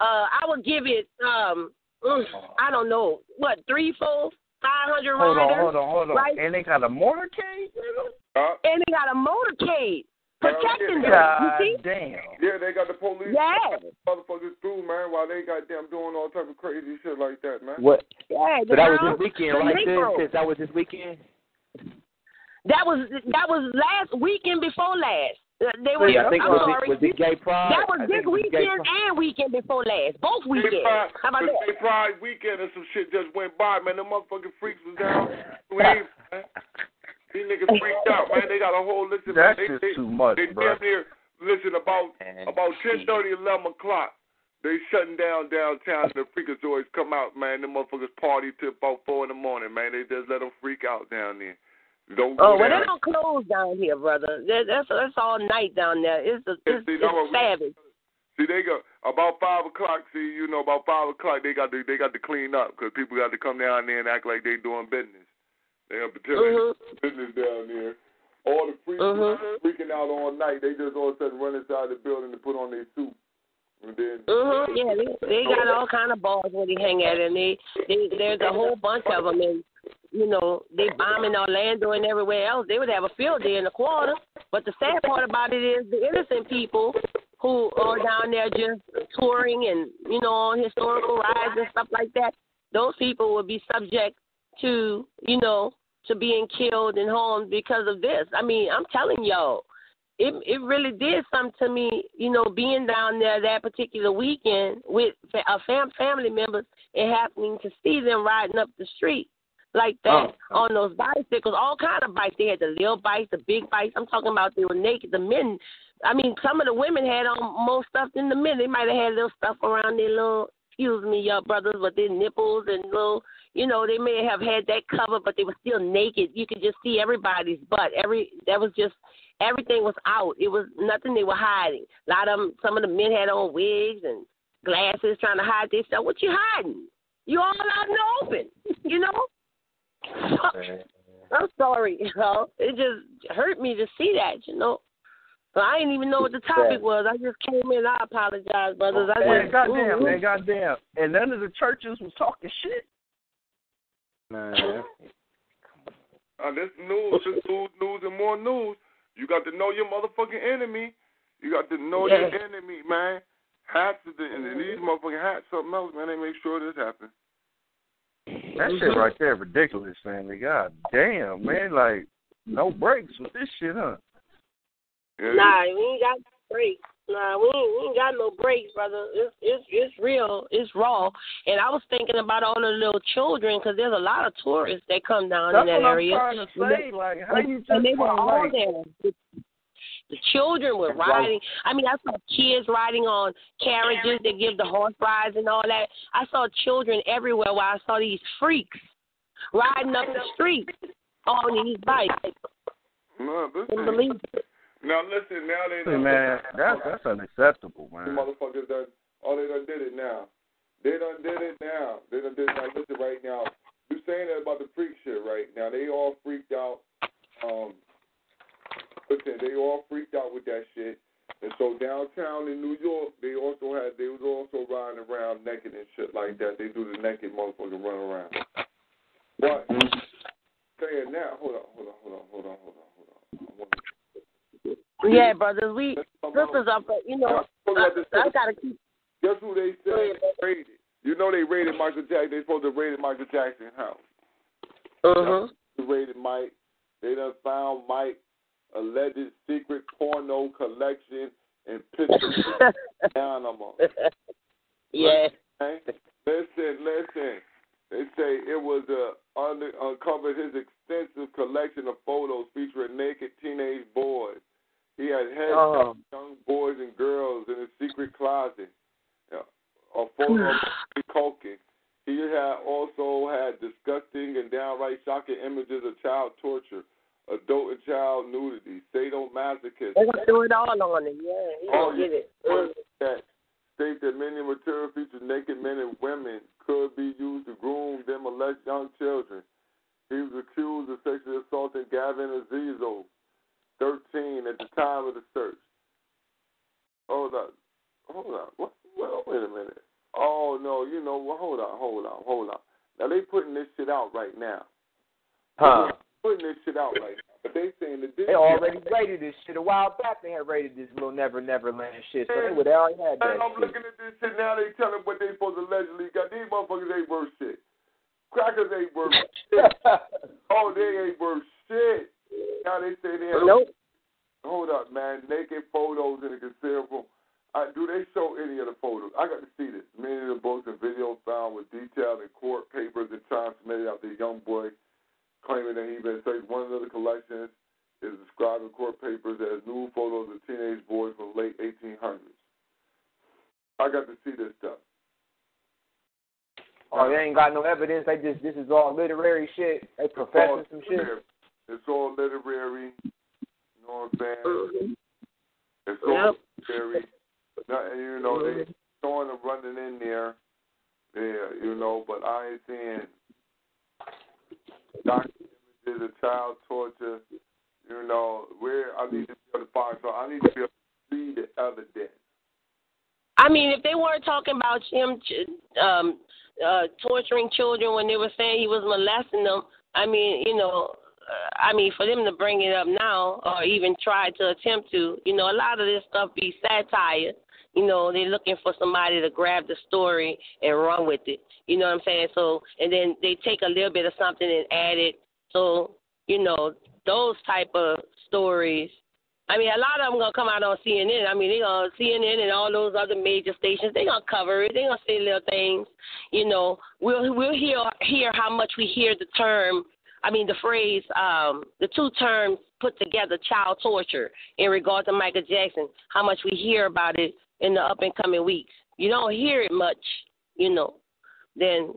uh, I would give it, um, mm, I don't know, what three, four, five hundred Hold on, riders. hold on, hold on. Right? And they got a motorcade, nigga? Huh? And they got a motorcade protecting them. God You see? damn. Yeah, they got the police. Yeah. Motherfuckers through, man, while they got them doing all type of crazy shit like that, man. What? Yeah, So that was this weekend, right? Negro. Sis? Sis, that was this weekend. That was that was last weekend before last. They were. Yeah, I think I'm was sorry. it was it Gay Pride? that was I this think it was weekend and weekend before last. Both Gay weekends. Pride, How about that? Gay Pride weekend and some shit just went by, man. The motherfucking freaks was down. We man. These niggas freaked out, man. They got a whole list of That's they, just they, too much, They bro. damn near listen about about ten thirty, eleven o'clock. They shutting down downtown. The freakazoids come out, man. The motherfuckers party till about four in the morning, man. They just let them freak out down there. Don't Oh, well, down. they don't close down here, brother. That, that's that's all night down there. It's a, it's, See, no, it's savage. See, they go about five o'clock. See, you know, about five o'clock, they got to they got to clean up because people got to come down there and act like they doing business. They have pretending Mhm. business down there. All the freaks Mhm. freaking out all night. They just all of a sudden run inside the building to put on their suit, and then Mhm. Yeah, they they got all kind of bars where they hang at, and they, they there's a whole bunch of them, and you know they bombing Orlando and everywhere else. They would have a field day in the quarter. But the sad part about it is the innocent people who are down there just touring and you know on historical rides and stuff like that. Those people would be subject to you know to being killed and harmed because of this. I mean, I'm telling y'all it it really did something to me, you know, being down there that particular weekend with a fam family members and happening to see them riding up the street like that oh, on those bicycles, all kind of bikes. They had the little bikes, the big bikes. I'm talking about they were naked. The men, I mean, some of the women had on more stuff than the men. They might have had little stuff around their little, excuse me, y'all brothers, with their nipples and little, you know, they may have had that cover, but they were still naked. You could just see everybody's butt. Every that was just everything was out. It was nothing they were hiding. A lot of them, some of the men had on wigs and glasses trying to hide their stuff. What you hiding? You all out in the open, you know. I'm sorry, you know. It just hurt me to see that, you know. But I didn't even know what the topic was. I just came in. I apologize, brothers. I Man, just, goddamn, ooh, man, goddamn. And none of the churches was talking shit. Man. Uh, this news, this news, news, and more news. You got to know your motherfucking enemy. You got to know Yeah. your enemy, man. Hats is and these motherfucking hats, something else, man. They make sure this happens. That shit mm-hmm. right there ridiculous, family. God damn, man. Like, no breaks with this shit, huh? Nah, we ain't got breaks. Nah, we ain't, we ain't got no breaks, brother. It's it's it's real. It's raw. And I was thinking about all the little children because there's a lot of tourists that come down That's in that what area. I'm trying to say. Like, how you just and they were all like, there. The, the children were riding. I mean, I saw kids riding on carriages that give the horse rides and all that. I saw children everywhere. While I saw these freaks riding up the street on these bikes. No, this Couldn't believe it. Now listen, now they Hey, done man, that's that's unacceptable, The man. motherfuckers done. Oh, they done did it now. They done did it now. They done did it now. Listen, right now, you saying that about the freak shit right now. They all freaked out. Um, Listen, they all freaked out with that shit. And so downtown in New York, they also had they was also riding around naked and shit like that. They do the naked motherfucker run around. But saying that, hold on, hold on, hold on, hold on, hold on, hold on. To... Yeah, brothers, we sisters up, but you know, I, I gotta keep. Guess who they said raided? You know they raided Michael Jackson. They supposed to raid Michael Jackson's house. Mm-hmm. Uh huh. Raided Mike. They done found Mike alleged secret porno collection and pictures of them. Yeah. Listen, listen. They say it was uh, under, uncovered his extensive collection of photos featuring naked teenage boys. He had headshots Oh. young boys and girls in his secret closet. A photo of Culkin. He had also had disgusting and downright shocking images of child torture, adult and child nudity, sadomasochism. They're gonna do it all on him. Yeah, he Oh, gonna get it. That state that many material features naked men and women could be used to groom them molest young children. He was accused of sexually assaulting Gavin Arvizo, 13, at the time of the search. Hold on. Hold on. What? Well, wait a minute. Oh, no, you know, well, hold on, hold on, hold on. Now, they putting this shit out right now. Huh. Putting this shit out right now. But they saying that this They already rated this shit a while back. They had rated this little Never Never Land shit, so they would have already had that And I'm shit. looking at this shit now. They telling what they supposed to allegedly got. These motherfuckers ain't worth shit. Crackers ain't worth shit. oh, they ain't worth shit. Now they say they have. Nope. Hold up, man. Naked photos in a considerable. Uh, do they show any of the photos? I got to see this. Many of the books and videos found with detailed in court papers and transmitted after a young boy claiming that he been saved. One of the collections is described in court papers as nude photos of teenage boys from the late 1800s. I got to see this stuff. Oh, they ain't got no evidence. They just this is all literary shit. They professing some shit. It's all literary. You know what I'm saying? It's all literary. Nothing, you know, they throwing them running in there. Yeah, you know, but I ain't seeing doc images of child torture. You know, where I need to be able to find so I need to be able to see the evidence. I mean, if they weren't talking about him um, uh, torturing children when they were saying he was molesting them, I mean, you know, I mean, for them to bring it up now or even try to attempt to, you know, a lot of this stuff be satire. You know, they're looking for somebody to grab the story and run with it. You know what I'm saying? So, and then they take a little bit of something and add it. So, you know, those type of stories. I mean, a lot of them gonna come out on CNN. I mean, they gonna CNN and all those other major stations. They gonna cover it. They gonna say little things. You know, we'll we'll hear hear how much we hear the term. I mean, the phrase, um, the two terms put together, child torture, in regard to Michael Jackson. How much we hear about it in the up and coming weeks. You don't hear it much, you know. Then,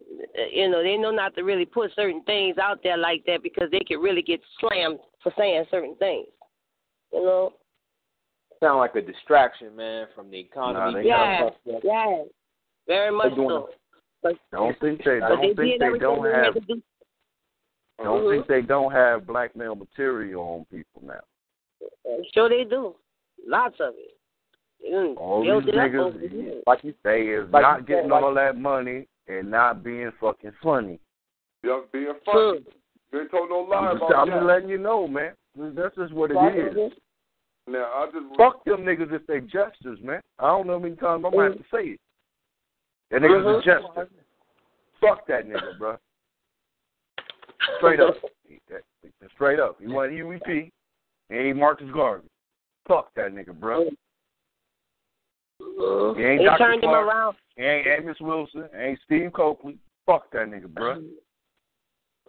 you know, they know not to really put certain things out there like that because they could really get slammed for saying certain things. You know. Sound like a distraction, man, from the economy. Nah, they Yeah, yeah, very much so. But, Don't think they don't they think they don't have do. don't Mhm. think they don't have blackmail material on people now. Sure they do. Lots of it. They All built these it up over the niggas. Like you say, is Like not you said, getting like- all that money and not being fucking funny. Just being funny. You ain't told no lie I'm just, about I'm just letting you know, man. That's just what it is. Now I just Fuck them niggas if they jesters, man. I don't know how many times I'm gonna have to mm. say it. That nigga's Mhm. a uh-huh. jester. Fuck that nigga, bro. Straight up. Straight up. He wasn't UEP. And he Marcus Garvey. Fuck that nigga, bro. Mhm. He ain't They Dr. turned him around. He ain't Amos Wilson. Ain't Steve Cokely. Fuck that nigga, bro.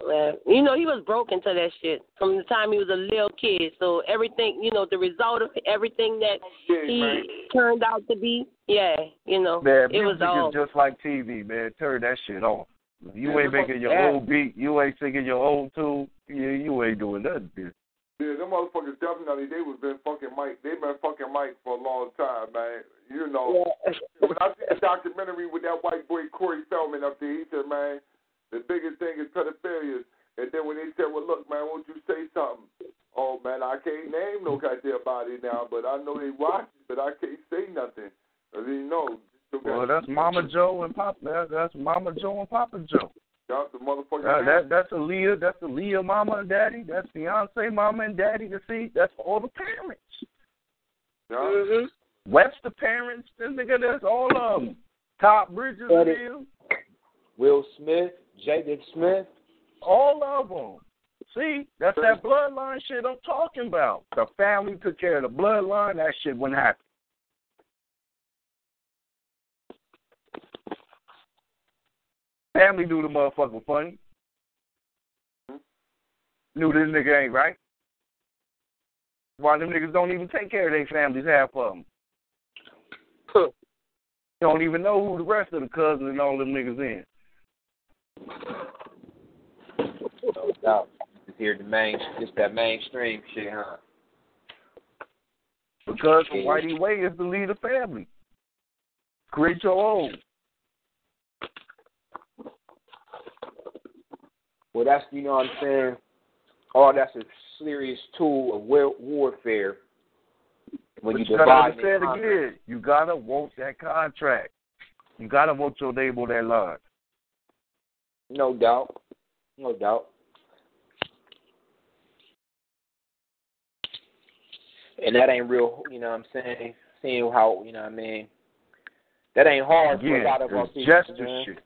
Yeah. You know, he was broken to that shit from the time he was a little kid. So everything, you know, the result of everything that he turned out to be, yeah, you know, Man, it was all. just like TV, man. Turn that shit off. You ain't making your own beat, you ain't singing your own tune, yeah, you ain't doing nothing, bitch. Yeah, them motherfuckers definitely they was been fucking Mike. They been fucking Mike for a long time, man. You know, yeah. when I see the documentary with that white boy Corey Feldman up there, he said, man, the biggest thing is pedophilia. And then when they said, well, look, man, won't you say something? Oh man, I can't name no goddamn body now, but I know they watch it, but I can't say nothing. Cause you know, Well, that's Mama Joe and Papa. That's Mama Joe and Papa Joe. Got the motherfucking. Uh, that that's Aaliyah. That's Aaliyah, Mama and Daddy. That's Beyonce, Mama and Daddy. You see, that's all the parents. Yeah. Mm-hmm. Webster parents. This nigga, that's all of them. Todd Bridges, Buddy. Bill, Will Smith, Jaden Smith. all of them. See, that's that bloodline shit I'm talking about. The family took care of the bloodline. That shit wouldn't happen. Family knew the motherfucker was funny. Knew this nigga ain't right. Why them niggas don't even take care of their families, half of them. Don't even know who the rest of the cousins and all them niggas in. No doubt. Just hear the main, just that mainstream shit, huh? Because the Whitey Way is the lead of family. Create your own. Well, that's you know what I'm saying. Oh, that's a serious tool of war- warfare. When But you you gotta it again. You gotta want that contract. You gotta want your name on that line. No doubt. No doubt. And that ain't real, you know what I'm saying? Seeing how, you know what I mean? That ain't hard for a Again, lot of it's people. gesture shit.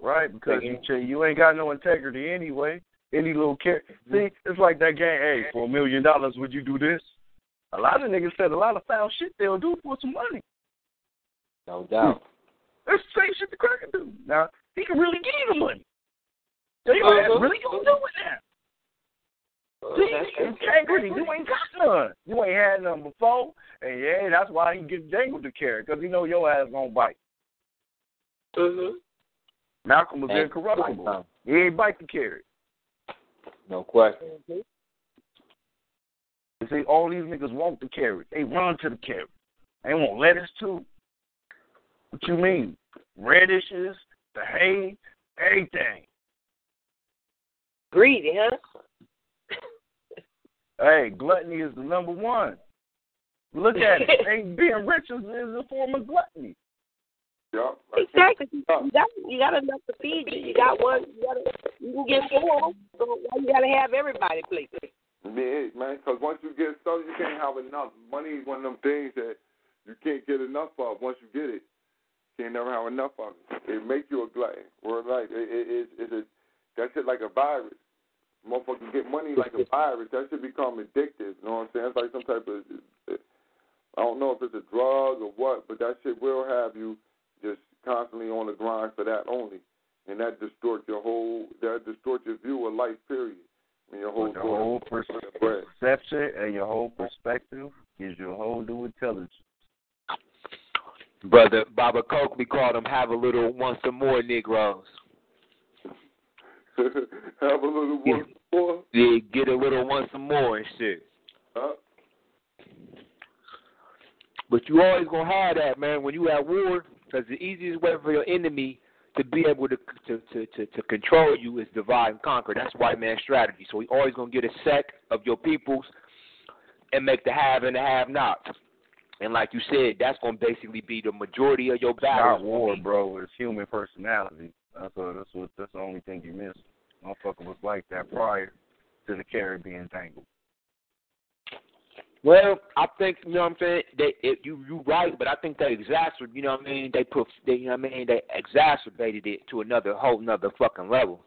Right? Because you, you ain't got no integrity anyway. Any little care. See, it's like that game. Hey, for a million dollars, would you do this? A lot of niggas said a lot of foul shit they'll do for some money. No doubt. That's the same shit the cracker do. Now, he can really give you the money. Ass Uh-huh. really gonna do it now. See, integrity, you ain't got none. You ain't had none before, and yeah, that's why he gets jangled to carry, because he know your ass gonna bite. Mm-hmm. Malcolm was And- incorruptible. He ain't bite to carry. No question. You see, all these niggas want the carrot. They run to the carrot. They want lettuce too. What you mean? Radishes, the hay, everything. Greedy, huh? Hey, gluttony is the number one. Look at it. Hey, being rich is, is a form of gluttony. Yeah. Exactly. You got you got enough to feed you. You got one. You got you can get four. So you gotta have everybody, please? Man, man, because once you get something, you can't have enough. Money is one of them things that you can't get enough of. Once you get it, you can't never have enough of it. It makes you a glutton. Word like it, it, it, it's a that shit like a virus. Motherfuckers get money like a virus. That should become addictive. You know what I'm saying? It's like some type of I don't know if it's a drug or what, but that shit will have you constantly on the grind for that only, and that distorts your whole that distorts your view of life. Period. I mean, your whole Your whole pers- bread. perception and your whole perspective is your whole new intelligence. Brother Baba Coke, we called him have a little want some more Negroes. have a little one more. Yeah, get a little want some more and shit. Huh? But you always gonna have that, man, when you at war, because the easiest way for your enemy to be able to to, to to to control you is divide and conquer. That's white man strategy. So we always gonna get a sect of your peoples and make the have and the have nots. And like you said, that's gonna basically be the majority of your It's not war, bro. It's human personality. That's what, that's what that's the only thing you miss. Motherfucker was like that prior to the Caribbean tangle. Well, I think you know what I'm saying. They it, you you right, but I think they exacerbated. You know what I mean? They put they you know what I mean. They exacerbated it to another whole another fucking level.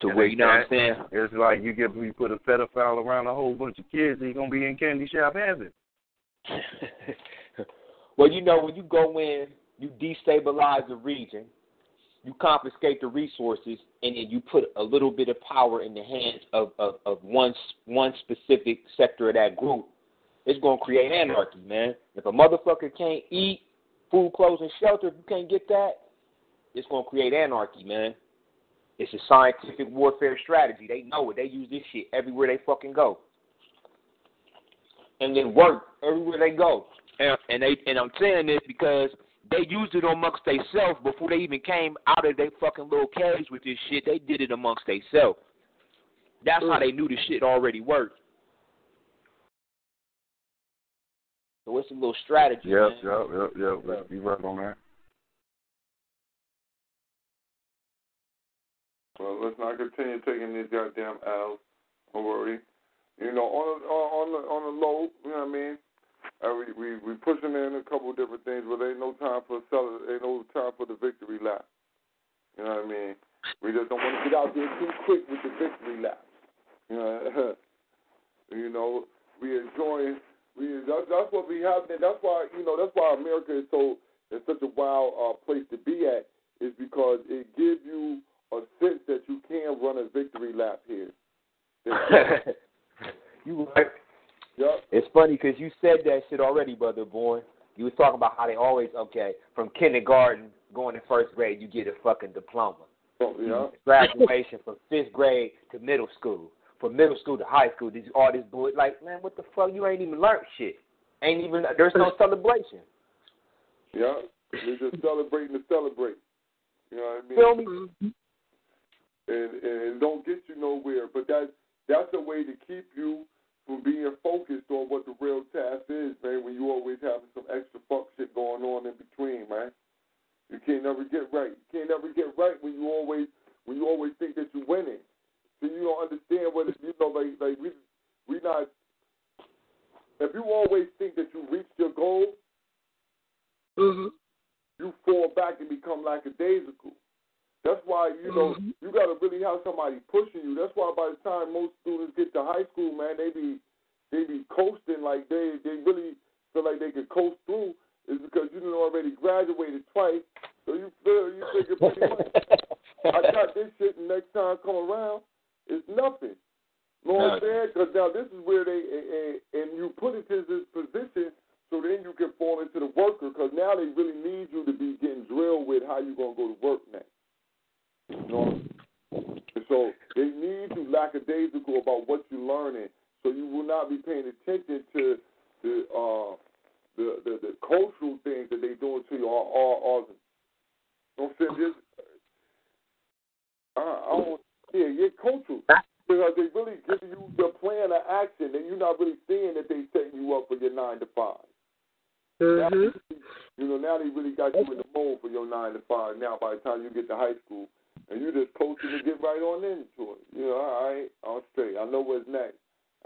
To And where you know what I'm saying? It's like you get you put a pedophile around a whole bunch of kids, he's gonna be in candy shop heaven. well, you know when you go in, you destabilize the region, you confiscate the resources, and then you put a little bit of power in the hands of of, of one s- one specific sector of that group. It's gonna create anarchy, man. If a motherfucker can't eat, food, clothes, and shelter, if you can't get that, it's gonna create anarchy, man. It's a scientific warfare strategy. They know it. They use this shit everywhere they fucking go. And it work everywhere they go. And, and they and I'm saying this because they used it amongst themselves before they even came out of their fucking little cage with this shit. They did it amongst themselves. That's how mm. they knew the shit already worked. So it's a little strategy. Yep, man. yep, yep, yep. yep. You right on that. Well, let's not continue taking these goddamn L's. Don't worry. You know, on the, on the on the low, you know what I mean. Uh, we we we pushing in a couple of different things, but ain't no time for cele- ain't no time for the victory lap. You know what I mean? We just don't want to get out there too quick with the victory lap. You know, you know, we enjoying. We that's, that's what we have. That's why you know that's why America is so is such a wild uh, place to be at is because it gives you a sense that you can run a victory lap here. you right. Yep. It's funny because you said that shit already, brother boy. You was talking about how they always okay from kindergarten going to first grade, you get a fucking diploma. Oh, yeah. Graduation from fifth grade to middle school, from middle school to high school. These all this bullshit. Like man, what the fuck? You ain't even learned shit. Ain't even there's no celebration. Yeah. We're just celebrating to celebrate. You know what I mean? Feel me? Mm-hmm. and, and it don't get you nowhere. But that that's a way to keep you from being focused on what the real task is, man. When you always having some extra fuck shit going on in between, man. You can't never get right. You can't never get right when you always when you always think that you're winning. So you don't understand what it, you know. Like like we we not. If you always think that you reached your goal, Mm-hmm. you fall back and become lackadaisical. That's why you know Mhm. you got to really have somebody pushing you. That's why by the time most students get to high school, man, they be they be coasting like they they really feel like they could coast through. Is because you done already graduated twice, so you feel you figure pretty much I got this shit, and next time I come around, it's nothing. You know what I'm saying? Because now this is where they and, and you put it to this position so then you can fall into the worker. Because now they really need you to be getting drilled with how you gonna go to work next. You know? And so they need you lackadaisical about what you're learning, so you will not be paying attention to the uh the the, the cultural things that they're doing to you or or, or you know what I'm saying? Just, uh, I don't yeah, yeah, cultural. Because they really giving you the plan of action and you're not really seeing that they setting you up for your nine to 5 Mm-hmm. You know, now they really got you in the mold for your nine to five. Now, by the time you get to high school, and you just coasting to get right on into it. You know, all right, I'm straight. I know what's next.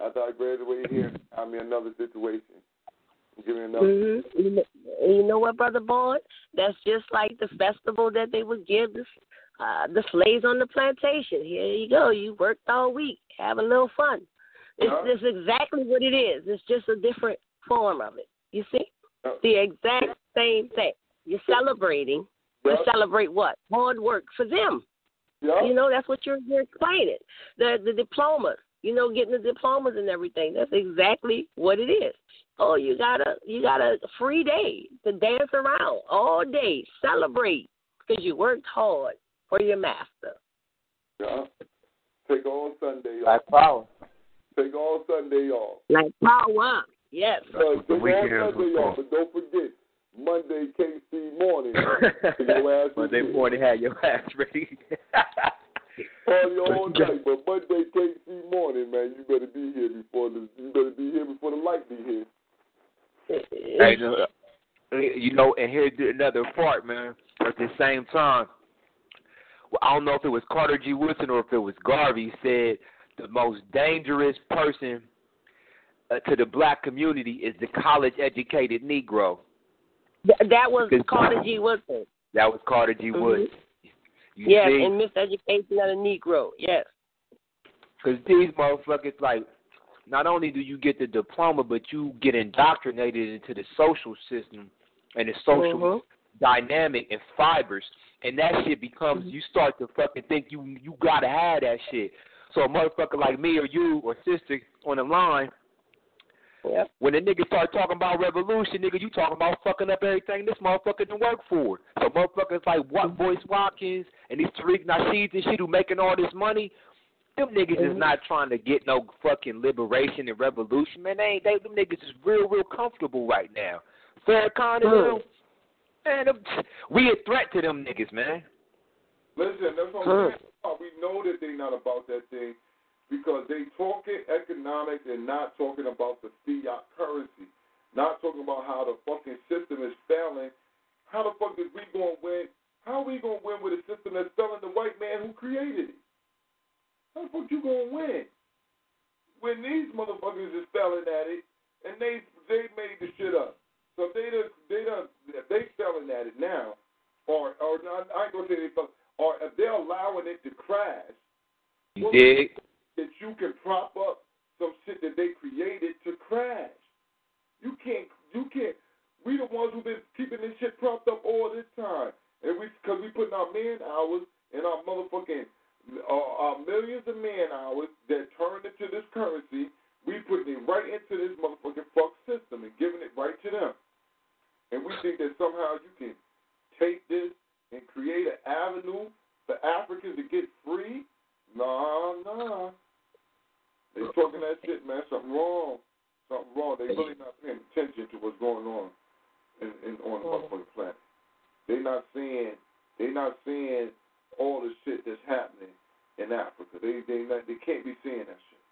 After I graduate here, I'm in another situation. Give me another. Mm-hmm. You know, you know what, brother boy? That's just like the festival that they would give the uh, the slaves on the plantation. Here you go. You worked all week. Have a little fun. It's just exactly what it is. It's just a different form of it. You see, Yeah. the exact same thing. You're celebrating. To Yeah. celebrate what? Hard work for them. Yeah. You know, that's what you're, you're explaining. The the diplomas, you know, getting the diplomas and everything. That's exactly what it is. Oh, you got a you got a free day to dance around all day, celebrate because you worked hard for your master. Yeah. Take all Sunday off. Like power. Take all Sunday off. Like power. Yes. Uh, take all Sunday off, but don't forget Monday KC morning. your ass is Monday here. morning, had your ass ready. Party all night, but Monday KC morning, man, you better be here before the you better be here before the light be here. Hey, uh, you know, and here's another part, man. At the same time, well, I don't know if it was Carter G. Woodson or if it was Garvey said the most dangerous person uh, to the black community is the college-educated Negro. Th- that was Carter G. Woodson. That was Carter G. Mhm. Woodson. You Yes, see? and miseducation of the Negro. Yes. Because these motherfuckers, like, not only do you get the diploma, but you get indoctrinated into the social system and the social Mhm. dynamic and fibers, and that shit becomes. You start to fucking think you you gotta have that shit. So a motherfucker like me or you or sister on the line, Yep. when a nigga start talking about revolution, nigga, you talking about fucking up everything this motherfucker done work for. So motherfuckers like what Boyce Watkins and these Tariq Nasheeds and shit who making all this money, them niggas is Mhm. not trying to get no fucking liberation and revolution, man. They ain't they them niggas is real, real comfortable right now. Farrakhan and Mm. them, man, them, we a threat to them niggas, man. Listen, that's what I'm saying. We know that they're not about that thing because they talking economics and not talking about the fiat currency. not talking about how the fucking system is failing. How the fuck is we gonna win? How are we gonna win with a system that's failing the white man who created it? How the fuck you gonna win? When these motherfuckers is failing at it and they they made the shit up. So they done they done they failing at it now, or or I ain't gonna say they or if they're allowing it to crash, You dig? That you can prop up some shit that they created to crash. You can't. You can't. We the ones who've been keeping this shit propped up all this time, and we because we putting our man hours and our motherfucking uh, our millions of man hours that turned into this currency. We putting it right into this motherfucking fuck system and giving it right to them. And we think that somehow you can take this and create an avenue for Africans to get free. Nah, nah. They talking that shit, man. Something wrong. Something wrong. They really not paying attention to what's going on in, in on the motherfucking planet. They not seeing. They not seeing all the shit that's happening in Africa. They they not, they can't be seeing that shit.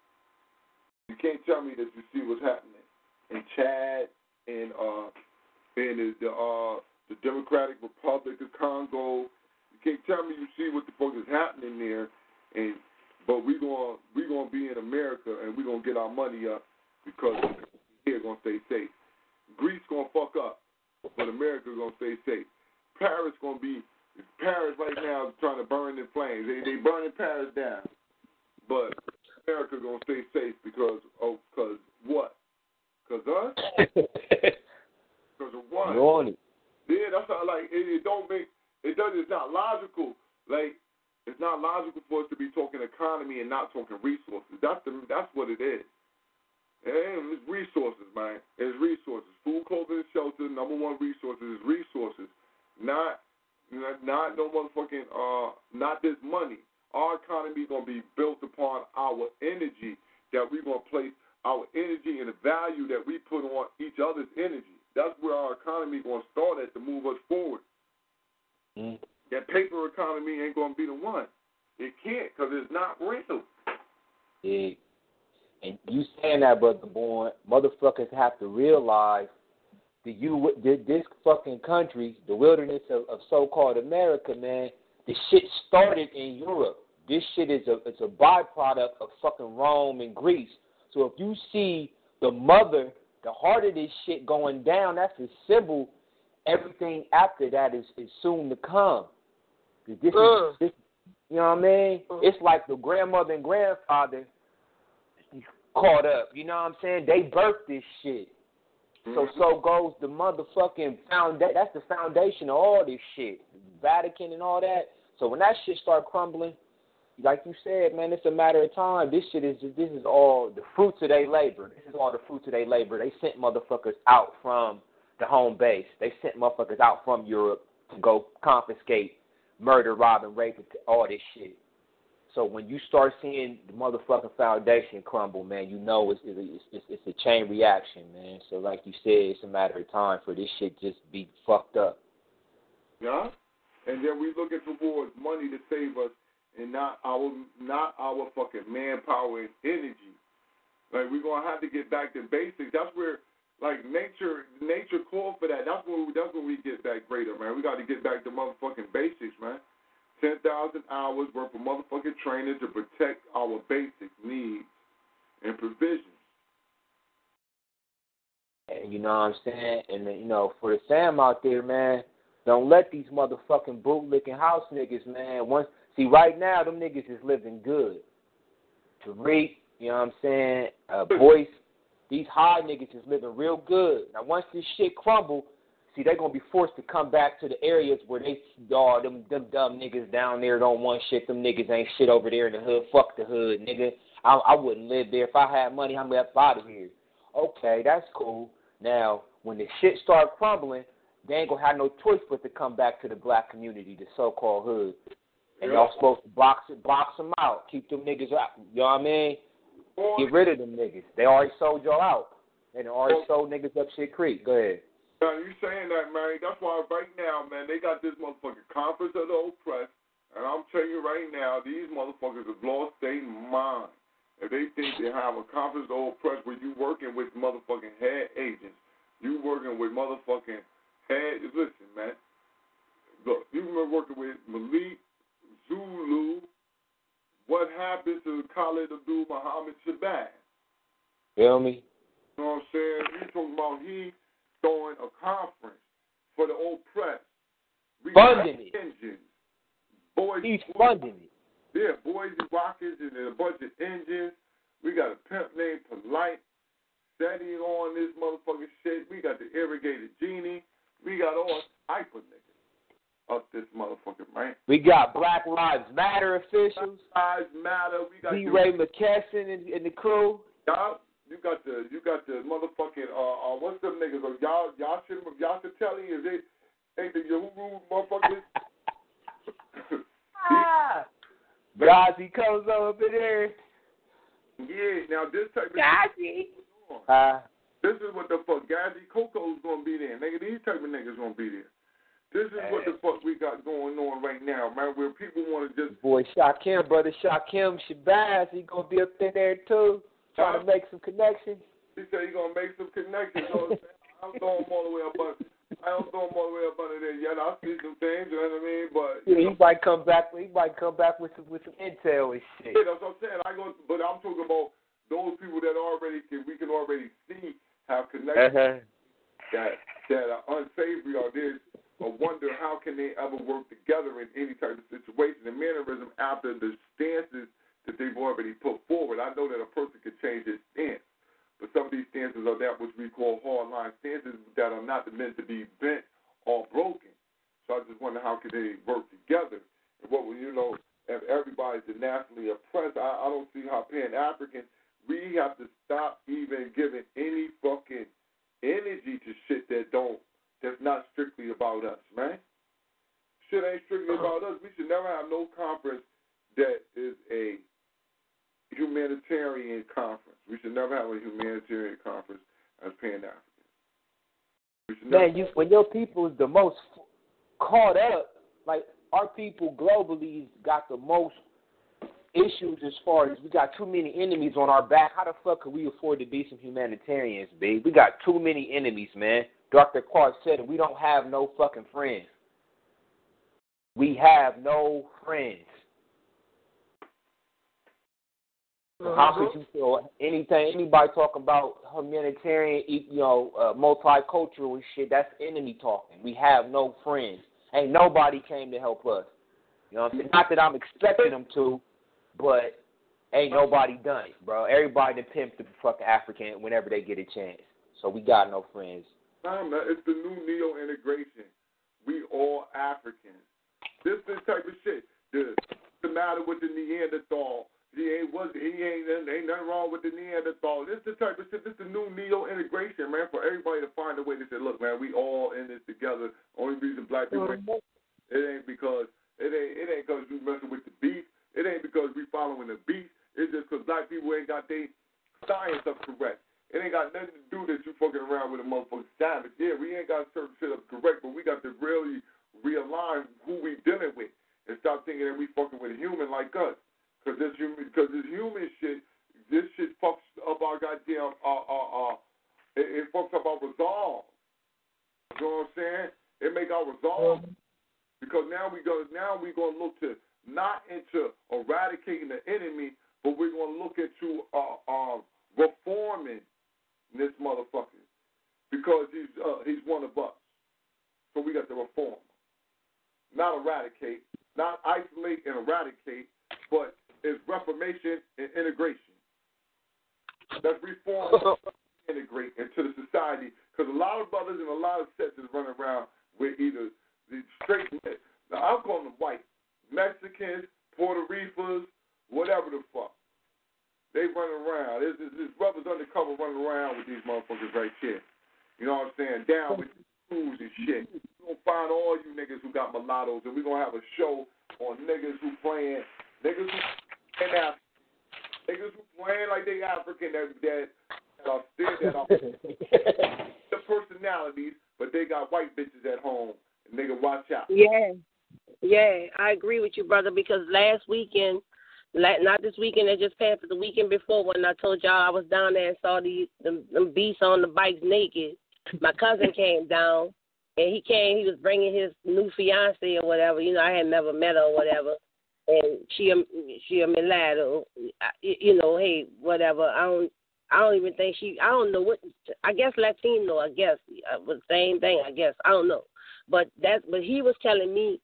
You can't tell me that you see what's happening in Chad and uh in the, the uh the Democratic Republic of Congo. You can't tell me you see what the fuck is happening there and but we going we gonna be in America and we're gonna get our money up because here gonna stay safe. Greece gonna fuck up, but America gonna stay safe. Paris gonna be Paris right now is trying to burn in flames. They they burning Paris down, but America gonna stay safe because oh because what? Because us? Because of what? You on it. Yeah, that's not like it, it don't make it does it's not logical. Like it's not logical for us to be talking economy and not talking resources. That's the that's what it is. And it's resources, man. It's resources. Food, clothing, and shelter. Number one resources is resources. Not not, no motherfucking uh not this money. Our economy gonna be built upon our energy that we're gonna place our energy and the value that we put on each other's energy. That's where our economy gonna start at to move us forward. Mm. That paper economy ain't gonna be the one. It can't because it's not real. Yeah. And you saying that, brother born, motherfuckers have to realize that you this fucking country, the wilderness of, of so-called America, man, the shit started in Europe. This shit is a it's a byproduct of fucking Rome and Greece. So if you see the mother, the heart of this shit going down, that's a symbol. Everything after that is, is soon to come. This Mm. this, you know what I mean? It's like the grandmother and grandfather caught up. You know what I'm saying? They birthed this shit. So so goes the motherfucking foundation. That's the foundation of all this shit, Vatican and all that. So when that shit start crumbling, like you said, man, it's a matter of time. This shit is just, this is all the fruits of their labor. This is all the fruits of their labor. They sent motherfuckers out from the home base. They sent motherfuckers out from Europe to go confiscate, murder, robbing, rape, all this shit. So when you start seeing the motherfucking foundation crumble, man, you know it's it's, it's it's a chain reaction, man. So like you said, it's a matter of time for this shit just be fucked up. Yeah? And then we looking towards money to save us and not our not our fucking manpower and energy. Like we're gonna have to get back to basics. That's where like nature nature called for that. That's when we, that's when we get back greater, man. We gotta get back to motherfucking basics, man. Ten thousand hours worth of motherfucking training to protect our basic needs and provisions. And you know what I'm saying? And you know, for the Sam out there, man, don't let these motherfucking bootlicking house niggas, man. Once see right now, them niggas is living good. Tariq, you know what I'm saying? Uh, Boyce, these high niggas is living real good. Now once this shit crumble, see they're gonna be forced to come back to the areas where they oh them them dumb niggas down there don't want shit. Them niggas ain't shit over there in the hood. Fuck the hood, nigga. I I wouldn't live there if I had money. I'm up out of here. Okay, that's cool. Now when the shit start crumbling, they ain't gonna have no choice but to come back to the black community, the so-called hood. And y'all supposed to box it, box them out, keep them niggas out. You know what I mean? Get rid of them niggas. They already sold y'all out, and they already oh. sold niggas up shit creek. Go ahead. Now you saying that, man? That's why right now, man, they got this motherfucking conference of the oppressed, and I'm telling you right now, these motherfuckers have lost their mind. If they think they have a conference of the oppressed where you working with motherfucking head agents, You working with motherfucking head. Listen, man. Look, you been working with Malik, Zulu. What happened to Khalid Abdul Muhammad Shabazz? Feel me? You know what I'm saying? You talking about he throwing a conference for the old press. We Funding it. Engines. Boys, He's funding it. yeah, boys and rockets and a bunch of engines. We got a pimp named Polite steady on this motherfucking shit. We got the irrigated genie. We got all type of niggas up this motherfucking man. We got Black Lives Matter officials. Lives matter. We got DeRay Mckesson and, and the crew. Y'all, you got the you got the motherfucking uh, uh what's them niggas? Uh, y'all y'all should y'all should tell you is it ain't the Yahoo motherfuckers? Ah. Gazi comes up in there. yeah. Now this type of Gazi. Uh, This is what the fuck Gazi Kodzo's gonna be there, nigga. These type of niggas gonna be there. This is what the fuck we got going on right now, man. Where people want to just boy Shakim, brother Shakim Shabazz, he gonna be up in there too, trying to make some connections. he said he gonna make some connections. You know what I'm saying? I don't throw him all the way up, but I don't throw him all the way up under there yet. I see some things, you know what I mean? But Yeah, he might come back. He might come back with some with some intel and shit. Yeah, that's what I'm saying. I go, but I'm talking about those people that already can. We can already see have connections Uh-huh. that that are unsavory or there's a wonder how can they ever work together in any type of situation. And mannerism after the stances that they've already put forward. I know that a person can change his stance, but some of these stances are that which we call hard line stances that are not meant to be bent or broken. So I just wonder how can they work together. And what will you know? If everybody's nationally oppressed, I, I don't see how Pan African we have to stop even giving any fucking energy to shit that don't that's not strictly about us, man. Shit ain't strictly uh-huh. about us. We should never have no conference that is a humanitarian conference. We should never have a humanitarian conference as Pan African. Man, you when your people is the most caught up, like our people globally got the most issues as far as we got too many enemies on our back. How the fuck could we afford to be some humanitarians, B? We got too many enemies, man. Dr. Clark said it. We don't have no fucking friends. We have no friends. So How could you feel anything? Anybody talking about humanitarian, you know, uh, multicultural and shit? That's enemy talking. We have no friends. Ain't nobody came to help us. You know what I'm saying? Not that I'm expecting them to, but ain't nobody done it, bro. Everybody pimped the fucking African whenever they get a chance. So we got no friends. Nah, it's the new neo integration. We all Africans. This this type of shit. The the matter with the Neanderthal. He ain't was he ain't ain't nothing wrong with the Neanderthal. This is the type of shit. This the new neo integration, man. For everybody to find a way to say, look, man, we all in this together. Only reason black people ain't, it ain't because it ain't it ain't because you messing with the beef. It ain't because we following the beef. It's just because black people ain't got their science up correct. It ain't got nothing to do that you fucking around with a motherfucking savage. Yeah, we ain't got certain shit up correct, but we got to really realign who we dealing with and stop thinking that we fucking with a human like us. Cause this human, cause this human shit, this shit fucks up our goddamn, uh, uh, uh, it, it fucks up our resolve. You know what I'm saying? It make our resolve because now we go, now we gonna look to not into eradicating the enemy, but we're gonna look into uh, uh, reforming this motherfucker because he's uh, he's one of us. So we got to reform, not eradicate, not isolate and eradicate, but it's reformation and integration. Let's reform, integrate into the society because a lot of brothers and a lot of sets is running around with either the straight. Now I'm calling them white, Mexicans, Puerto Ricans, whatever the fuck. They running around. There's, there's, there's brothers undercover running around with these motherfuckers right here. You know what I'm saying? Down with the crews and shit. We're gonna find all you niggas who got mulattoes, and we're gonna have a show on niggas who playing, niggas who playing African, niggas who playing like they African that that, that are still that are the personalities, but they got white bitches at home. And nigga, watch out. Yeah, yeah, I agree with you, brother. Because last weekend, la- not this weekend that just passed, but the weekend before, when I told y'all I was down there and saw these them, them beasts on the bikes naked, my cousin came down, and he came. He was bringing his new fiance or whatever. You know, I had never met her or whatever. And she a she a mulatto. You know, hey, whatever. I don't. I don't even think she. I don't know what. I guess Latino. I guess uh, was the same thing. I guess I don't know. But that. But he was telling me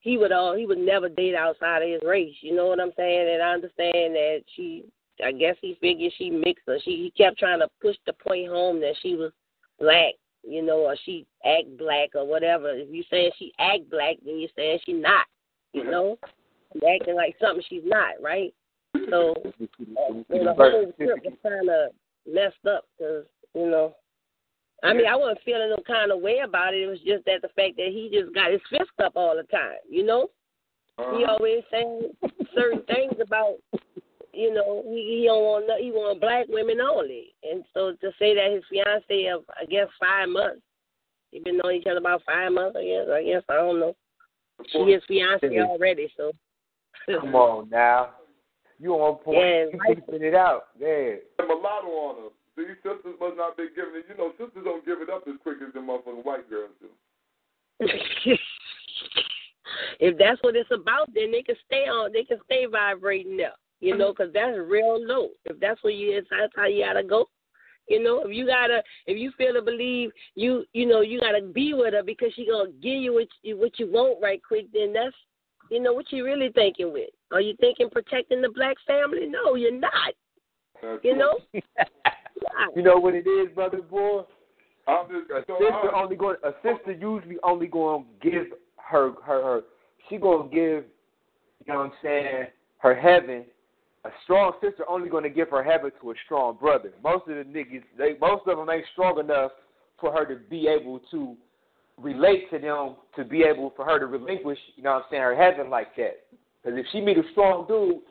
he would all he would never date outside of his race. You know what I'm saying? And I understand that she. I guess he figured she mixed her. She he kept trying to push the point home that she was black, you know, or she act black or whatever. If you saying she act black, then you're saying she not, you know, acting like something she's not, right? So, uh, the whole trip was kind of messed up because, you know, I mean, I wasn't feeling no kind of way about it. It was just that the fact that he just got his fist up all the time, you know. Uh-huh. He always saying certain things about, you know, he, he don't want no, he want black women only, and so to say that his fiance of I guess five months, they've been knowing each other about five months. I guess I guess I don't know. She his fiance already, so. Come on now. You on point. Yeah, right. it out. Yeah. Mulatto on her. These sisters must not be giving it. You know, sisters don't give it up as quick as the motherfucking white girls do. if that's what it's about, then they can stay on. They can stay vibrating up. You know, because that's real low. If that's where you is, that's how you gotta go. You know, if you gotta, if you feel to believe you, you know, you gotta be with her because she gonna give you what you what you want right quick. Then that's, you know, what you really thinking with. Are you thinking protecting the black family? No, you're not. That's you know. you know what it is, brother boy. I'm just, a so sister I'm, only going. A sister usually only going to give her her her. She gonna give. You know what I'm saying? Her heaven. A strong sister only going to give her heaven to a strong brother. Most of the niggas, they most of them ain't strong enough for her to be able to relate to them, to be able for her to relinquish. You know what I'm saying? Her heaven like that. Because if she meet a strong dude,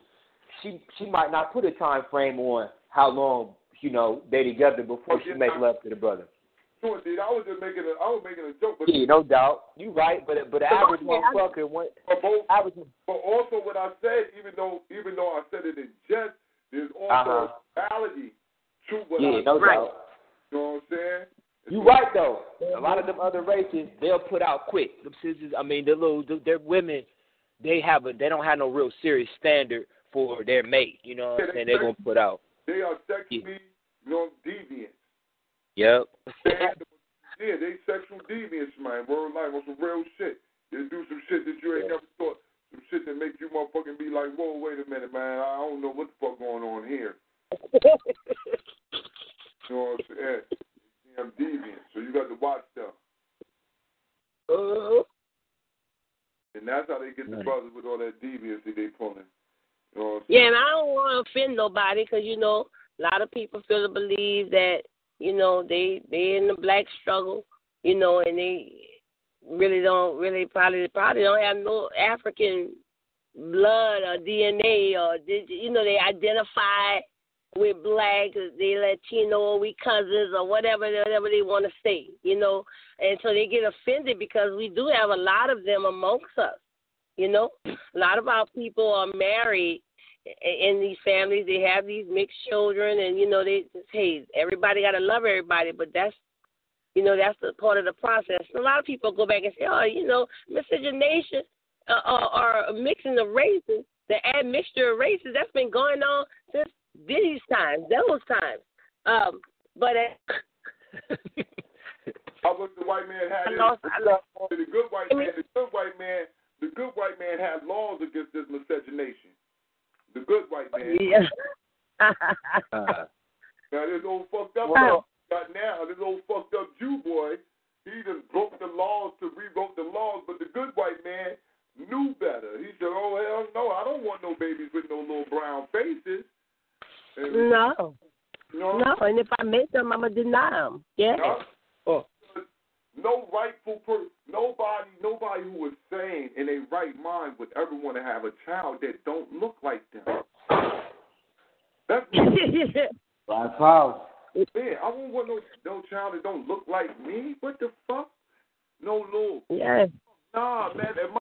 she she might not put a time frame on how long you know they together before she make love to the brother. Sure, dude. I was just making a I was making a joke, but yeah, no doubt, you right. But but the average motherfucker went. But, both, average, but also what I said, even though even though I said it in jest, there's also uh-huh. reality to what yeah, I no said. doubt. You know what I'm saying? You right though. A lot of them other races, they'll put out quick. Them sisters, I mean, the little, they're women. They have a, they don't have no real serious standard for their mate. You know what I'm saying? They're gonna put out. They are sexually, you know, deviant. Yep. yeah, they sexual deviants, man. Real life on some real shit. They do some shit that you ain't yeah. never thought. Some shit that make you motherfucking be like, whoa, wait a minute, man. I don't know what the fuck going on here. you know what I'm saying? Damn deviant. So you got to watch them. Uh-huh. And that's how they get the brothers with all that deviancy they pulling. Yeah, and I don't want to offend nobody because you know a lot of people feel to believe that you know they they in the black struggle, you know, and they really don't really probably probably don't have no African blood or DNA or you know they identify with black, they Latino, or we cousins or whatever whatever they want to say, you know, and so they get offended because we do have a lot of them amongst us, you know, a lot of our people are married in these families. They have these mixed children and you know they just hey everybody got to love everybody but that's you know that's the part of the process. And a lot of people go back and say oh you know miscegenation uh, or, or mixing the races the admixture of races that's been going on since these times those times um but uh, I wish the white man had I lost, I lost. the good white man the good white man the good white man had laws against this miscegenation the good white man. Yeah. now this old fucked up wow. got now this old fucked up Jew boy, he just broke the laws to rewrote the laws, but the good white man knew better. He said, "Oh hell no, I don't want no babies with no little brown faces." And, no. No. No, and if I make them, I'm gonna deny them. Yeah. No. No rightful person, nobody, nobody who is sane in a right mind would ever want to have a child that don't look like them. That's Five pounds. Yeah, I won't want no no child that don't look like me. What the fuck? No, no. Yeah. Nah, man. If my